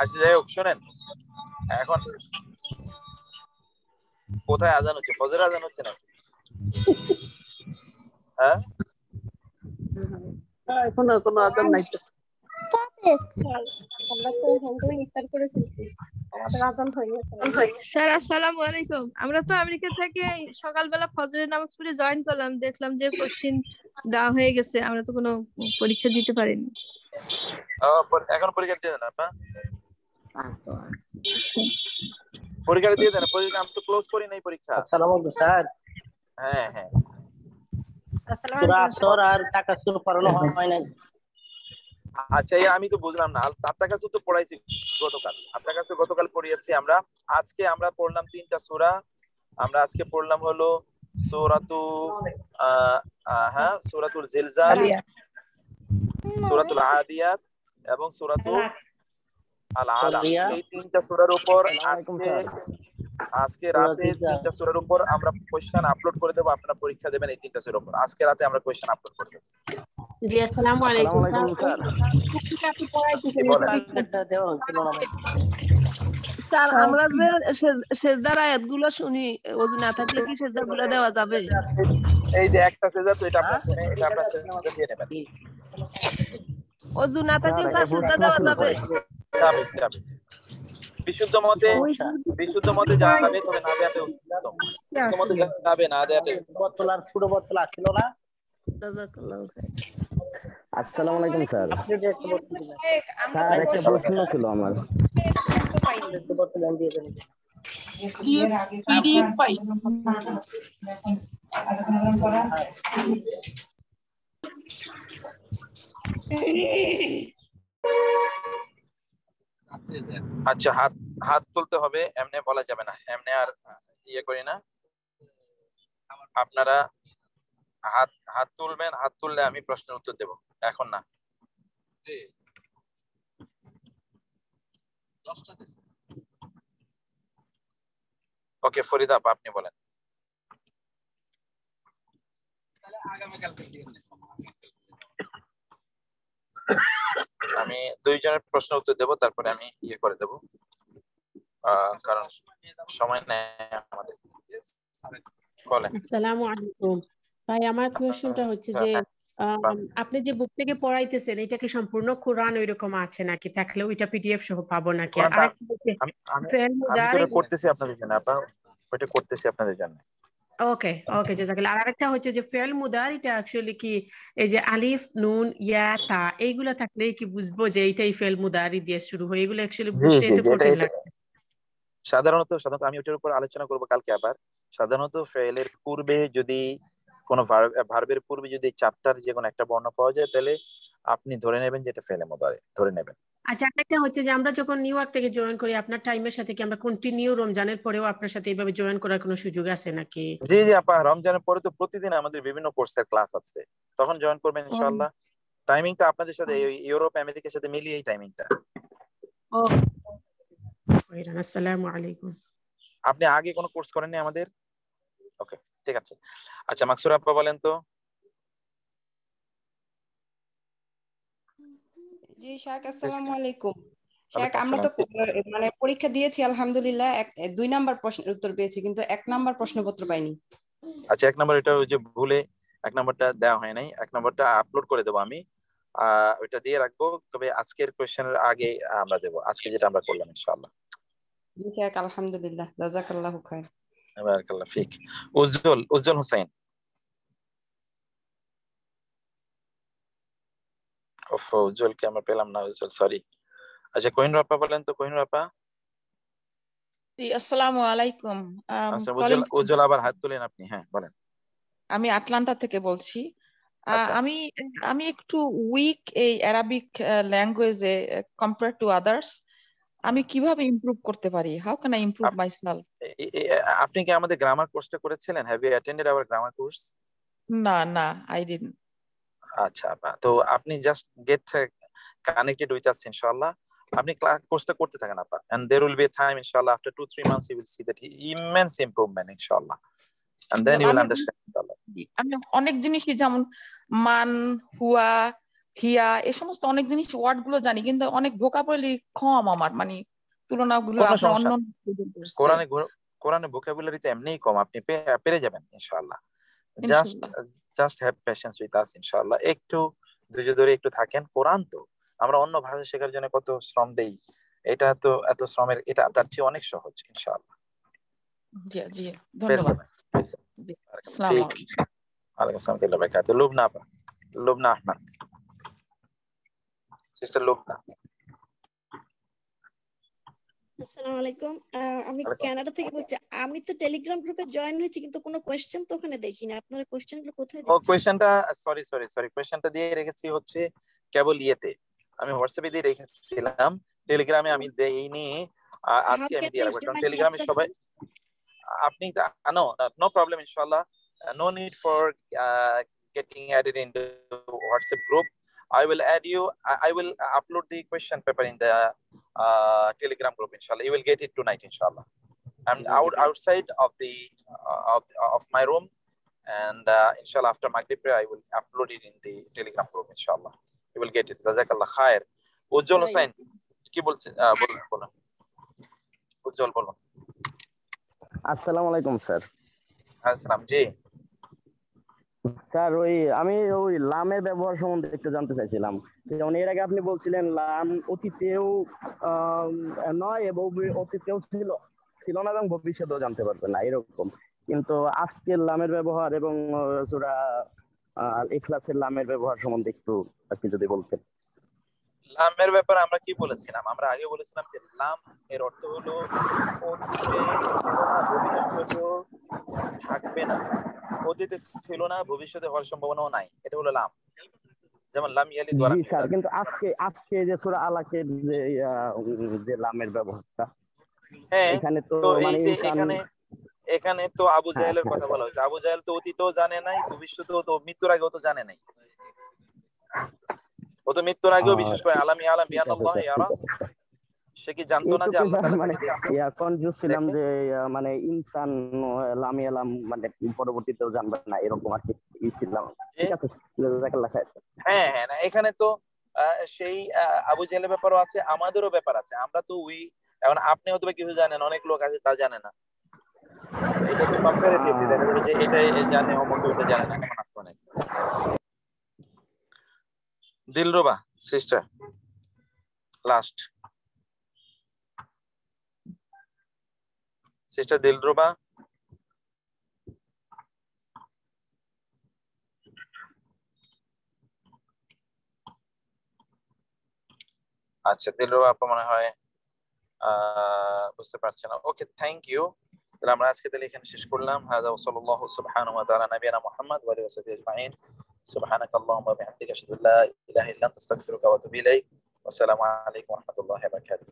Speaker 1: আচ্ছা যাই হোক শোনেন। এখন কোথায় আজান হচ্ছে? ফজর আজান হচ্ছে না হ্যাঁ?
Speaker 9: এখন কোনো আজান নাই
Speaker 8: হয়ে
Speaker 10: স্যার আসসালামু আলাইকুম। আমরা তো আমেরিকা থেকে সকালবেলা ফজরের নামাজ পড়ে জয়েন করলাম দেখলাম যে কোশ্চিন দেওয়া হয়ে গেছে। আমরা তো কোনো পরীক্ষা দিতে পারিনি।
Speaker 1: এখন পরীক্ষা দিয়ে দেন পরীক্ষা দিয়ে দেন পরীক্ষা আমি তো ক্লোজ করি নাই পরীক্ষা।
Speaker 9: আসসালামু আলাইকুম স্যার।
Speaker 1: হ্যাঁ হ্যাঁ। আচ্ছা এই আমি তো বুঝলাম না। আত্মা কাছে তো পড়াইছি গতকাল। আত্মা কাছে গতকাল পড়িয়েছি আমরা। আজকে আমরা পড়লাম তিনটা সূরা। আমরা আজকে পড়লাম হলো সূরাতু হ্যাঁ সূরাতুল জিলজাল সূরাতুল আদিয়াত এবং সূরাতুল আল
Speaker 9: আদিয়াত।
Speaker 1: এই তিনটা সূরার উপর আজকে। আজকে রাতে তিনটা সূরার উপর আমরা কোশ্চেন আপলোড করে দেবো আপনারা পরীক্ষা দেবেন এই তিনটা সূরার উপর আজকে রাতে আমরা কোশ্চেন আপলোড করে দেবো
Speaker 2: জি আসসালামু
Speaker 9: আলাইকুম স্যার।
Speaker 8: আপনি পড়াইতেছেন।
Speaker 10: স্যার আমরা যে সেজদার আয়াতগুলো শুনি ওযু না থাকলে কি সেজদাগুলো দেওয়া যাবে?
Speaker 1: এই যে একটা সেজা তো এটা আপনার শুনে এটা আপনার সেজা দিয়ে নেবেন।
Speaker 10: ওযু না থাকলে সেজদা দেওয়া যাবে?
Speaker 1: যাবে যাবে। বিশুদ্ধ মতে বিশুদ্ধ মতে যাবে তবে না দেওয়াটা উত্তম বিশুদ্ধ মতে যাবে না উত্তম।
Speaker 9: বোতল আর ছোট বোতল আসছিল না।
Speaker 11: আসসালামু আলাইকুম স্যার।
Speaker 9: আপনি যে একটা বোতল দিলেন।
Speaker 11: স্যার একটা প্রশ্ন ছিল আমার।
Speaker 9: একটা বোতল আমি দিয়ে দেন
Speaker 2: পিডিএফ পাই
Speaker 1: আচ্ছা হাত হাত তুলতে হবে এমনি বলা যাবে না। এমনি আর ইয়ে করি না। আপনারা হাত হাত তুলবেন হাত তুললে আমি প্রশ্নের উত্তর দেব। এখন না। ওকে ফরিদা আপনি বলেন। আমি দুইজনের প্রশ্ন উত্তর দেব তারপরে আমি ইয়ে করে দেব। কারণ সময় নেই আমাদের। বলেন।
Speaker 2: আসসালামু আলাইকুম। ভাই আমার কোয়েশ্চনটা হচ্ছে যে আম, আপনি যে বুক থেকে পড়াইতেছেন এটা কি সম্পূর্ণ কোরআন ওইরকম আছে নাকি? থাকলে ওইটা পিডিএফ সহ পাবো নাকি? আর
Speaker 1: করতেছি আপনাদের জন্য আপনার ওইটা করতেছি আপনাদের জন্য।
Speaker 2: ওকে ওকে জাজাকাল্লাহ আর আরেকটা হচ্ছে যে ফেল মুদারিটা অ্যাকচুয়ালি কি? এই যে আলিফ নুন ইয়া তা এইগুলা থাকলেই কি বুঝব যে এইটাই ফেল মুদারি দিয়ে শুরু হয়? এগুলো অ্যাকচুয়ালি বুঝতে একটু কঠিন
Speaker 1: এটা
Speaker 2: লাগছে।
Speaker 1: সাধারণত সাধারণত আমি ওটার উপর আলোচনা করব কালকে আবার। সাধারণত ফেলের পূর্বে যদি কোনো ভার্বের পূর্বে যদি চারটার যে কোনো একটা বর্ণ পাওয়া যায় তাহলে আপনি ধরে নেবেন যে এটা ফেলে মোদারে ধরে নেবেন।
Speaker 2: আচ্ছা আরেকটা হচ্ছে যে আমরা যখন নিউ ইয়র্ক থেকে জয়েন করি আপনার টাইমের সাথে কি আমরা কন্টিনিউ রমজানের পরেও আপনার সাথে এইভাবে জয়েন করার কোনো সুযোগ আছে নাকি?
Speaker 1: জি জি আপা রমজানের পরে তো প্রতিদিন আমাদের বিভিন্ন কোর্সের ক্লাস আছে। তখন জয়েন করবেন ইনশাআল্লাহ। টাইমিংটা আপনাদের সাথে ইউরোপ আমেরিকার সাথে মিলিয়ে এই টাইমিংটা
Speaker 2: ও আসসালামু আলাইকুম।
Speaker 1: আপনি আগে কোনো কোর্স করেননি আমাদের? ওকে ঠিক আছে। আচ্ছা মাকসুর আপা বলেন তো।
Speaker 12: জি শাক আসসালামু আলাইকুম। শাক আমরা তো মানে পরীক্ষা দিয়েছি আলহামদুলিল্লাহ। দুই নাম্বার প্রশ্নের উত্তর পেয়েছি কিন্তু এক নাম্বার প্রশ্নপত্র পাইনি।
Speaker 1: আচ্ছা এক নম্বর এটা ওই যে ভুলে এক নম্বরটা দেওয়া হয় নাই। এক নম্বরটা আপলোড করে দেবো আমি। ওইটা দিয়ে রাখব। তবে আজকের কোয়েশ্চেনের আগে আমরা দেবো। আজকে যেটা আমরা করলাম ইনশাআল্লাহ।
Speaker 12: জি শাক আলহামদুলিল্লাহ। জাজাকাল্লাহু খায়র।
Speaker 1: বারাকাল্লাহ ফিক। উজ্জ্বল উজ্জ্বল হুসাইন। উজ্জ্বলকে আমরা পেলাম না উজ্জ্বল সরি আচ্ছা কোহিনুর আপা বলেন তো কোহিনুর আপা?
Speaker 13: আসসালামু আলাইকুম।
Speaker 1: আচ্ছা উজ্জ্বল উজ্জ্বল আবার হাত তুলেন আপনি হ্যাঁ বলেন।
Speaker 13: আমি আটলান্টা থেকে বলছি।
Speaker 1: আচ্ছা।
Speaker 13: আমি আমি একটু উইক এই অ্যারাবিক ল্যাঙ্গুয়েজে কম্পেয়ার টু আদার্স আমি কীভাবে ইমপ্রুভ করতে পারি? How can I
Speaker 1: improve myself আপনি কি আমাদের গ্রামার কোর্সটা করেছিলেন? Have you attended our grammar course
Speaker 13: না না আই ডিডন্ট
Speaker 1: আচ্ছা তো আপনি just get connected with us ইনশাআল্লাহ। আপনি ক্লাস কোর্সটা করতে থাকেন আপা। And there will be a time ইনশাআল্লাহ after 2 3 months you will see that immense improvement ইনশাআল্লাহ। And then you
Speaker 13: will
Speaker 1: understand ইনশাআল্লাহ
Speaker 13: আমি অনেক জিনিসই যেমন মান হুয়া হিয়া এই সমস্ত অনেক জিনিস ওয়ার্ডগুলো জানি কিন্তু অনেক ভোকাবুলারি কম আমার। মানে তুলনাগুলো আপনার অন্য।
Speaker 1: কোরআনে কোরআনে ভোকাবুলারি তো এমনিই কম আপনি পেরে যাবেন ইনশাআল্লাহ।
Speaker 13: Just
Speaker 1: just have patience with us ইনশাআল্লাহ একটু ধৈর্য ধরে একটু থাকেন। কোরআন তো আমরা অন্য ভাষা শেখার জন্য কত শ্রম দেই। এটা তো এত শ্রমের এটা তার চেয়ে অনেক সহজ ইনশাআল্লাহ
Speaker 13: জি জি ধন্যবাদ। আসসালামু
Speaker 1: ঠিক।
Speaker 13: আলাইকুম।
Speaker 1: আসসালাম ওয়া বারাকাতুহু লুবনা আপা। লুবনা আহমদ। সিস্টার লুবনা।
Speaker 14: আসসালামু আলাইকুম। আমি কানাডা থেকে বলছি আমি তো টেলিগ্রাম গ্রুপে জয়েন হয়েছি কিন্তু কোনো কোয়েশ্চেন তো ওখানে দেখিনি। আপনারা কোয়েশ্চেনগুলো কোথায়
Speaker 1: ও
Speaker 14: দিচ্ছেন
Speaker 1: কোয়েশ্চেনটা সরি সরি সরি কোয়েশ্চেনটা দিয়ে রেখেছি হচ্ছে কেবল ইয়েতে। আমি হোয়াটসঅ্যাপে দিয়ে রেখেছিলাম টেলিগ্রামে আমি দেইনি। আজকে আমি দিয়ে রাখব কারণ টেলিগ্রামে সবাই আপনি নো নো প্রবলেম ইনশাআল্লাহ। No need for added in the WhatsApp group. I will add you. I, I will upload the question paper in the uh, Telegram group. Inshallah, you will get it tonight. Inshallah, I'm out outside of the uh, of, of my room, and uh, inshallah after Maghrib prayer, I will upload it in the Telegram group. Inshallah, you will get it. Jazakallah khair. Ujjwal Hossain কি বলছেন আহ, বলুন বলুন উজ্জ্বল বলুন
Speaker 11: আসসালামু আলাইকুম sir
Speaker 1: আসসালাম জি
Speaker 11: sir, ওই আমি ওই লামের ব্যবহার সম্বন্ধে একটু জানতে চাইছিলাম। যেমন এর আগে আপনি বলছিলেন লাম অতীতেও নয় এবং অতীতেও ছিল ছিল না এবং ভবিষ্যতেও জানতে পারবে না, এরকম। কিন্তু আজকের লামের ব্যবহার এবং সুরা এখলাসের লামের ব্যবহার সম্বন্ধে একটু আপনি যদি বলতেন।
Speaker 1: লামের ব্যাপারে আমরা কি বলেছিলাম? আমরা আগে বলেছিলাম যে লাম এর অর্থ হলো থাকবে না। অতীতে ছিল না ভবিষ্যতে হওয়ার সম্ভাবনাও নাই। এটা হলো লাম। যেমন লাম ইয়ালি দ্বারা
Speaker 11: স্যার কিন্তু আজকে আজকে যে সুরা আলাকের যে যে লামের ব্যবহারটা
Speaker 1: হ্যাঁ
Speaker 11: এখানে তো মানে
Speaker 1: এখানে এখানে তো আবু জাহেলের কথা বলা হয়েছে। আবু জাহেল তো অতীতেও জানে নাই ভবিষ্যতেও তো মৃত্যুর আগেও তো জানে নাই। ও তো মৃত্যুর আগেও
Speaker 11: আহ,
Speaker 1: বিশ্বাস করে আলামি আলাম
Speaker 11: ঠিক
Speaker 1: বিয়ান
Speaker 11: আছে
Speaker 1: আল্লাহ
Speaker 11: স্যার
Speaker 1: ইয়ারা। সে কি জানতো না যে আল্লাহ
Speaker 11: মানে
Speaker 1: তাকে দেখে।
Speaker 11: ছিলাম যে মানে ইনসান লামি আলাম মানে পরবর্তীতেও জানবে না এরকম আর কি ছিলাম ঠিক আছে
Speaker 1: হ্যাঁ হ্যাঁ না এখানে তো আহ, সেই আবু জেহেলের ব্যাপারও আছে আমাদেরও ব্যাপার আছে। আমরা তো উই এখন আপনি হয়তো কিছু জানেন অনেক লোক আছে তা জানে না। এটা কম্পারেটিভলি দেখা যাবে যে এটা জানে অমুক ওটা জানে না আছে অনেক। Dilruba sister last sister Dilruba. আচ্ছা দিলরুবা আপা মনে হয় বুঝতে পারছে না। ওকে থ্যাংক ইউ তাহলে আমরা আজকে তাহলে এখানে শেষ করলাম। হাদা ওসল্লাহ সুবহানাহু ওয়া তাআলা নবিয়ানা মুহাম্মদ ওয়া سبحانك اللهم وبحمدك أشهد أن لا إله إلا أنت أستغفرك وأتوب إليك. والسلام عليكم ورحمة الله وبركاته.